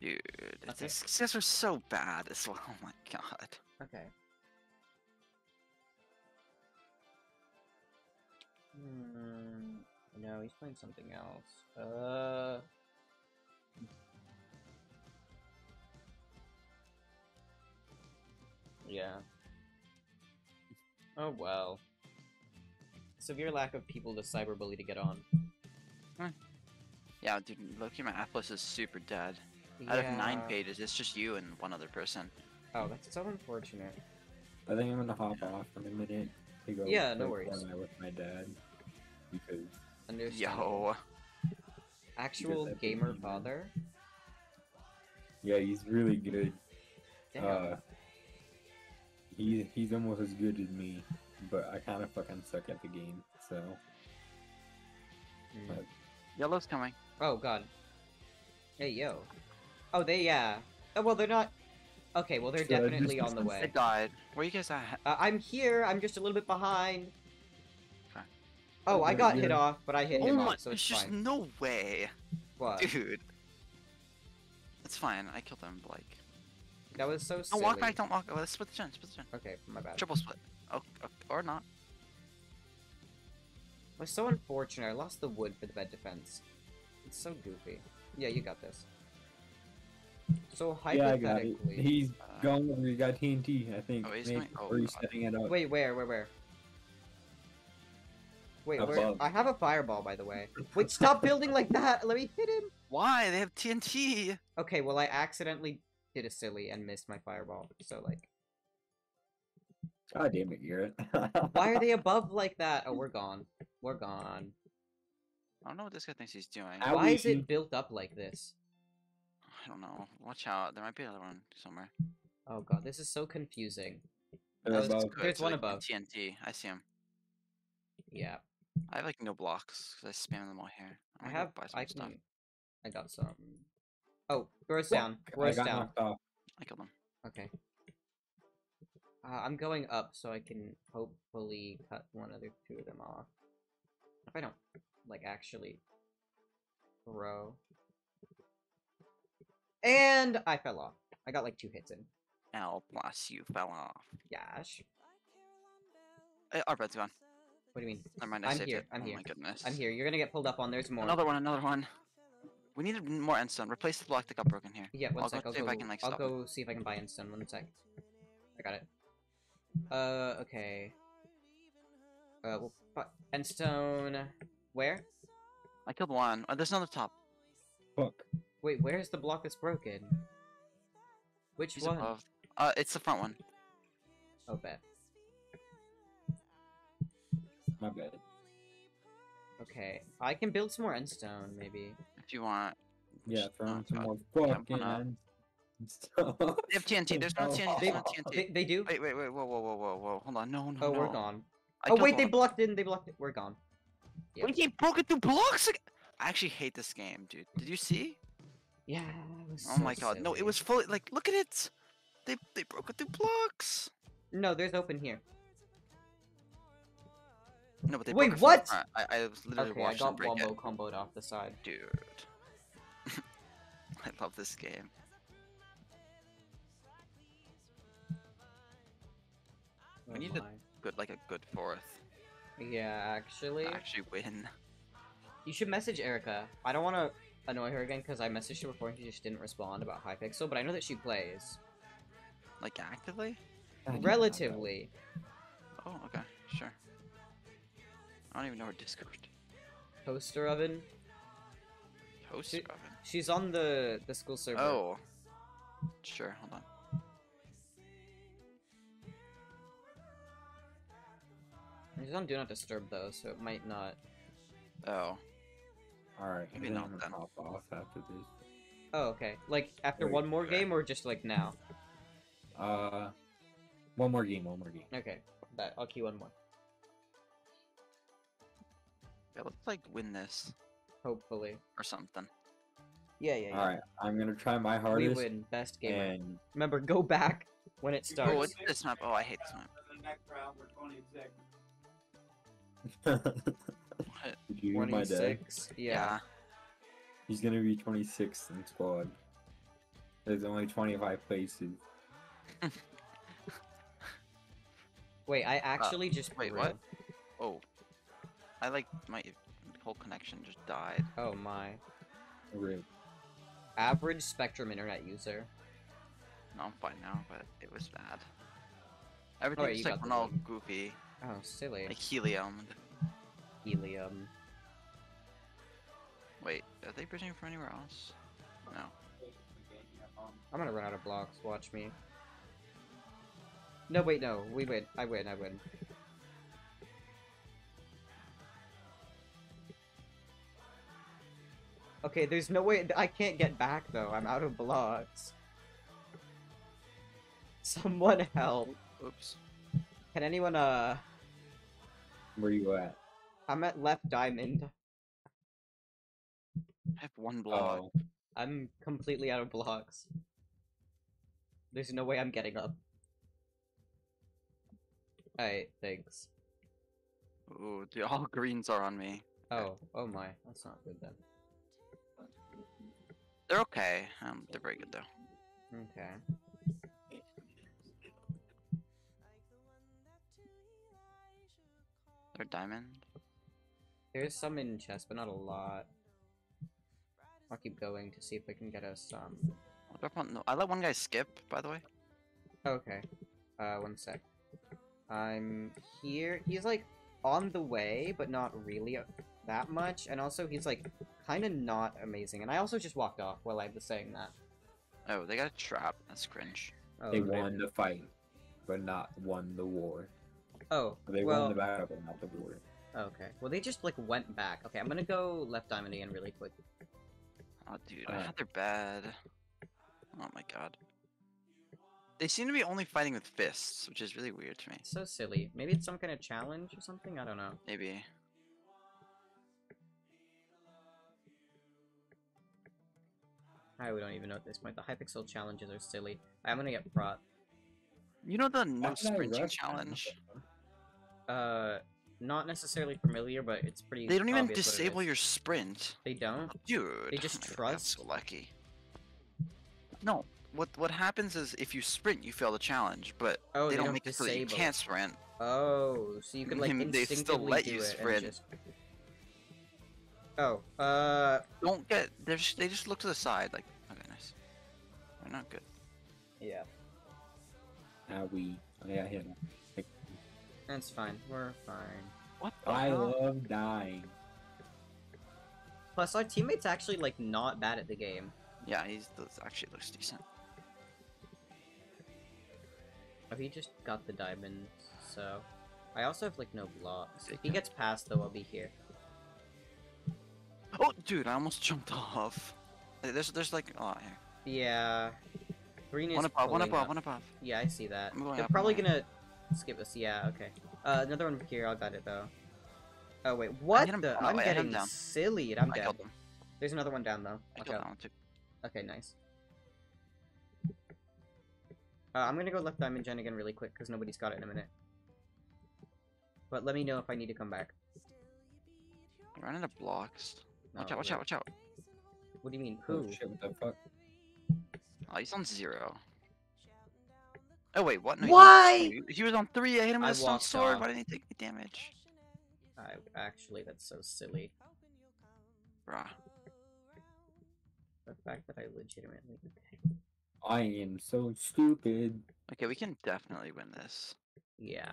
Dude, Okay. these guys are so bad as well. Oh my god. Okay. Hmm. No, he's playing something else. Uh. Yeah. Oh well. Severe lack of people to cyberbully to get on. Huh. Yeah, dude, Loki, my Atlas is super dead. Out of nine pages, it's just you and one other person. Oh, that's so unfortunate. I think I'm gonna hop off in a minute to go. Yeah, no play worries. Fortnite with my dad because Understandable. Yo. Actual that gamer father? yeah, he's really good. Damn. Uh, he he's almost as good as me, but I kind of fucking suck at the game. So Hmm. but- Yellow's coming. Oh god. Hey yo. Oh they yeah. Oh well they're not Okay, well they're So, just definitely on the distance They way. died. Where you guys at? Uh, I'm here, I'm just a little bit behind. Okay. Oh, I Yeah, got hit off, but I hit Oh him my, off, so there's it's just no way. What? Dude. It's fine, I killed him, like. That was so No, silly. walk back, don't walk. Oh, let's split the gen, split the gen. Okay, my bad. Triple split. Oh, oh, or not. It was so unfortunate. I lost the wood for the bed defense. It's so goofy. Yeah, you got this. So yeah, I got it. hypothetically, He's Uh, going. He got TNT. I think. Oh, he's maybe, going- oh, or he's God. setting it up. wait, where, where, where? Wait, where? I have a fireball, by the way. Wait, stop building like that. Let me hit him. Why? They have TNT! Okay, well, I accidentally did a silly and missed my fireball. So, like, God damn it, Garrett. why are they above like that? Oh, we're gone. We're gone. I don't know what this guy thinks he's doing. Ow. Why is Owie. it built up like this? I don't know. Watch out. There might be another one somewhere. Oh god, this is so confusing. They're oh, That was above. There's one they can above. TNT. I see him. Yeah, I have like no blocks because I spam them all here. I I'm gonna have. go buy some I stuff. can. I got some. Oh, throws down. I down. off. I killed him. Okay. Uh, I'm going up so I can hopefully cut one other two of them off. If I don't, like, actually throw. And I fell off. I got like two hits in. L plus you fell off. Yash. Hey, our bed's gone. What do you mean? Never mind. I I'm saved here, it. I'm oh here, my goodness. I'm here. You're gonna get pulled up on. There's more. Another one. Another one. We need more endstone. Replace the block that got broken here. Yeah, one I'll sec. go I'll see go. if I can, like, I'll stop it. go see if I can buy instant. One sec. I got it. Uh, okay. Uh, well, but endstone. Where? I killed one. Oh, there's another top. Fuck. Wait, where's the block that's broken? Which He's one? above. Uh, it's the front one. Oh, bet. My bad. Okay, I can build some more endstone, maybe. If you want. Yeah, Just- throw oh, in some more fucking why and stuff. They have TNT. There's no oh. TNT. They, There's no TNT. they, they do? Wait, wait, wait. Whoa, whoa, whoa, whoa, whoa. Hold on. No, no, oh, no. we're gone. I oh, wait, they blocked in, they blocked it. We're gone. Yeah. Wait, he broke it through blocks. I actually hate this game, dude. Did you see? Yeah, it was Oh so my god. No, it was fully like. Look at it. They they broke it through blocks. No, there's open here. No, but they Wait, broke it from the what? I I was literally Okay, I watching them got break wombo it. comboed off the side. Dude. I love this game. Oh we Oh need to- my. Good, like a good fourth. Yeah, actually, Actually win. you should message Erica. I don't want to annoy her again because I messaged her before and she just didn't respond about Hypixel, but I know that she plays. Like actively? Relatively. Oh, okay, sure. I don't even know her Discord. Toaster oven. Toaster She- oven. She's on the the school server. Oh. Sure, hold on. She's on Do Not Disturb though, so it might not. Oh. Alright, Maybe I'm not gonna then. pop off after this. Oh, okay. Like after Wait, one more okay. game or just like now? Uh, one more game, one more game. Okay, that I'll queue one more. Yeah, let's like win this Hopefully. or something. Yeah, yeah, yeah. Alright, I'm gonna try my we hardest. win. Best gamer. And Remember, go back when it starts. Oh, starts. what's this map? Oh, I hate this map. What? did you hear my dad? 26. Yeah. He's gonna be 26th in squad. There's only 25 places. Wait, I actually just Uh, wait, grew. what? Oh. I like my whole connection just died. Oh my. Rip. Average Spectrum internet user. No, I'm fine now, but it was bad. Everything you just like got the went all goofy, Oh, silly. like helium. Helium. Wait, are they bridging for anywhere else? No. I'm gonna run out of blocks. Watch me. No, wait, no. We win. I win. I win. Okay, there's no way. I can't get back though. I'm out of blocks. Someone help. Oops. Can anyone, uh. Where you at? I'm at left diamond. I have one block. Oh, I'm completely out of blocks. There's no way I'm getting up. Alright, thanks. Ooh, the all greens are on me. Oh, oh my, that's not good then. They're okay. Um, they're very good though. Okay. They're diamond. There's some in chest, but not a lot. I'll keep going to see if I can get us some. One- no, I let one guy skip, by the way. Okay. Uh, one sec. I'm here. He's like on the way, but not really that much. And also, he's like kind of not amazing. And I also just walked off while I was saying that. Oh, they got a trap. That's cringe. Oh, they right. won the fight, but not won the war. Oh, They well, won the battle, but not the war. Oh, okay. Well, they just like went back. Okay, I'm gonna go left diamond again really quick. Oh, dude, I Alright. had their bad. Oh my god. They seem to be only fighting with fists, which is really weird to me. So silly. Maybe it's some kind of challenge or something. I don't know. Maybe. I don't even know at this point. The Hypixel challenges are silly. I'm gonna get prot. You know the no sprinting challenge? Uh, not necessarily familiar, but it's pretty. They don't even obvious what it disable your sprint. They don't. Dude. They just trust? That's so lucky. No, what what happens is if you sprint, you fail the challenge, but Oh, they, they don't don't make it so that you can't sprint. Oh, so you can like They still instinctively let do you it sprint. And just. Oh, uh, Don't get. They just they just look to the side like. Okay, nice. They're not good. yeah, Now we. Oh, yeah, hit him. that's fine. We're fine. What the I hell? love dying. Plus, our teammate's actually like not bad at the game. Yeah, he's actually looks decent. Oh, he just got the diamond, so... I also have, like, no blocks. If he gets past, though, I'll be here. Oh, dude, I almost jumped off. There's, there's like, oh, here. Yeah... Green is One above, one above, up. one above. Yeah, I see that. They're up, probably gonna skip us. Yeah, okay. Uh, another one here. I got it though. Oh wait, what him- the? oh, I'm wait, I getting silly. I'm I dead. There's another one down though. I Watch killed out. that one too. Okay, nice. Uh, I'm gonna go left diamond gen again really quick because nobody's got it in a minute. But let me know if I need to come back. I'm running out of blocks. Watch Oh, out, watch out, oh, watch out. What do you mean? Oh shit, what the fuck? Oh, he's on zero. Oh wait, what? No, Why? two. He was on three. I hit him with I a stone sword. off. Why didn't he take the damage? I, actually, that's so silly. Bruh. The fact that I legitimately. I am so stupid. Okay, we can definitely win this. Yeah.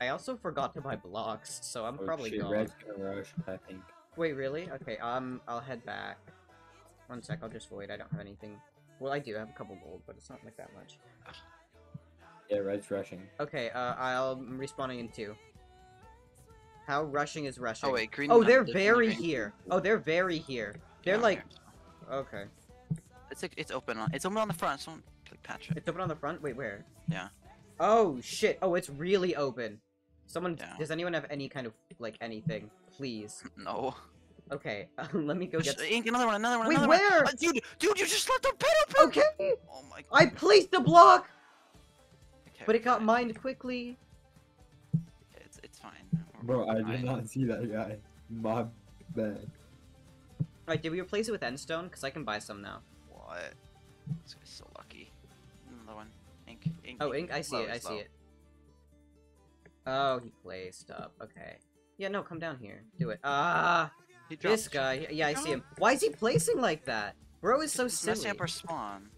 I also forgot to buy blocks, so I'm Oh, probably shit, gone. Red's gonna rush, I think. Wait, really? Okay, um, I'll head back. One sec, I'll just void. I don't have anything. Well, I do have a couple gold, but it's not like that much. Yeah, Red's rushing. Okay, uh, I'll I'm respawning in two. How rushing is rushing? Oh wait, green. Oh, they're very green. here. Oh, they're very here. They're Yeah, like, okay. okay. It's like it's open on. It's open on the front. So don't patch it. It's open on the front. Wait, where? Yeah. Oh shit! Oh, it's really open. Someone, Yeah. does anyone have any kind of like anything? Please. No. Okay, let me go Sh- get. Ink, another one, another one, Wait, another where? one. Uh, dude, dude, you just left the pit open. Okay, Oh my. God. I placed the block, Okay, but it got fine. mined quickly. It's it's fine. We're- Bro, we're I did fine. not see that guy. My bad. Alright, did we replace it with endstone? Because I can buy some now. What? This guy's so lucky. Another one. Ink. Ink. Oh, ink. I see Low, it. I see low. it. Oh, he placed up. Okay. Yeah, no, come down here. Do it. Ah, He this guy. Yeah, I see him. Why is he placing like that? Bro is so It's messing silly. up our spawn.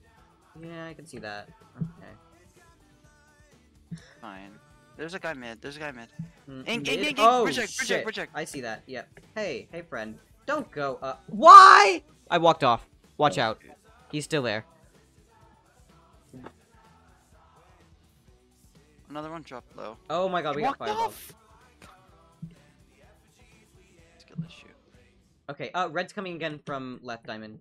Yeah, I can see that. Okay. Fine. There's a guy mid. There's a guy mid. Mm, Ink, ink, mid- ink, ink, Oh, project, project, shit. project. I see that. Yep. Hey, hey, friend. Don't go up. Why? I walked off. Watch out. He's still there. Another one dropped low. Oh my god, we got walked fireball. off. Let's get this shoot. Okay, uh, red's coming again from left diamond.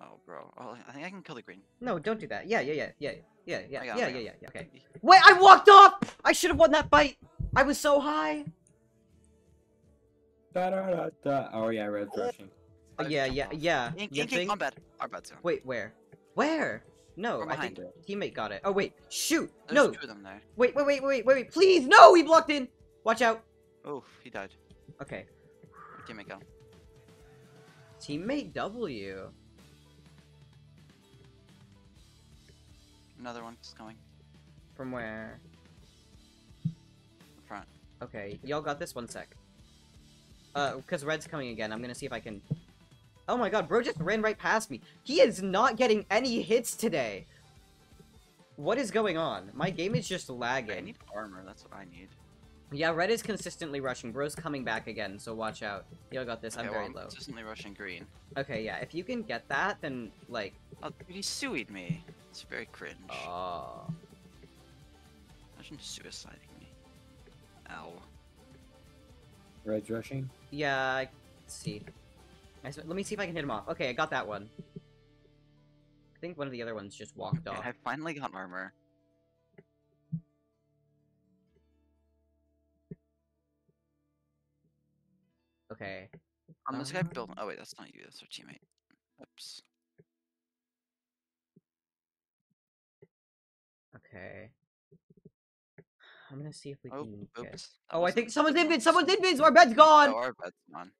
Oh, bro. Oh, I think I can kill the green. No, don't do that. Yeah, yeah, yeah, yeah, yeah, yeah, yeah, yeah, yeah, yeah. Okay. Wait, I walked off. I should have won that fight. I was so high. Da, da, da, da. Oh yeah, Red's rushing. Uh, I yeah, jumped yeah, off. yeah. Ink, You ink, ink. think? Our bad. Our bad, too. Wait, where? Where? No, I think behind. teammate got it. Oh wait, shoot! There's no, two of them there. wait, wait, wait, wait, wait, wait, please! No, he blocked in. Watch out. Oh, he died. Okay, teammate got him. teammate W. Another one's coming. From where? Front. Okay, y'all got this one sec. Uh, because red's coming again. I'm gonna see if I can. Oh my god, bro just ran right past me. He is not getting any hits today. What is going on? My game is just lagging. I need armor. That's what I need. Yeah, red is consistently rushing. Bro's coming back again, so watch out. Y'all got this. I'm Okay, well, very I'm low. consistently rushing green. Okay, yeah. If you can get that, then like, Oh, dude, he suied me. It's very cringe. oh, Imagine suiciding me. Ow. Red's rushing. yeah. I see. Let me see if I can hit him off. Okay, I got that one. I think one of the other ones just walked off. I finally got armor. Okay. Um, this guy Um, built. Oh wait, that's not you. That's our teammate. Oops. Okay. I'm gonna see if we Oh, can oops. That Oh, I think someone's in work. Someone's in mid. Our bed's gone. Oh, our bed's on.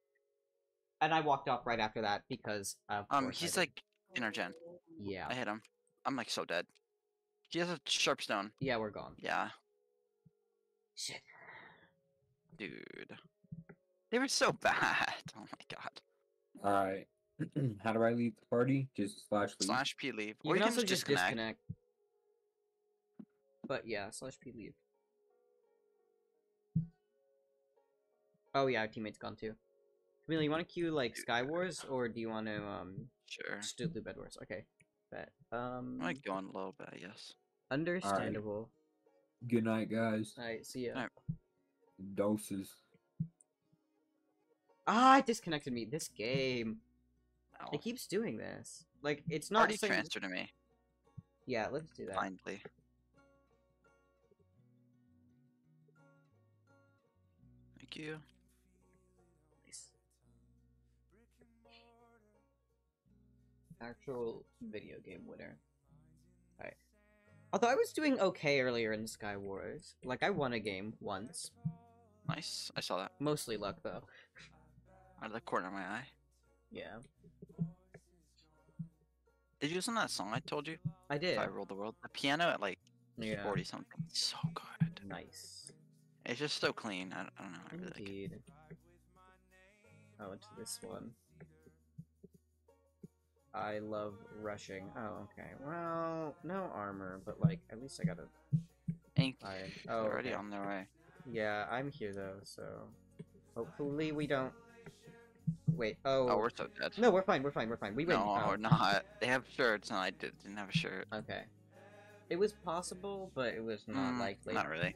And I walked off right after that because. Of Um, he's did. like inner gen. Yeah. I hit him. I'm like so dead. He has a sharp stone. Yeah, we're gone. Yeah, Shit. dude. They were so bad. Oh my god. Alright. How do I leave the party? Just slash leave. Slash P leave. You or can you also can just disconnect. disconnect. But yeah, slash P leave. Oh yeah, our teammate's gone too. Camila, you want to queue like Sky Wars, or do you want to um Sure. just do Blue Bed Wars? Okay, bet. Um, I might go on a little bit, I guess. understandable. Good night, guys. Alright, see ya. Alright. Doses. Ah, it disconnected me. This game. Ow. It keeps doing this. Like it's not Already saying- transfer to me. Yeah, let's do that. Blindly. Thank you. Actual video game winner. Alright. Although I was doing okay earlier in Sky Wars. Like, I won a game once. Nice. I saw that Mostly luck, though. out of the corner of my eye. Yeah. Did you listen to that song I told you? I did. I ruled the world. The piano at like Yeah. 40 something. So good. Nice. It's just so clean. I, I don't know. I really like it. Indeed. Oh, it's this one. I love rushing. Oh, okay. Well, no armor, but like, at least I got a Ink. Oh, already okay. on their way. Yeah, I'm here though, so hopefully we don't. Wait. Oh. Oh, we're so dead. No, we're fine. We're fine. We're fine. We win. No, Oh, we're not. They have shirts, and I did, didn't have a shirt. Okay. It was possible, but it was not Mm, likely. Not really.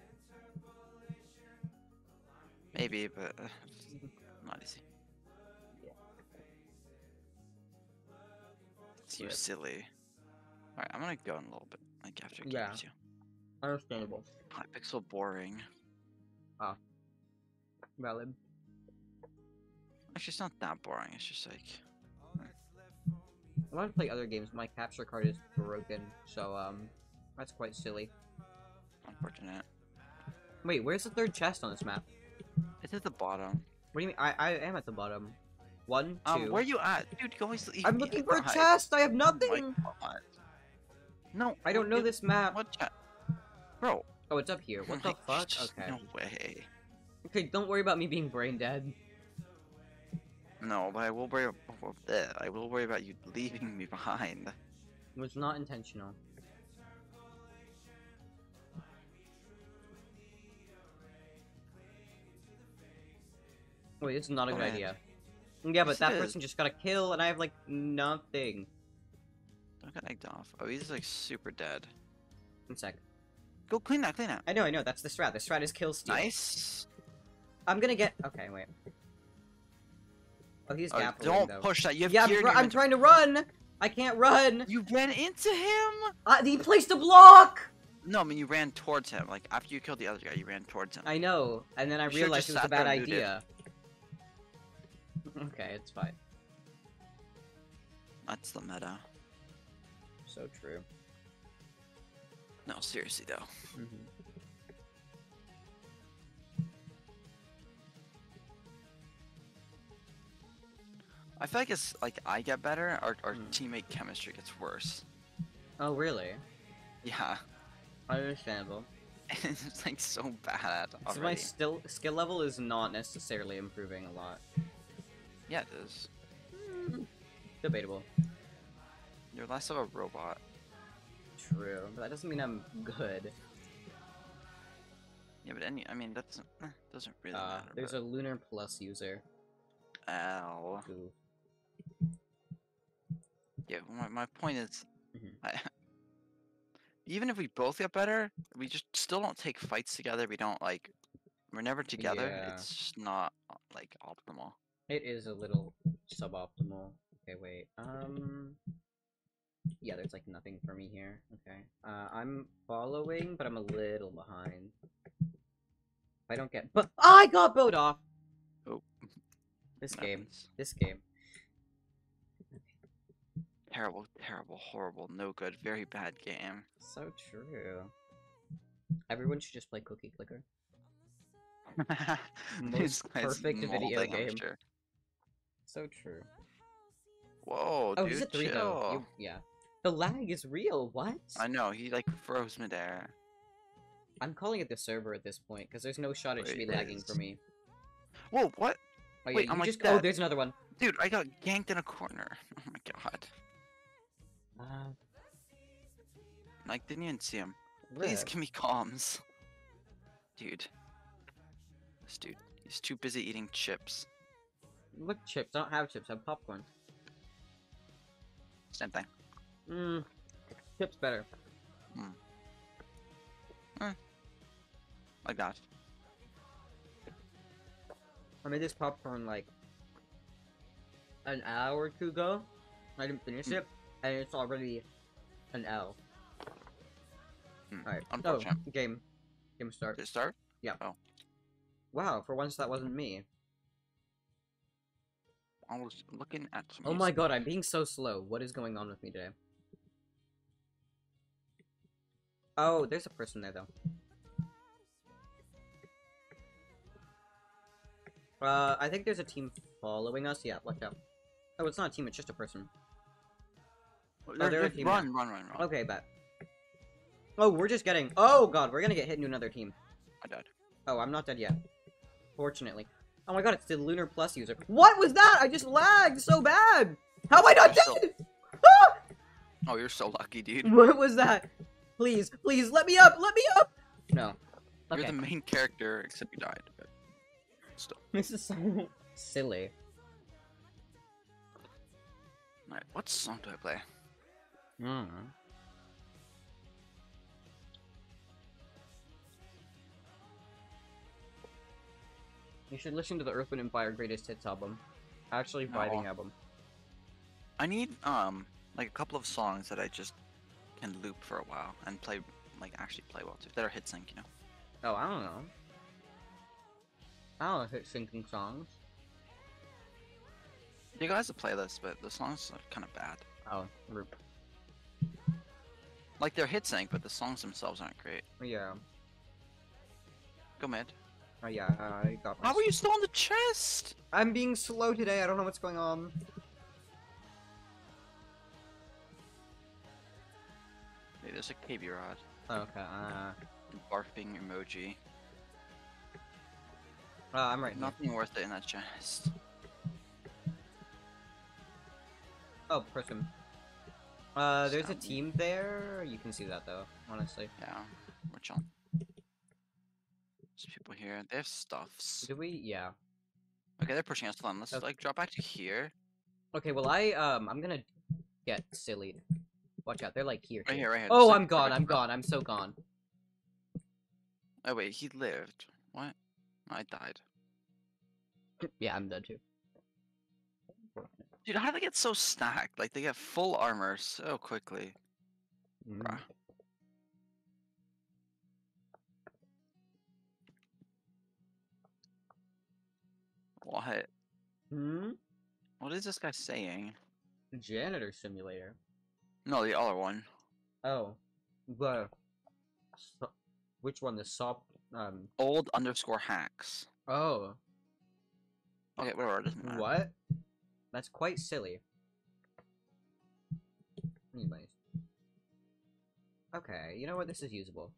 Maybe, but uh, not easy. You Rip. silly. Alright, I'm gonna go in a little bit, like after Yeah. games you. Understandable. Hypixel boring. Valid. Actually, it's not that boring. It's just like I want to play other games. My capture card is broken, so um, that's quite silly. unfortunate. Wait, where's the third chest on this map? It's at the bottom. What do you mean? I I am at the bottom. One, two. Um, where you at, dude? You always leave I'm me looking for a behind. chest. I have Oh my nothing. God. No, I don't know you- this map. What chat? Bro. Oh, it's up here. What the fuck? Okay. No way. Okay, don't worry about me being brain dead. No, but I will worry about that. I will worry about you leaving me behind. It was not intentional. Wait, this is not a Go good ahead. idea. Yeah, but Yes, that person just got a kill, and I have like nothing. Don't get egged off. Oh, he's like super dead. One sec. Go clean that, clean that. I know, I know. That's the strat. The strat is kill steal. Nice. I'm gonna get. Okay, wait. Oh, he's Oh, gapping don't though. push that. You have Yeah, I'm, gear in tr- I'm trying to run. I can't run. You ran into him? Uh, he placed a block. No, I mean you ran towards him. Like after you killed the other guy, you ran towards him. I know, and then I You realized it was a bad idea. Okay, it's fine. That's the meta. So true. No, seriously though. hmm I feel like it's like I get better, our our Hmm. teammate chemistry gets worse. Oh, really? Yeah, Understandable. it's like so bad So my already. still skill level is not necessarily improving a lot. Yeah, it is. Debatable. You're less of a robot. True, but that doesn't mean I'm good. Yeah, but any, I mean, that doesn't, doesn't really Uh, matter. there's a Lunar Plus user ow. who. Yeah, my, my point is, Mhm. I, even if we both get better, we just still don't take fights together. We don't like, we're never together. Yeah. It's just not like optimal. It is a little suboptimal. Okay, wait. Um. Yeah, there's like nothing for me here. Okay. Uh, I'm following, but I'm a little behind. I don't get. But I got bowed off. Oh. This game. Happens. This game. Terrible, terrible, horrible, no good, very bad game. So true. Everyone should just play Cookie Clicker. Most perfect video game. sure. So true. Whoa, Oh, dude, he's at three though. You- yeah. The lag is real. What? I know he like froze midair. I'm calling it the server at this point because there's no shot it should be lagging for me. Whoa, what? Oh, yeah, Wait, I'm, like, just. Oh, there's another one. Dude, I got ganked in a corner. Oh my god. Uh, Like, didn't even see him. Please give me comms. Dude. This dude, he's too busy eating chips. Look, chips. I don't have chips. I have popcorn. Same thing. Mmm. Chips better. Like that. I made this popcorn like an hour or two ago. I didn't finish Mm. it, and it's already an L. Hmm, Alright. Oh, Unfortunate. game. Game start. Did it start? Yeah. Oh. Wow, for once that wasn't me. I was looking at some Oh my god, I'm being so slow. What is going on with me today? Oh, there's a person there though. Uh, I think there's a team following us. Yeah, watch out. Oh, it's not a team, it's just a person. There- they're a team run, run, run, run. Okay, bet. Oh, we're just getting- Oh god, we're gonna get hit into another team. I died. Oh, I'm not dead yet. Fortunately. Oh my god, it's the Lunar Plus user. What was that? I just lagged so bad! How am I not You're so- dead? Ah! Oh, you're so lucky, dude. What was that? Please, please, let me up! Let me up! No. You're the main character, except you died. But still. This is so silly. Alright, what song do I play? Mm. You should listen to the Earth, Wind, and Fire Greatest Hits album. Actually, No. vibing album. I need um like a couple of songs that I just can loop for a while and play like actually play well too. That are hit sync, you know. Oh, I don't know. I don't know it's syncing songs. You guys a playlist, but the songs are kind of bad. Oh, rip. Like they're hit sync, but the songs themselves aren't great. Yeah. Go mid. Oh yeah, I got my How are you still on the chest? I'm being slow today, I don't know what's going on. Hey, there's a KB rod. Okay, uh, Barfing emoji. uh I'm right here. Nothing worth it in that chest. Oh, person. Uh, there's a team there. You can see that though, honestly. Yeah, which on? There's people here. They have stuffs. Do we? Yeah. Okay, they're pushing us. Hold on, let's Okay. like drop back to here. Okay, well I um I'm gonna get silly. Watch out, they're like here. Right here, right here. Oh, I'm gone. I'm gone. I'm so gone. Oh wait, he lived. What? I died. Yeah, I'm dead too. Dude, how do they get so stacked? Like they get full armor so quickly. Mm. Bruh. What? Hmm. What is this guy saying? Janitor simulator. No, the other one. Oh, the. So, which one? The sop. Um. Old underscore hacks. Oh. Okay, whatever. It doesn't matter. What? That's quite silly. Anyways. Okay, you know what? This is usable.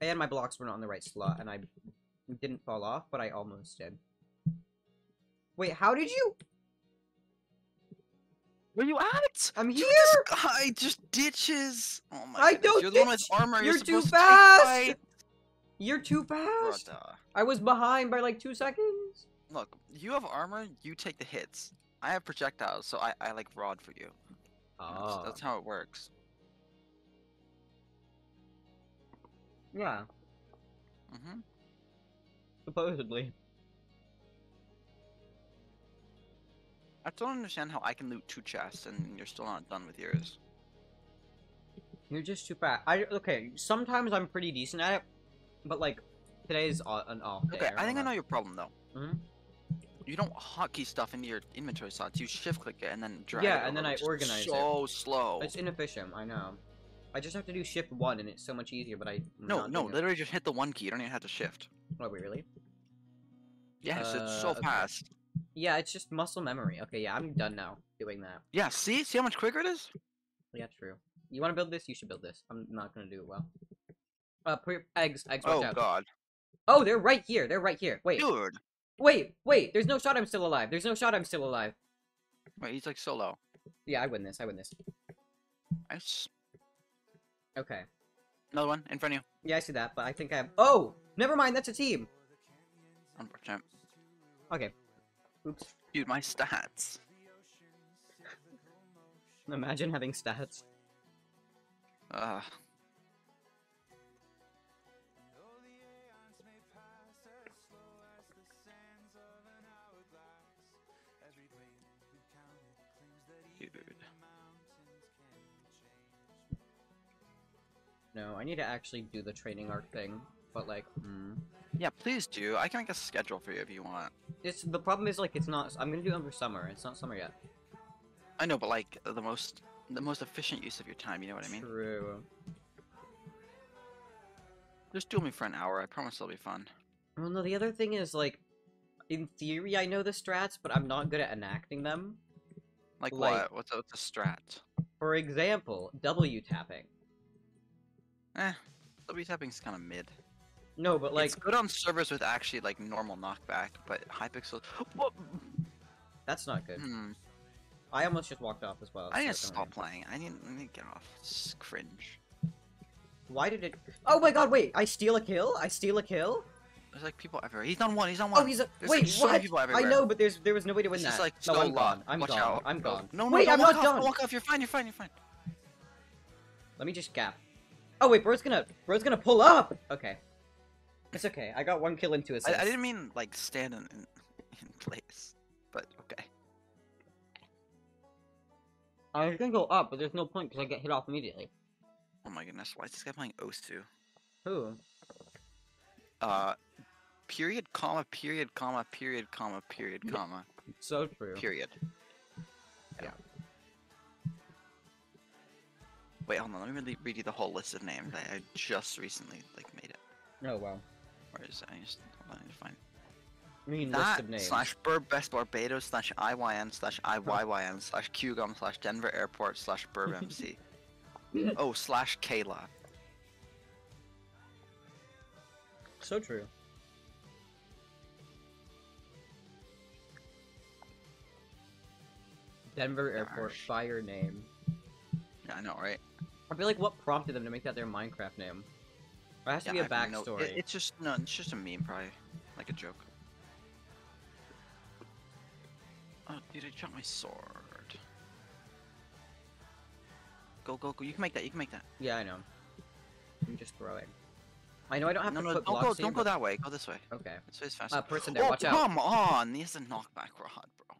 And my blocks were not in the right slot, and I didn't fall off, but I almost did. Wait, how did you? Where you at? I'm Dude, here! This guy just ditches. Oh my I goodness, don't You're the one with armor. You're too supposed to take fast! fight. You're too fast! Brother. I was behind by like two seconds! Look, you have armor. You take the hits. I have projectiles, so I, I like rod for you. That's, Oh. that's how it works. Yeah, Mm-hmm. Supposedly. I still don't understand how I can loot two chests and you're still not done with yours. You're just too fast. I okay. Sometimes I'm pretty decent at it, but like today's o- an off day. Okay, I think I know your problem though. Mhm. You don't hotkey stuff into your inventory slots. You shift click it and then drag Yeah, it and then I which is organize it. So slow. It's inefficient. I know. I just have to do shift one, and it's so much easier. But I No, no, literally just hit the one key. You don't even have to shift. Oh wait, really? Yes, it's Uh, so okay. fast. Yeah, it's just muscle memory. Okay, yeah, I'm done now doing that. Yeah, see? See how much quicker it is? Yeah, true. You want to build this? You should build this. I'm not gonna do it well. Uh, pre- eggs, eggs, Oh out. god. Oh, they're right here. They're right here. Wait, Dude! wait, wait. There's no shot. I'm still alive. There's no shot. I'm still alive. Wait, he's like solo. Yeah, I win this. I win this. Nice. Okay. Another one in front of you. Yeah, I see that, but I think I have. Oh, never mind. That's a team. Unfortunate. Okay. Oops. Dude, my stats. Imagine having stats. Uh, dude. No, I need to actually do the training arc thing. But like, hmm. Yeah, please do. I can make a schedule for you if you want. It's the problem is like it's not. I'm gonna do it over summer. It's not summer yet. I know, but like the most the most efficient use of your time. You know what I mean? True. Just do me for an hour. I promise it'll be fun. Well, no. The other thing is like, in theory, I know the strats, but I'm not good at enacting them. Like, Like- what? What's a, what's a strat? For example, W tapping. Eh, W tapping's kind of mid. No, but like it's good on servers with actually like normal knockback, but Hypixel. What? that's not good. Hmm. I almost just walked off as well. I need to stop playing. I need, I need to get off. It's cringe. Why did it? Oh my god! Wait, I steal a kill. I steal a kill. There's like people everywhere. He's on one. He's on one. Oh, he's a There's, wait. like, so many what? people I know, but there's there was no way to win that. just like no, I'm gone. I'm Watch gone. out. I'm gone. No, no, wait, I'm walk not off, done. Don't walk off. You're fine. You're fine. You're fine. Let me just gap. Oh wait, bro's gonna bro's gonna pull up. Okay, it's okay. I got one kill into assist. I, I didn't mean like stand in, in, in place, but okay. I was gonna go up, but there's no point because I get hit off immediately. Oh my goodness, why is this guy playing Osu? Who? Uh, period, comma, period, comma, period, comma, period, comma, So true. period. Yeah. Wait, hold on. Let me really read you the whole list of names. I, I just recently like made it. Oh wow. Where is it? I just hold on. I need to find I mean, list of names. slash Burb Best Barbados slash IYN slash oh. IYYN slash QGum slash Denver Airport slash Burb MC. oh, slash Kayla. So true. Denver Airport Gosh. fire name. Yeah, I know, right? I feel like what prompted them to make that their Minecraft name? There has to Yeah, be a I have no- backstory. it- it's just no, it's just a meme, probably, like a joke. Oh, dude, I dropped my sword. Go, go, go! You can make that. You can make that. Yeah, I know. I'm just throwing. I know I don't have no, to no, put don't go, blocks don't go but- that way. Go this way. Okay. This way's faster. Uh, person there, oh, watch out. come on! He has a knockback rod, bro.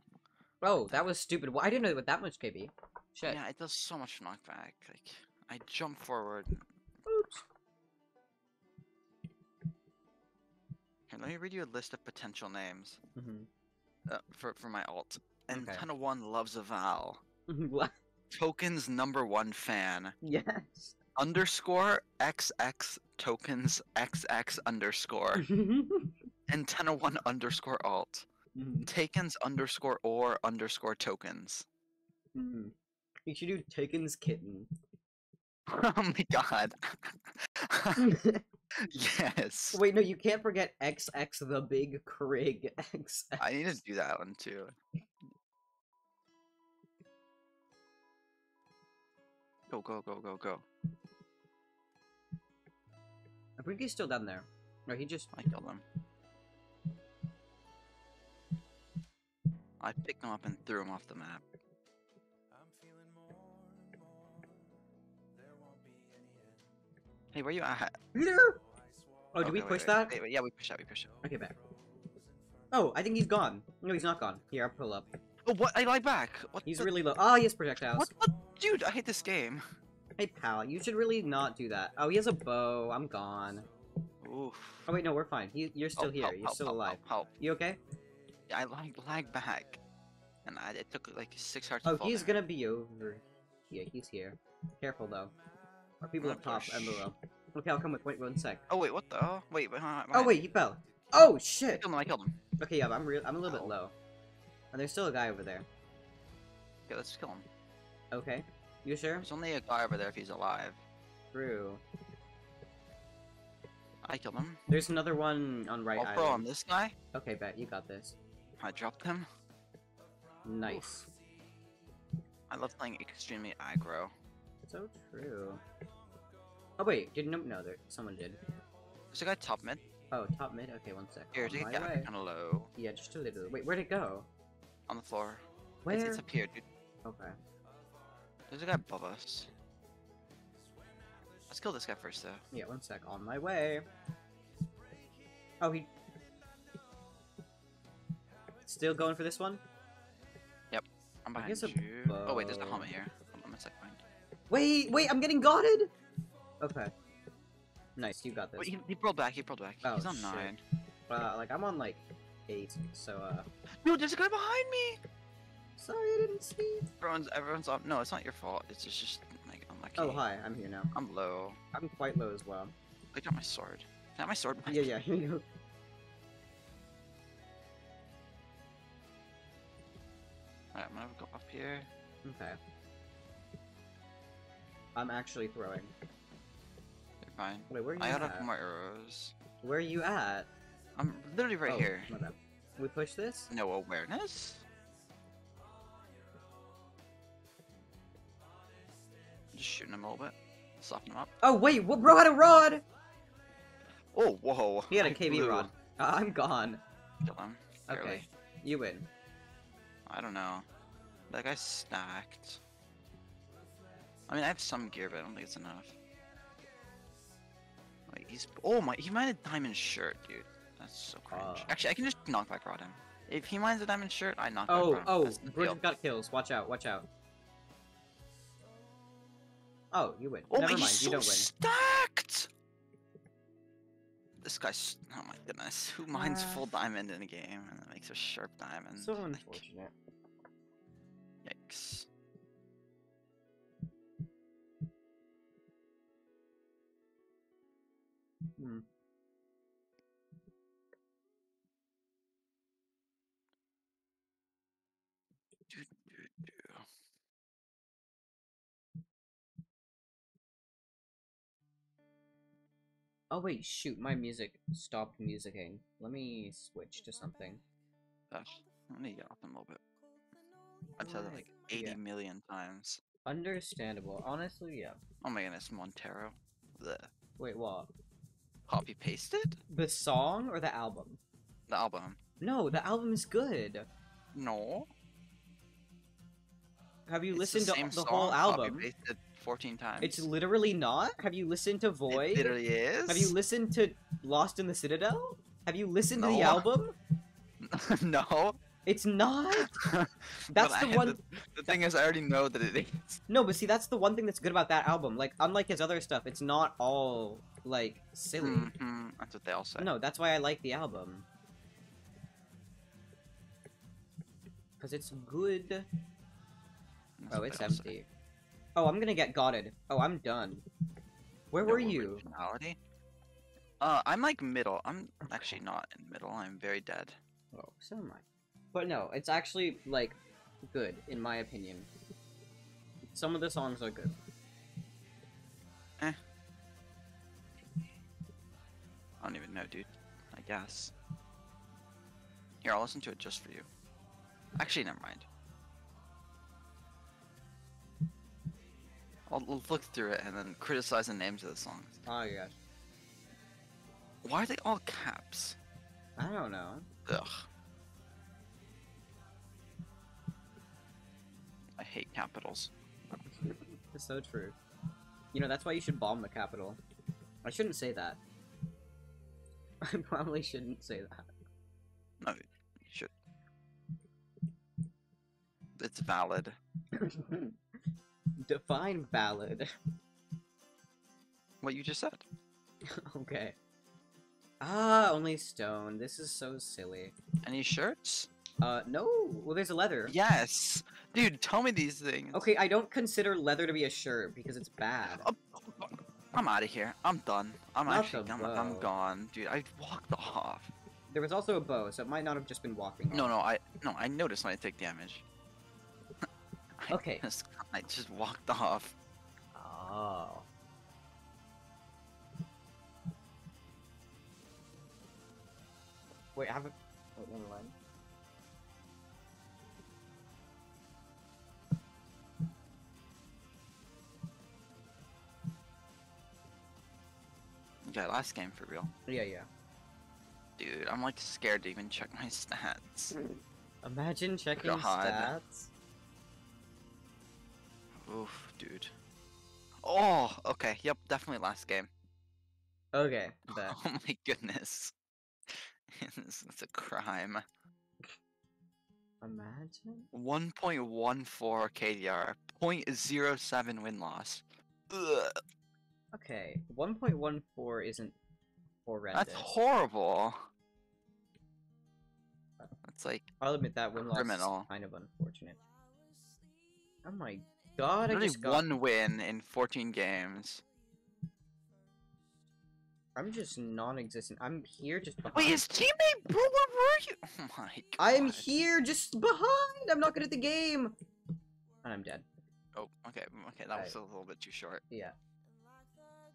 Oh, that was stupid. Well, I didn't know it with that much KB. Shit. Yeah, it does so much knockback. Like, I jump forward. Here, let me read you a list of potential names Mhm. uh, for for my alt. And Okay. ten of one loves a Val. What? Tokens number one fan. yes. Underscore XX tokens XX underscore. and ten of one underscore alt. Mhm. Takens underscore or underscore tokens. Mhm. You should do Taken's kitten. oh my god. yes. Wait, no, you can't forget XX the big Krig XX. I need to do that one too. Go, go, go, go, go. I think he's still down there. No, he just. I killed him. I picked him up and threw him off the map. Hey, where you at? Oh, Okay, we wait, push wait, that? wait, yeah, we push that, we push it. Okay, back. Oh, I think he's gone. No, he's not gone. Here, I'll pull up. Oh, what? I lied back. What He's the- really low. Oh, he has projectiles. What, what? Dude, I hate this game. Hey, pal, you should really not do that. Oh, he has a bow. I'm gone. Oof. Oh, wait, no, we're fine. He, you're still Help, here. help, You're help, still help, alive. Help, help. You okay? Yeah, I lag, lag back. And I, it took like six hearts Oh, to he's down. gonna be over Yeah, He's here. Careful, though. People Oh, up top and gosh. below. Okay, I'll come with. Wait one sec. Oh, wait, what the? Oh, wait, wait, hold Oh, wait, he fell. Oh, I shit! killed him, I killed him. Okay, yeah, but I'm real. I'm a little bit oh. low. And there's still a guy over there. Okay, let's kill him. Okay. You sure? There's only a guy over there if he's alive. True. I killed him. There's another one on right oh, bro, on this guy, Okay, bet. You got this. I dropped him. Nice. I love playing extremely aggro. So true. Oh wait, did no no there someone did. There's a guy top mid. Oh, top mid. Okay, one sec. Here, take it Kind of low. Yeah, just a little. Wait, where'd it go? On the floor. Where? It's, it's up here, dude. Okay. There's a guy above us. Let's kill this guy first, though. Yeah, one sec. On my way. Oh, he. Still going for this one? Yep. I'm behind a you. Oh wait, there's a helmet here. Wait, wait, I'm getting gotted! Okay. Nice, you got this. Wait, he, he pulled back. He pulled back. Oh, He's on shit. nine. Uh, like, I'm on, like, eight, so, uh... Dude, there's a guy behind me. Sorry, I didn't see. Everyone's everyone's on. No, it's not your fault. It's just, just like unlucky. Oh, hi, I'm here now. I'm low. I'm quite low as well. I got my sword. Can I my sword? Yeah, yeah, here you go. Alright, I'm gonna go up here. Okay. I'm actually throwing. You're fine. Wait, where are you I got at? couple more arrows. Where are you at? I'm literally right Oh, here. My bad. We push this? No awareness. Just shooting him a little bit. Soften him up. Oh, wait, what, bro had a rod! Oh, whoa. He had a I KB blew. rod. Uh, I'm gone. Kill him. Okay, you win. I don't know. That guy's stacked. I mean, I have some gear, but I don't think it's enough. Wait, he's oh my, he mined a diamond shirt, dude. That's so cringe. Uh. Actually, I can just knockback rod him. If he mines a diamond shirt, I knock Oh, rod him. oh, That's the Bridge deal. got kills. Watch out, watch out. Oh, you win. Oh Never my, mind, he's you so don't win. stacked. This guy's oh my goodness, who mines Uh. full diamond in a game and makes a sharp diamond? So Like, unfortunate. Yikes. Hmm. Oh wait, shoot, my music stopped musicking. Let me switch to something. Gosh, I'm gonna get off them a little bit. I've said that like 80 Yeah. million times. Understandable. Honestly, yeah. Oh my goodness, Montero. The Wait, what? Copy pasted? The song or the album? The album. No, the album is good. No. Have you it's listened the to the song, whole album? Copy-pasted 14 times. It's literally not. Have you listened to Void? It literally is. Have you listened to Lost in the Citadel? Have you listened to the album? no. It's not. That's I- the one. The, the thing is, I already know that it is. No, but see, that's the one thing that's good about that album. Like, unlike his other stuff, it's not all like silly. Mhm, That's what they all say. No, that's why I like the album. Cause it's good. That's Oh, it's all say. empty. Oh, I'm gonna get gotted. Oh, I'm done. Where No were you? originality. Uh, I'm like middle. I'm actually not in middle. I'm very dead. Oh, so am I. But no, it's actually like good in my opinion. Some of the songs are good. Eh. I don't even know, dude. I guess. Here, I'll listen to it just for you. Actually, never mind. I'll look through it and then criticize the names of the songs. Oh yeah. Why are they all caps? I don't know. Ugh. Hate capitals. It's so true. You know, that's why you should bomb the capital. I shouldn't say that. I probably shouldn't say that. No, you should. It's valid. Define valid. What you just said. okay. Ah, only stone. This is so silly. Any shirts? Uh, no. Well, there's a leather. Yes! Dude, tell me these things. Okay, I don't consider leather to be a shirt because it's bad. Oh, I'm out of here. I'm done. I'm Not actually I'm, I'm gone. Dude, I walked off. There was also a bow, so it might not have just been walking. No, off. no, I no, I noticed when I take damage. I Okay. Just, I just walked off. Oh. Wait, I haven't. Wait, oh, never mind. Okay, last game for real. Yeah, yeah. Dude, I'm like scared to even check my stats. Imagine checking God. stats. Oof, dude. Oh, okay. Yep, definitely last game. Okay, bet. Oh my goodness. It's it's a crime. Imagine. 1.14 KDR, 0.07 win loss. Ugh, Okay, 1.14 isn't horrendous. that's horrible. That's like I'll admit that one win loss is kind of unfortunate. Oh my god, I literally just got... one win in 14 games. I'm just non-existent. I'm here just behind. Wait, his teammate, bro, where were you? Oh my god. I'm here just behind! I'm not good at the game! And I'm dead. Oh, okay, okay, that was a little bit too short. Yeah.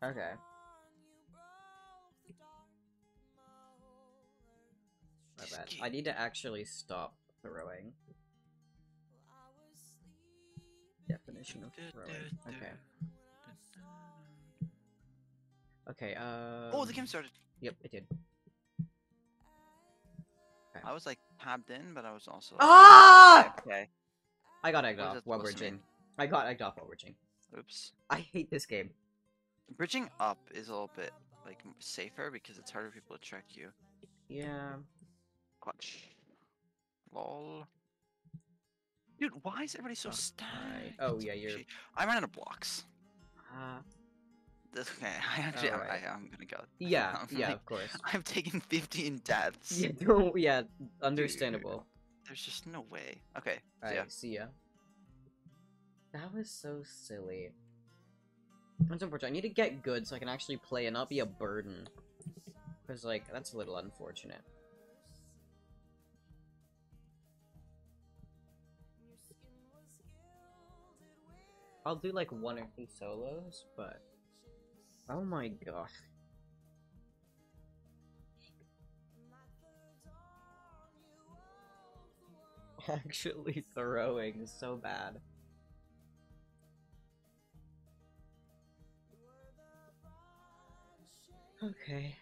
Okay. My bad. I need to actually stop throwing. Definition of throwing. Okay. Okay, uh. Oh, the game started. Yep, it did. I was like tabbed in, but I was also. Ah! Okay. I got egged off while bridging. I got egged off while bridging. Oops. I hate this game. Bridging up is a little bit like safer because it's harder for people to track you. Yeah. Clutch. Lol. Dude, why is everybody so stacked? Oh, yeah, you're- I ran out of blocks. Uh, okay. I actually, I, Alright. I, am gonna go. yeah, yeah, like- of course. I've taken 15 deaths. Yeah, don't, yeah, understandable. There's just no way. Okay. so Alright, yeah. see ya. That was so silly. That's unfortunate. I need to get good so I can actually play and not be a burden. Because, like, that's a little unfortunate. I'll do, like, one or two solos, but... Oh my god. Actually throwing so bad. Okay.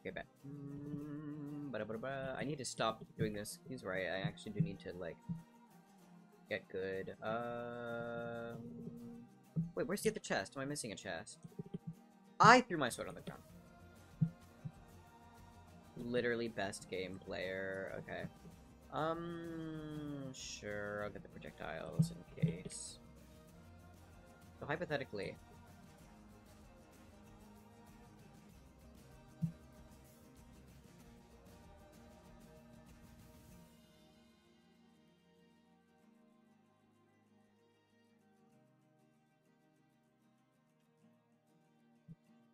Okay, back. Mm, ba-da-ba-da-ba. I need to stop doing this. He's right. I actually do need to like get good. Um, wait, where's the other chest? Am I missing a chest? I threw my sword on the ground. Literally best game player. Okay. Um, sure. I'll get the projectiles in case. So hypothetically,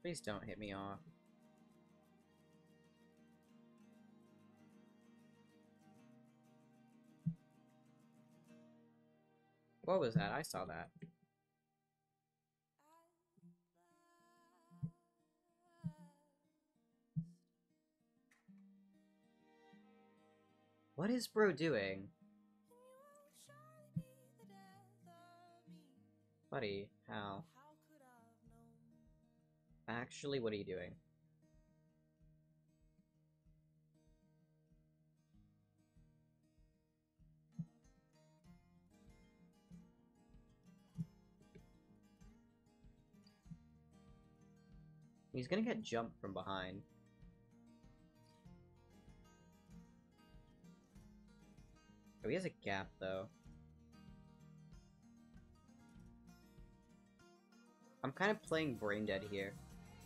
please don't hit me off. What was that? I saw that. What is bro doing? Buddy, how? Actually, what are you doing? He's gonna get jumped from behind. Oh, he has a gap, though. I'm kind of playing brain dead here.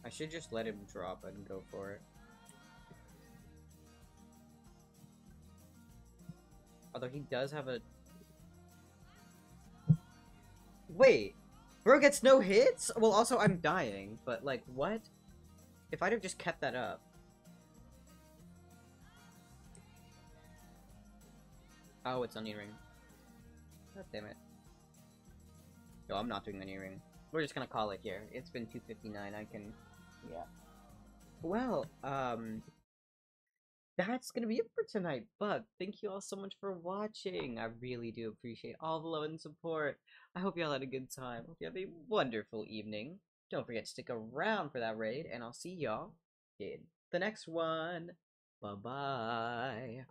I should just let him drop and go for it. Although he does have a... Wait! Bro gets no hits? Well, also, I'm dying, but, like, what? If I'd have just kept that up. Oh, it's onion ring. God damn it. No, I'm not doing onion ring. We're just gonna call it here. It's been 259, I can... Yeah. Well, um... That's gonna be it for tonight, but thank you all so much for watching. I really do appreciate all the love and support. I hope y'all had a good time. Hope you have a wonderful evening. Don't forget to stick around for that raid, and I'll see y'all in the next one. Bye-bye.